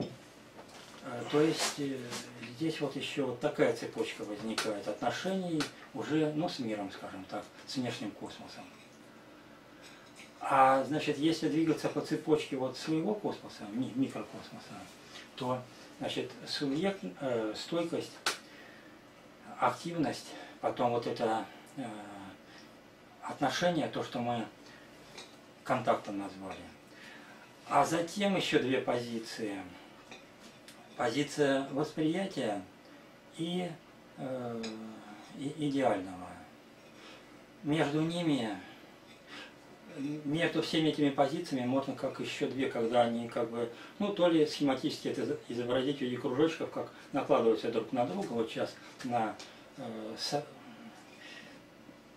А, то есть э, здесь вот еще вот такая цепочка возникает отношений уже, ну, с миром, скажем так, с внешним космосом. А значит, если двигаться по цепочке вот своего космоса, микрокосмоса, то значит, субъект, э, стойкость, активность, потом вот это э, отношение, то, что мы контактом назвали. А затем еще две позиции. Позиция восприятия и, э, и идеального. Между ними между всеми этими позициями можно как еще две, когда они как бы, ну, то ли схематически это изобразить в виде кружочков, как накладываются друг на друга, вот сейчас на, э, с,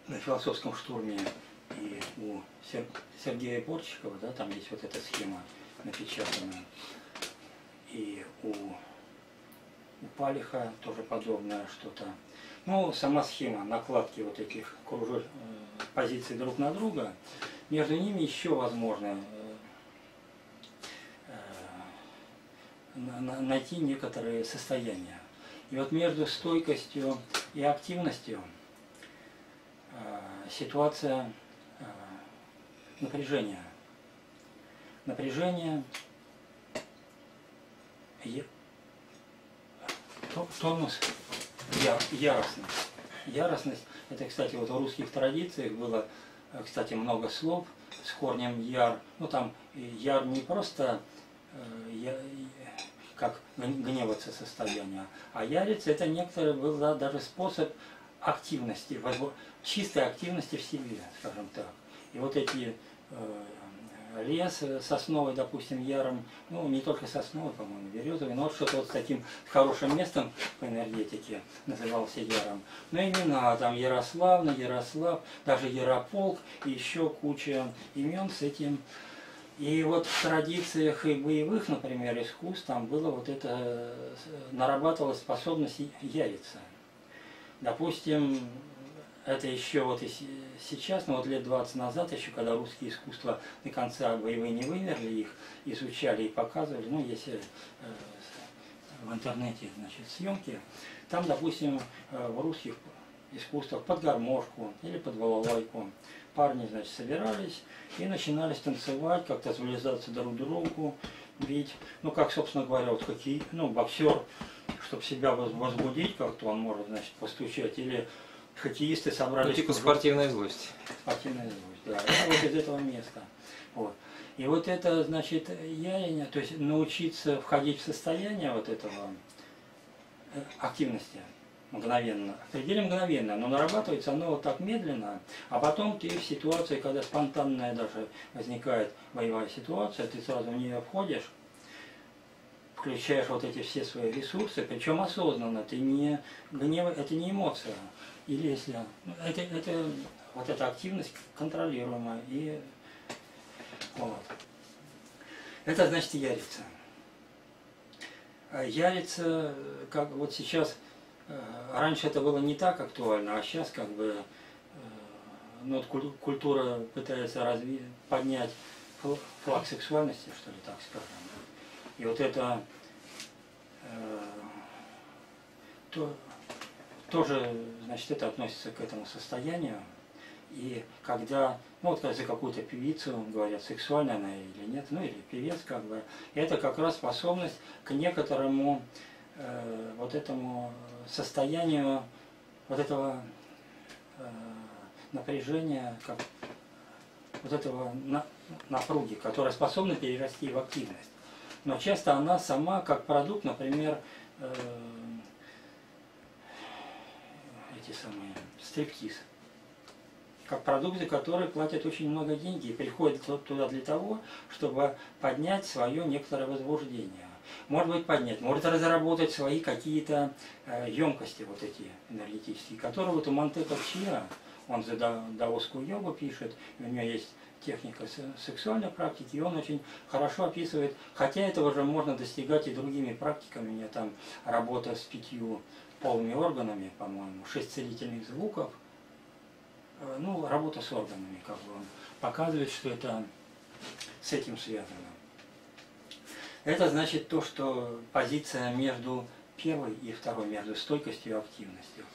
на философском штурме и у Сергея Порчикова, да, там есть вот эта схема напечатанная, и у, у Палиха тоже подобное что-то. Ну, сама схема накладки вот этих кружочков, э, позиций друг на друга, между ними еще возможно э, э, найти некоторые состояния. И вот между стойкостью и активностью э, ситуация напряжения. Напряжение, тонус, яростность. Яростность, это, кстати, вот в русских традициях было Э, кстати, много слов с корнем яр. Ну там яр не просто э, как гневаться состояние, а ярица это некоторый был да, даже способ активности, чистой активности в себе, скажем так. И вот эти э, лес сосновый, допустим, яром, ну, не только сосновый, по-моему, березовый, но вот что-то вот с таким хорошим местом по энергетике назывался яром. Но имена там Ярославна, Ярослав, даже Ярополк еще куча имен с этим. И вот в традициях и боевых, например, искусств там было вот это, нарабатывалась способность яриться. Допустим, это еще вот и сейчас, но вот лет 20 назад, еще когда русские искусства до конца боевые не вымерли, их изучали и показывали, ну, если э, в интернете, значит, съемки, там, допустим, э, в русских искусствах под гармошку или под балалайку парни, значит, собирались и начинали танцевать, как-то звализаться друг другу, бить. Ну, как, собственно говоря, вот какие, ну, боксер, чтобы себя возбудить как-то, он может, значит, постучать, или хоккеисты собрались... Ну, типа спортивная злость. Спортивная злость, да. Это вот из этого места. Вот. И вот это, значит, я, то есть научиться входить в состояние вот этого э, активности мгновенно. Определим мгновенно, но нарабатывается оно вот так медленно, а потом ты в ситуации, когда спонтанная даже возникает боевая ситуация, ты сразу в нее входишь, включаешь вот эти все свои ресурсы, причем осознанно, ты не гнев, это не эмоция, или если ну, это, это, вот эта активность контролируемая и вот. Это значит ярится. А ярится, как вот сейчас, э, раньше это было не так актуально, а сейчас как бы э, ну, вот культура пытается разви поднять флаг сексуальности, что ли, так скажем. И вот это э, то, тоже, значит, это относится к этому состоянию. И когда, ну вот за какую-то певицу говорят, сексуальная она или нет, ну или певец как бы, это как раз способность к некоторому э, вот этому состоянию, вот этого э, напряжения, как, вот этого на, напруги, которая способна перерасти в активность. Но часто она сама, как продукт, например, э, эти самые стриптиз. Как продукты, которые платят очень много денег и приходят туда для того, чтобы поднять свое некоторое возбуждение. Может быть поднять, может разработать свои какие-то э, емкости вот эти энергетические, которые вот у Монтека Чиа, он за даосскую йогу пишет, у него есть техника сексуальной практики, и он очень хорошо описывает, хотя этого же можно достигать и другими практиками, у меня там работа с пятью полыми органами, по-моему, шесть целительных звуков, э, ну, работа с органами, как бы он показывает, что это с этим связано. Это значит то, что позиция между первой и второй, между стойкостью и активностью.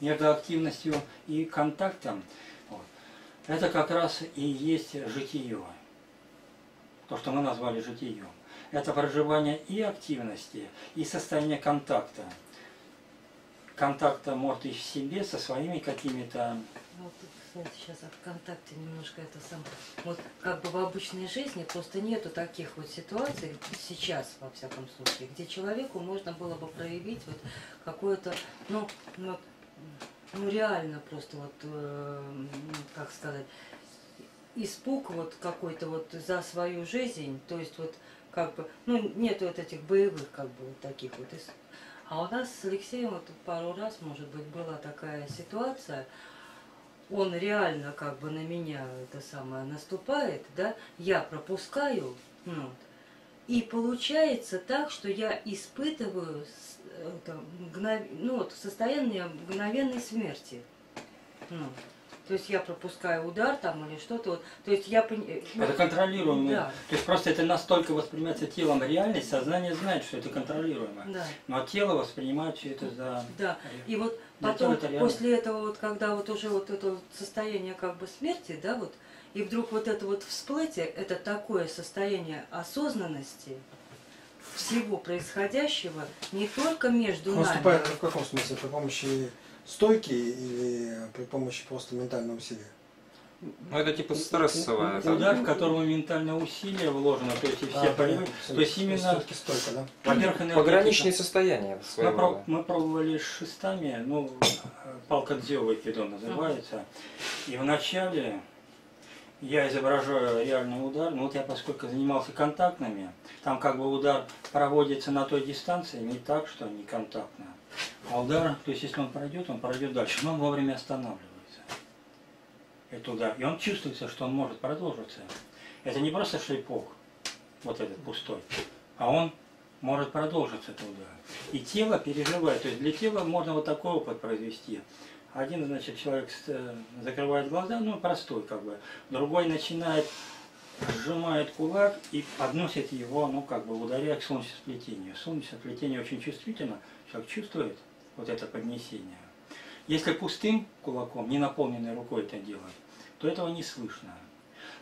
Между активностью и контактом, вот, это как раз и есть житие. То, что мы назвали житием. Это проживание и активности, и состояние контакта. Контакта может и в себе со своими какими-то вот, кстати, сейчас о ВКонтакте немножко это сам. Вот как бы в обычной жизни просто нету таких вот ситуаций, сейчас, во всяком случае, где человеку можно было бы проявить вот какое-то, ну, ну, ну реально просто вот, э, как сказать, испуг вот какой-то вот за свою жизнь, то есть вот как бы, ну, нету вот этих боевых как бы вот таких вот. А у нас с Алексеем вот пару раз, может быть, была такая ситуация, он реально как бы на меня это самое наступает, да, я пропускаю, ну, и получается так, что я испытываю это, мгнов... ну, вот, состояние мгновенной смерти. Ну. То есть я пропускаю удар там или что-то. Вот. То есть я пон... Э, это контролируемо. Да. То есть просто это настолько воспринимается телом реальность, сознание знает, что это контролируемо. Да. Но тело воспринимает все это за... Да. И вот потом, это после этого, вот, когда вот уже вот это вот состояние как бы смерти, да, вот, и вдруг вот это вот всплытие, это такое состояние осознанности, всего происходящего не только между Он нами. Наступает в каком смысле? При помощи стойки или при помощи просто ментального усилия? Ну, это типа стрессовое. Удар, в котором ментальное усилие вложено, то есть и все а, понимают. То есть именно, стойка, да? во-первых, пограничные состояния. Мы, про, мы пробовали с шестами, ну, палка дзё кидо называется. И вначале я изображаю реальный удар, но вот я поскольку занимался контактными, там как бы удар проводится на той дистанции, не так, что не контактно. А удар, то есть если он пройдет, он пройдет дальше, но он вовремя останавливается. Это удар. И он чувствуется, что он может продолжиться. Это не просто шлепок, вот этот пустой, а он может продолжиться этот удар. И тело переживает. То есть для тела можно вот такой опыт произвести. Один, значит, человек э, закрывает глаза, ну, простой как бы. Другой начинает, сжимает кулак и подносит его, ну, как бы ударяя к солнечному сплетению. Солнечное сплетение очень чувствительно, человек чувствует вот это поднесение. Если пустым кулаком, не наполненной рукой это делать, то этого не слышно.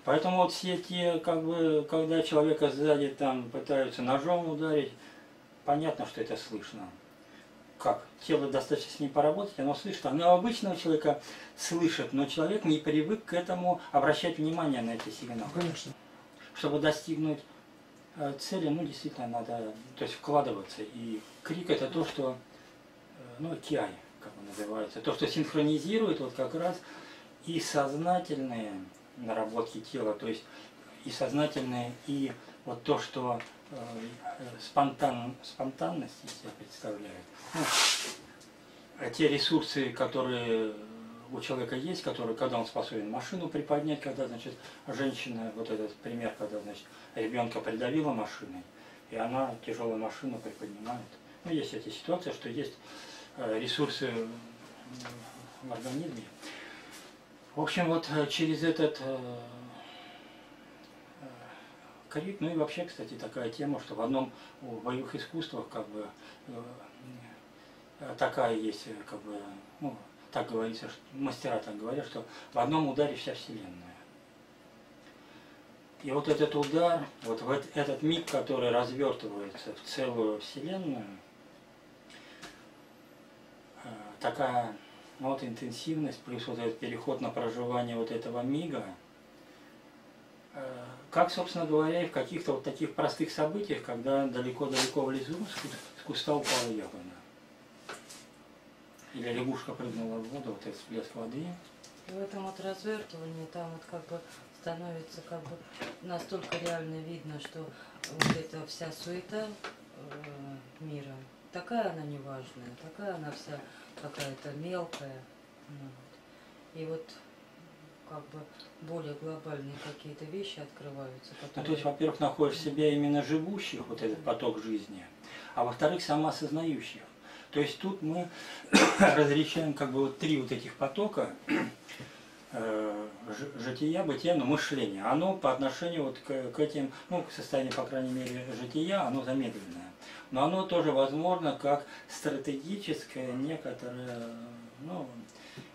Поэтому вот все те, как бы, когда человека сзади там пытаются ножом ударить, понятно, что это слышно как тело достаточно с ним поработать, оно слышит. Оно обычного человека слышит, но человек не привык к этому обращать внимание на эти сигналы. Конечно. Чтобы достигнуть э, цели, ну, действительно, надо то есть вкладываться. И крик это то, что, э, ну, киай, как он называется, то, что синхронизирует вот как раз и сознательные наработки тела, то есть и сознательные, и вот то, что э, спонтан, спонтанность из себя представляет. Ну, а те ресурсы, которые у человека есть, которые, когда он способен машину приподнять, когда, значит, женщина, вот этот пример, когда, значит, ребенка придавила машиной, и она тяжелую машину приподнимает. Ну, есть эти ситуации, что есть э, ресурсы в организме. В общем, вот э, через этот крик, ну и вообще, кстати, такая тема, что в одном в боевых искусствах как бы Э, такая есть, э, как бы, ну, так говорится, что, мастера так говорят, что в одном ударе вся Вселенная. И вот этот удар, вот этот миг, который развертывается в целую Вселенную, э, такая вот интенсивность, плюс вот этот переход на проживание вот этого мига, как, собственно говоря, и в каких-то вот таких простых событиях, когда далеко-далеко в лесу с куста упала ягода или лягушка прыгнула в воду, вот этот всплеск воды. И в этом вот развертывании там вот как бы становится как бы настолько реально видно, что вот эта вся суета э, мира, такая она неважная, такая она вся какая-то мелкая. Ну, и вот как бы более глобальные какие-то вещи открываются. Которые... Ну, то есть, во-первых, находишь в себе именно живущих, вот этот поток жизни, а во-вторых, э, жития, бытия, но мышление, оно по отношению вот к, к этим, ну, к состоянию, по крайней мере, жития, оно замедленное. Но оно тоже возможно как стратегическое некоторое, ну,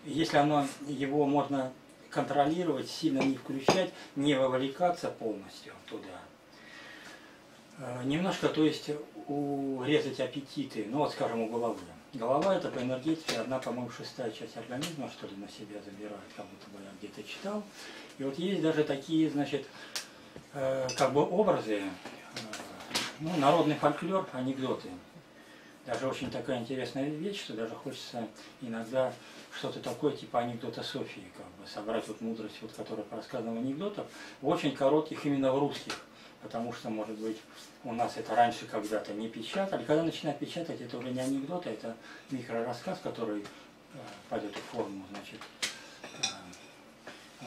если оно, его можно контролировать, сильно не включать, не вовлекаться полностью туда. Э, немножко, то есть, урезать аппетиты, ну вот, скажем, у головы. Голова это по энергетике одна, по-моему, шестая часть организма, что ли, на себя забирает, как будто бы я где-то читал. И вот есть даже такие, значит, э, как бы образы, э, ну, народный фольклор, анекдоты. Даже очень такая интересная вещь, что даже хочется иногда что-то такое, типа анекдота Софии, как бы собрать вот мудрость, вот, которая по рассказам анекдотов, в очень коротких именно в русских потому что, может быть, у нас это раньше когда-то не печатали. Когда начинают печатать, это уже не анекдот, а это микрорассказ, который э, под эту форму, значит. Э.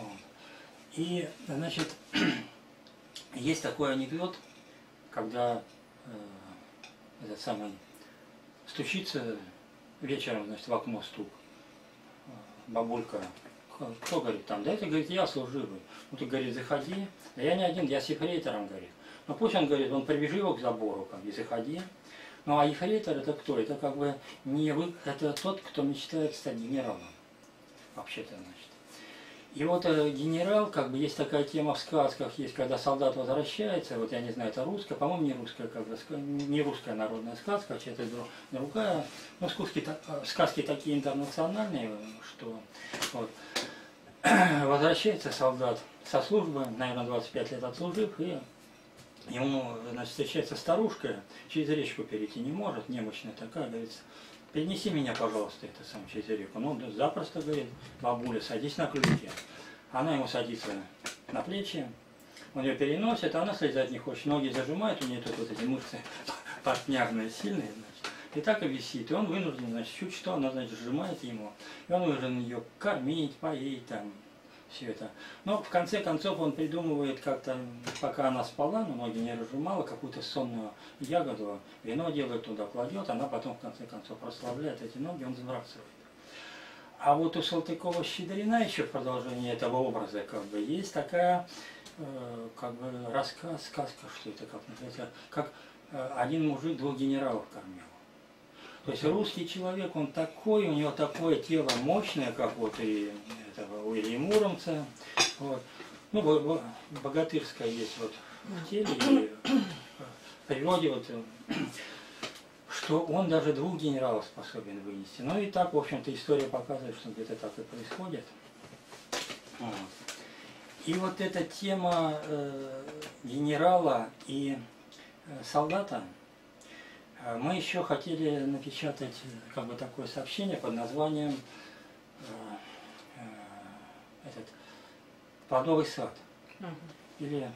И, значит, есть такой анекдот, когда э, этот самый стучится вечером, значит, в окно стук. Э, бабулька, кто говорит там, да это, говорит, я служивый. Ну, ты, говорит, заходи. Да я не один, я с ефрейтором, говорит. Ну, пусть он, говорит, он прибежи его к забору, как и заходи. Ну, а ефрейтор это кто? Это как бы не вы, это тот, кто мечтает стать генералом. Вообще-то. И вот э, генерал, как бы есть такая тема в сказках, есть, когда солдат возвращается, вот я не знаю, это русская, по-моему, не русская, как бы, не русская народная сказка, а чья-то другая. Ну, сказки, э, сказки такие интернациональные, что вот, возвращается солдат со службы, наверное, 25 лет отслужив, и ему значит, встречается старушка, через речку перейти не может, немощная такая, говорит, перенеси меня, пожалуйста, это сам через реку. Ну, запросто, говорит, бабуля, садись на ключи. Она ему садится на плечи, он ее переносит, а она слезать не хочет, ноги зажимает, у нее тут вот эти мышцы партнярные, сильные, значит. И так и висит. И он вынужден, значит, чуть что, она, значит, сжимает ему. И он вынужден ее кормить, поить, там, все это. Но в конце концов он придумывает как-то, пока она спала, но ноги не разжимала, какую-то сонную ягоду, вино делает туда, кладет, она потом в конце концов прославляет эти ноги, он сбрасывает. А вот у Салтыкова-Щедрина еще в продолжении этого образа как бы есть такая э, как бы рассказ, сказка, что это как называется, как э, один мужик двух генералов кормил. То есть русский человек, он такой, у него такое тело мощное, как вот и этого Уильям Муромца. Вот. Ну, богатырская есть вот в теле и в природе, вот, что он даже двух генералов способен вынести. Ну и так, в общем-то, история показывает, что где-то так и происходит. Вот. И вот эта тема э, генерала и э, солдата, э, мы еще хотели напечатать как бы такое сообщение под названием э, этот плодовый сад. Угу. Или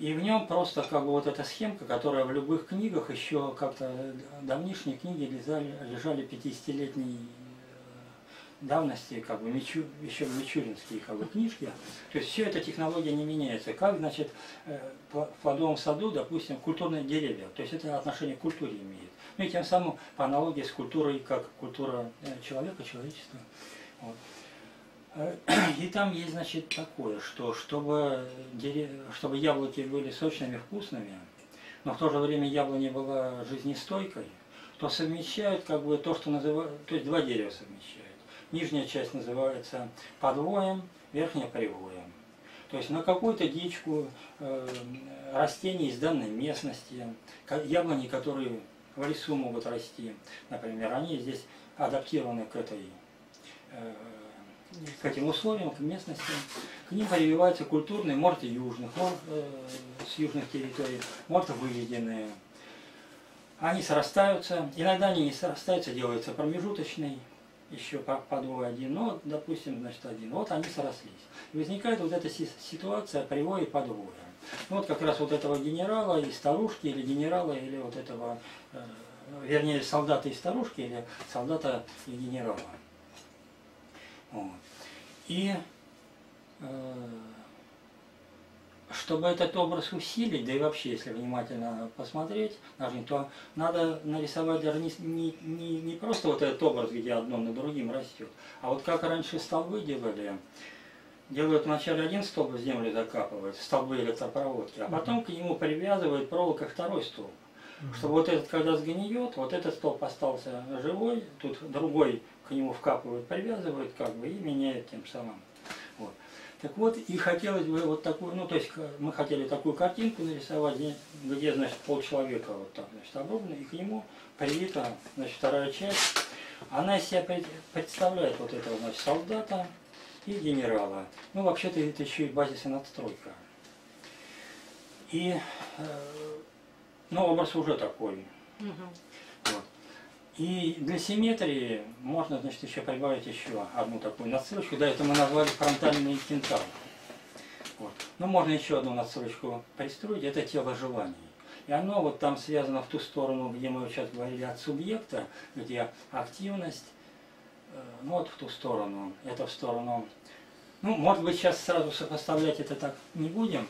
и в нем просто как бы вот эта схемка, которая в любых книгах еще как-то давнишние книги лежали, лежали 50-летней э, давности, как бы мичу, еще мичуринские как бы, книжки. То есть все эта технология не меняется. Как, значит, э, в плодовом саду, допустим, культурные деревья. То есть это отношение к культуре имеет. Ну и тем самым по аналогии с культурой, как культура э, человека, человечества. Вот. И там есть, значит, такое, что чтобы, чтобы яблоки были сочными, вкусными, но в то же время яблоня была жизнестойкой, то совмещают как бы то, что называют, то есть два дерева совмещают. Нижняя часть называется подвоем, верхняя привоем. То есть на какую-то дичку э, растений из данной местности, яблони, которые в лесу могут расти, например, они здесь адаптированы к этой э, к этим условиям, к местности. К ним прививаются культурные, может и южных, может э, с южных территорий, может выведенные. Они срастаются, иногда они не срастаются, делается промежуточный, еще подвой один, но, допустим, значит, один. Вот они срослись. И возникает вот эта ситуация привоя и подвоя. Ну, вот как раз вот этого генерала и старушки, или генерала, или вот этого, э, вернее, солдата и старушки, или солдата и генерала. Вот. И э, чтобы этот образ усилить, да и вообще, если внимательно посмотреть то надо нарисовать даже не, не, не, не просто вот этот образ, где одно на другим растет, а вот как раньше столбы делали, делают вначале один столб в землю закапывают, столбы электропроводки, а потом к нему привязывают проволокой второй столб. Чтобы вот этот, когда сгниет, вот этот столб остался живой, тут другой к нему вкапывают, привязывают как бы и меняют тем самым. Вот. Так вот, и хотелось бы вот такую, ну, то есть мы хотели такую картинку нарисовать, где, значит, полчеловека вот так, значит, обрубано, и к нему привита, значит, вторая часть. Она из себя представляет вот этого, значит, солдата и генерала. Ну, вообще-то это еще и базис и надстройка. И, э, ну, образ уже такой. Угу. И для симметрии можно, значит, еще прибавить еще одну такую надстройку. Да, это мы назвали фронтальный кентавр. Вот. Но ну, можно еще одну надстройку пристроить, это тело желаний. И оно вот там связано в ту сторону, где мы сейчас говорили от субъекта, где активность, э, ну вот в ту сторону, это в сторону, ну, может быть, сейчас сразу сопоставлять это так не будем,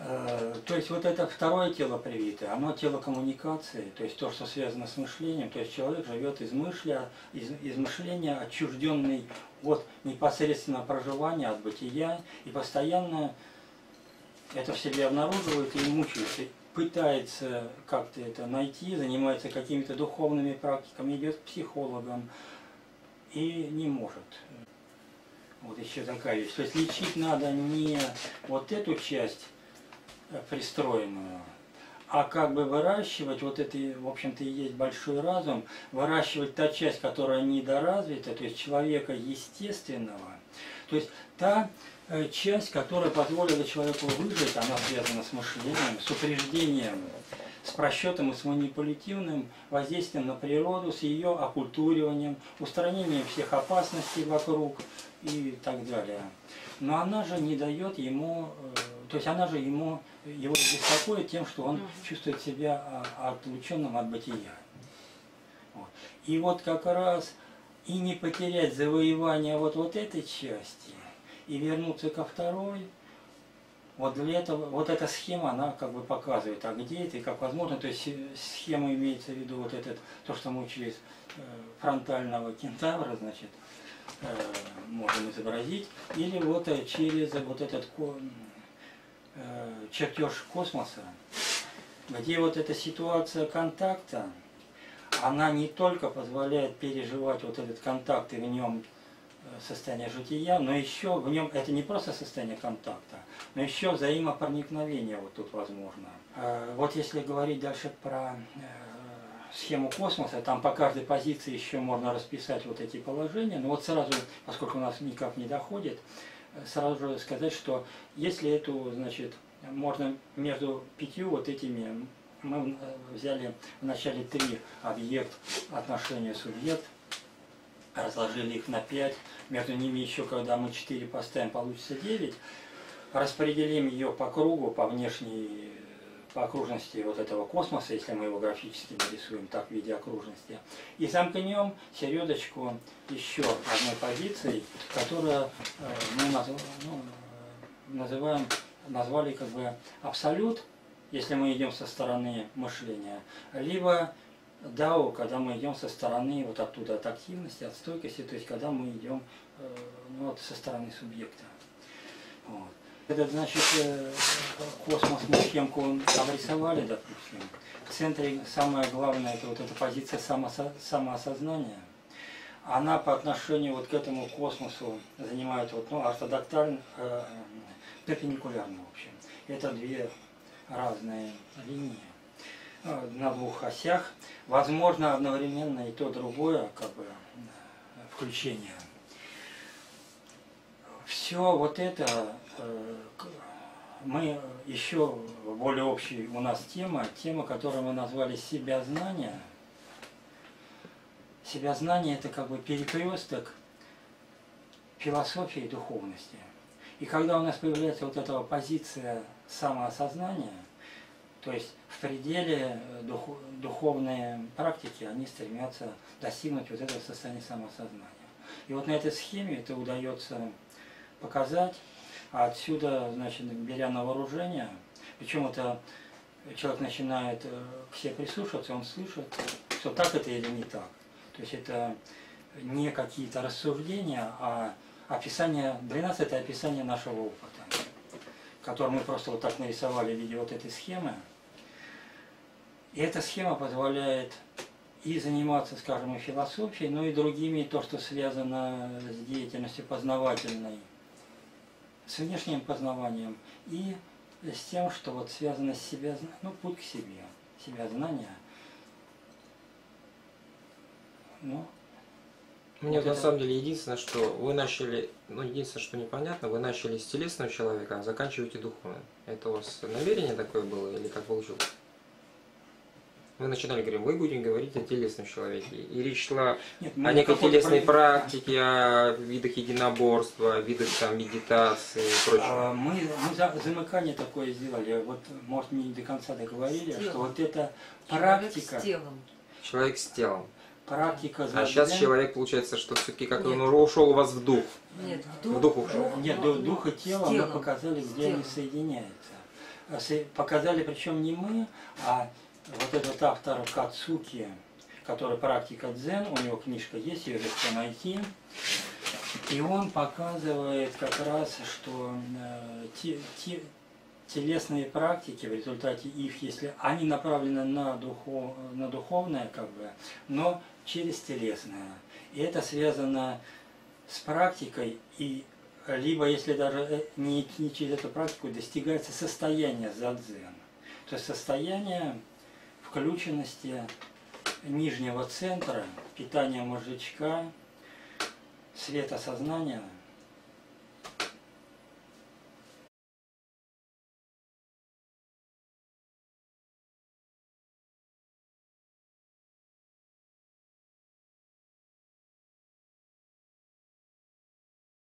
то есть вот это второе тело привитое, оно тело коммуникации, то есть то, что связано с мышлением, то есть человек живет из, мышля, из, из мышления, отчужденный от непосредственного проживания, от бытия, и постоянно это в себе обнаруживает и мучается, пытается как-то это найти, занимается какими-то духовными практиками, идет к психологам и не может. Вот еще такая вещь. То есть лечить надо не вот эту часть, пристроенную. А как бы выращивать, вот это, в общем-то, и есть большой разум, выращивать та часть, которая недоразвита, то есть человека естественного, то есть та э, часть, которая позволила человеку выжить, она связана с мышлением, с упреждением, с просчетом и с манипулятивным воздействием на природу, с ее оккультуриванием, устранением всех опасностей вокруг и так далее. Но она же не дает ему, э, то есть она же ему его беспокоит тем, что он чувствует себя а, отлученным от бытия. Вот. И вот как раз и не потерять завоевание вот, вот этой части, и вернуться ко второй, вот для этого, вот эта схема, она как бы показывает, а где это и как возможно, то есть схема имеется в виду вот этот, то, что мы через э, фронтального кентавра, значит, э, можем изобразить, или вот э, через вот этот Э, чертеж космоса, где вот эта ситуация контакта, она не только позволяет переживать вот этот контакт и в нем э, состояние жития, но еще в нем, это не просто состояние контакта, но еще взаимопроникновение вот тут возможно. Э, вот если говорить дальше про схему космоса, там по каждой позиции еще можно расписать вот эти положения, но вот сразу, поскольку у нас никак не доходит, сразу же сказать, что если эту, значит, можно между пятью вот этими, мы взяли вначале три объект, отношения субъект, разложили их на пять, между ними еще, когда мы четыре поставим, получится девять, распределим ее по кругу, по внешней по окружности вот этого космоса, если мы его графически нарисуем так в виде окружности, и замкнем середочку еще одной позицией, которую э, мы ну, называем, назвали как бы абсолют, если мы идем со стороны мышления, либо дао, когда мы идем со стороны вот оттуда от активности, от стойкости, то есть когда мы идем э, ну, вот, со стороны субъекта. Вот. Этот, значит, э, космос мы схемку обрисовали, допустим. В центре самое главное, это вот эта позиция самосо самоосознания. Она по отношению вот к этому космосу занимает вот, ну, ортодоктально, э, перпендикулярно, в общем. Это две разные линии э, на двух осях. Возможно, одновременно и то, другое, как бы, включение. Все вот это Э, мы еще более общая у нас тема, тема, которую мы назвали себя знания. Себя знания это как бы перекресток философии и духовности. И когда у нас появляется вот эта позиция самоосознания, то есть в пределе дух, духовные практики, они стремятся достигнуть вот этого состояния самоосознания. И вот на этой схеме это удается показать А отсюда, значит, беря на вооружение, причем это человек начинает э, себе прислушиваться, он слышит, что так это или не так. То есть это не какие-то рассуждения, а описание, 12 это описание нашего опыта, который мы просто вот так нарисовали в виде вот этой схемы. И эта схема позволяет и заниматься, скажем, и философией, но и другими, то, что связано с деятельностью познавательной, с внешним познаванием, и с тем, что вот связано с себя, ну, путь к себе, себя знания. Ну, мне вот на самом деле единственное, что вы начали, ну единственное, что непонятно, вы начали с телесного человека, а заканчиваете духовным. Это у вас намерение такое было или как получилось? Вы начинали говорить, мы будем говорить о телесном человеке. И речь шла Нет, о некой телесной практике, о видах единоборства, о видах там, медитации и прочего. А, мы, мы замыкание такое сделали. Вот, может, не до конца договорили, что вот эта практика... Человек с телом. Человек с телом практика А сейчас человек, получается, что все-таки как Нет. он ушел у вас в дух. Нет, в дух, в дух ушел. Нет, дух, дух и тело мы показали, где они соединяются. А показали, причем не мы, а вот этот автор Кацуки, который практика дзен, у него книжка есть, ее легко найти. И он показывает как раз, что э, те, те, телесные практики, в результате их, если они направлены на, духов, на духовное, как бы, но через телесное. И это связано с практикой, и либо, если даже э, не, не через эту практику, достигается состояние задзен. То есть состояние включенности нижнего центра, питания мозжечка, света сознания –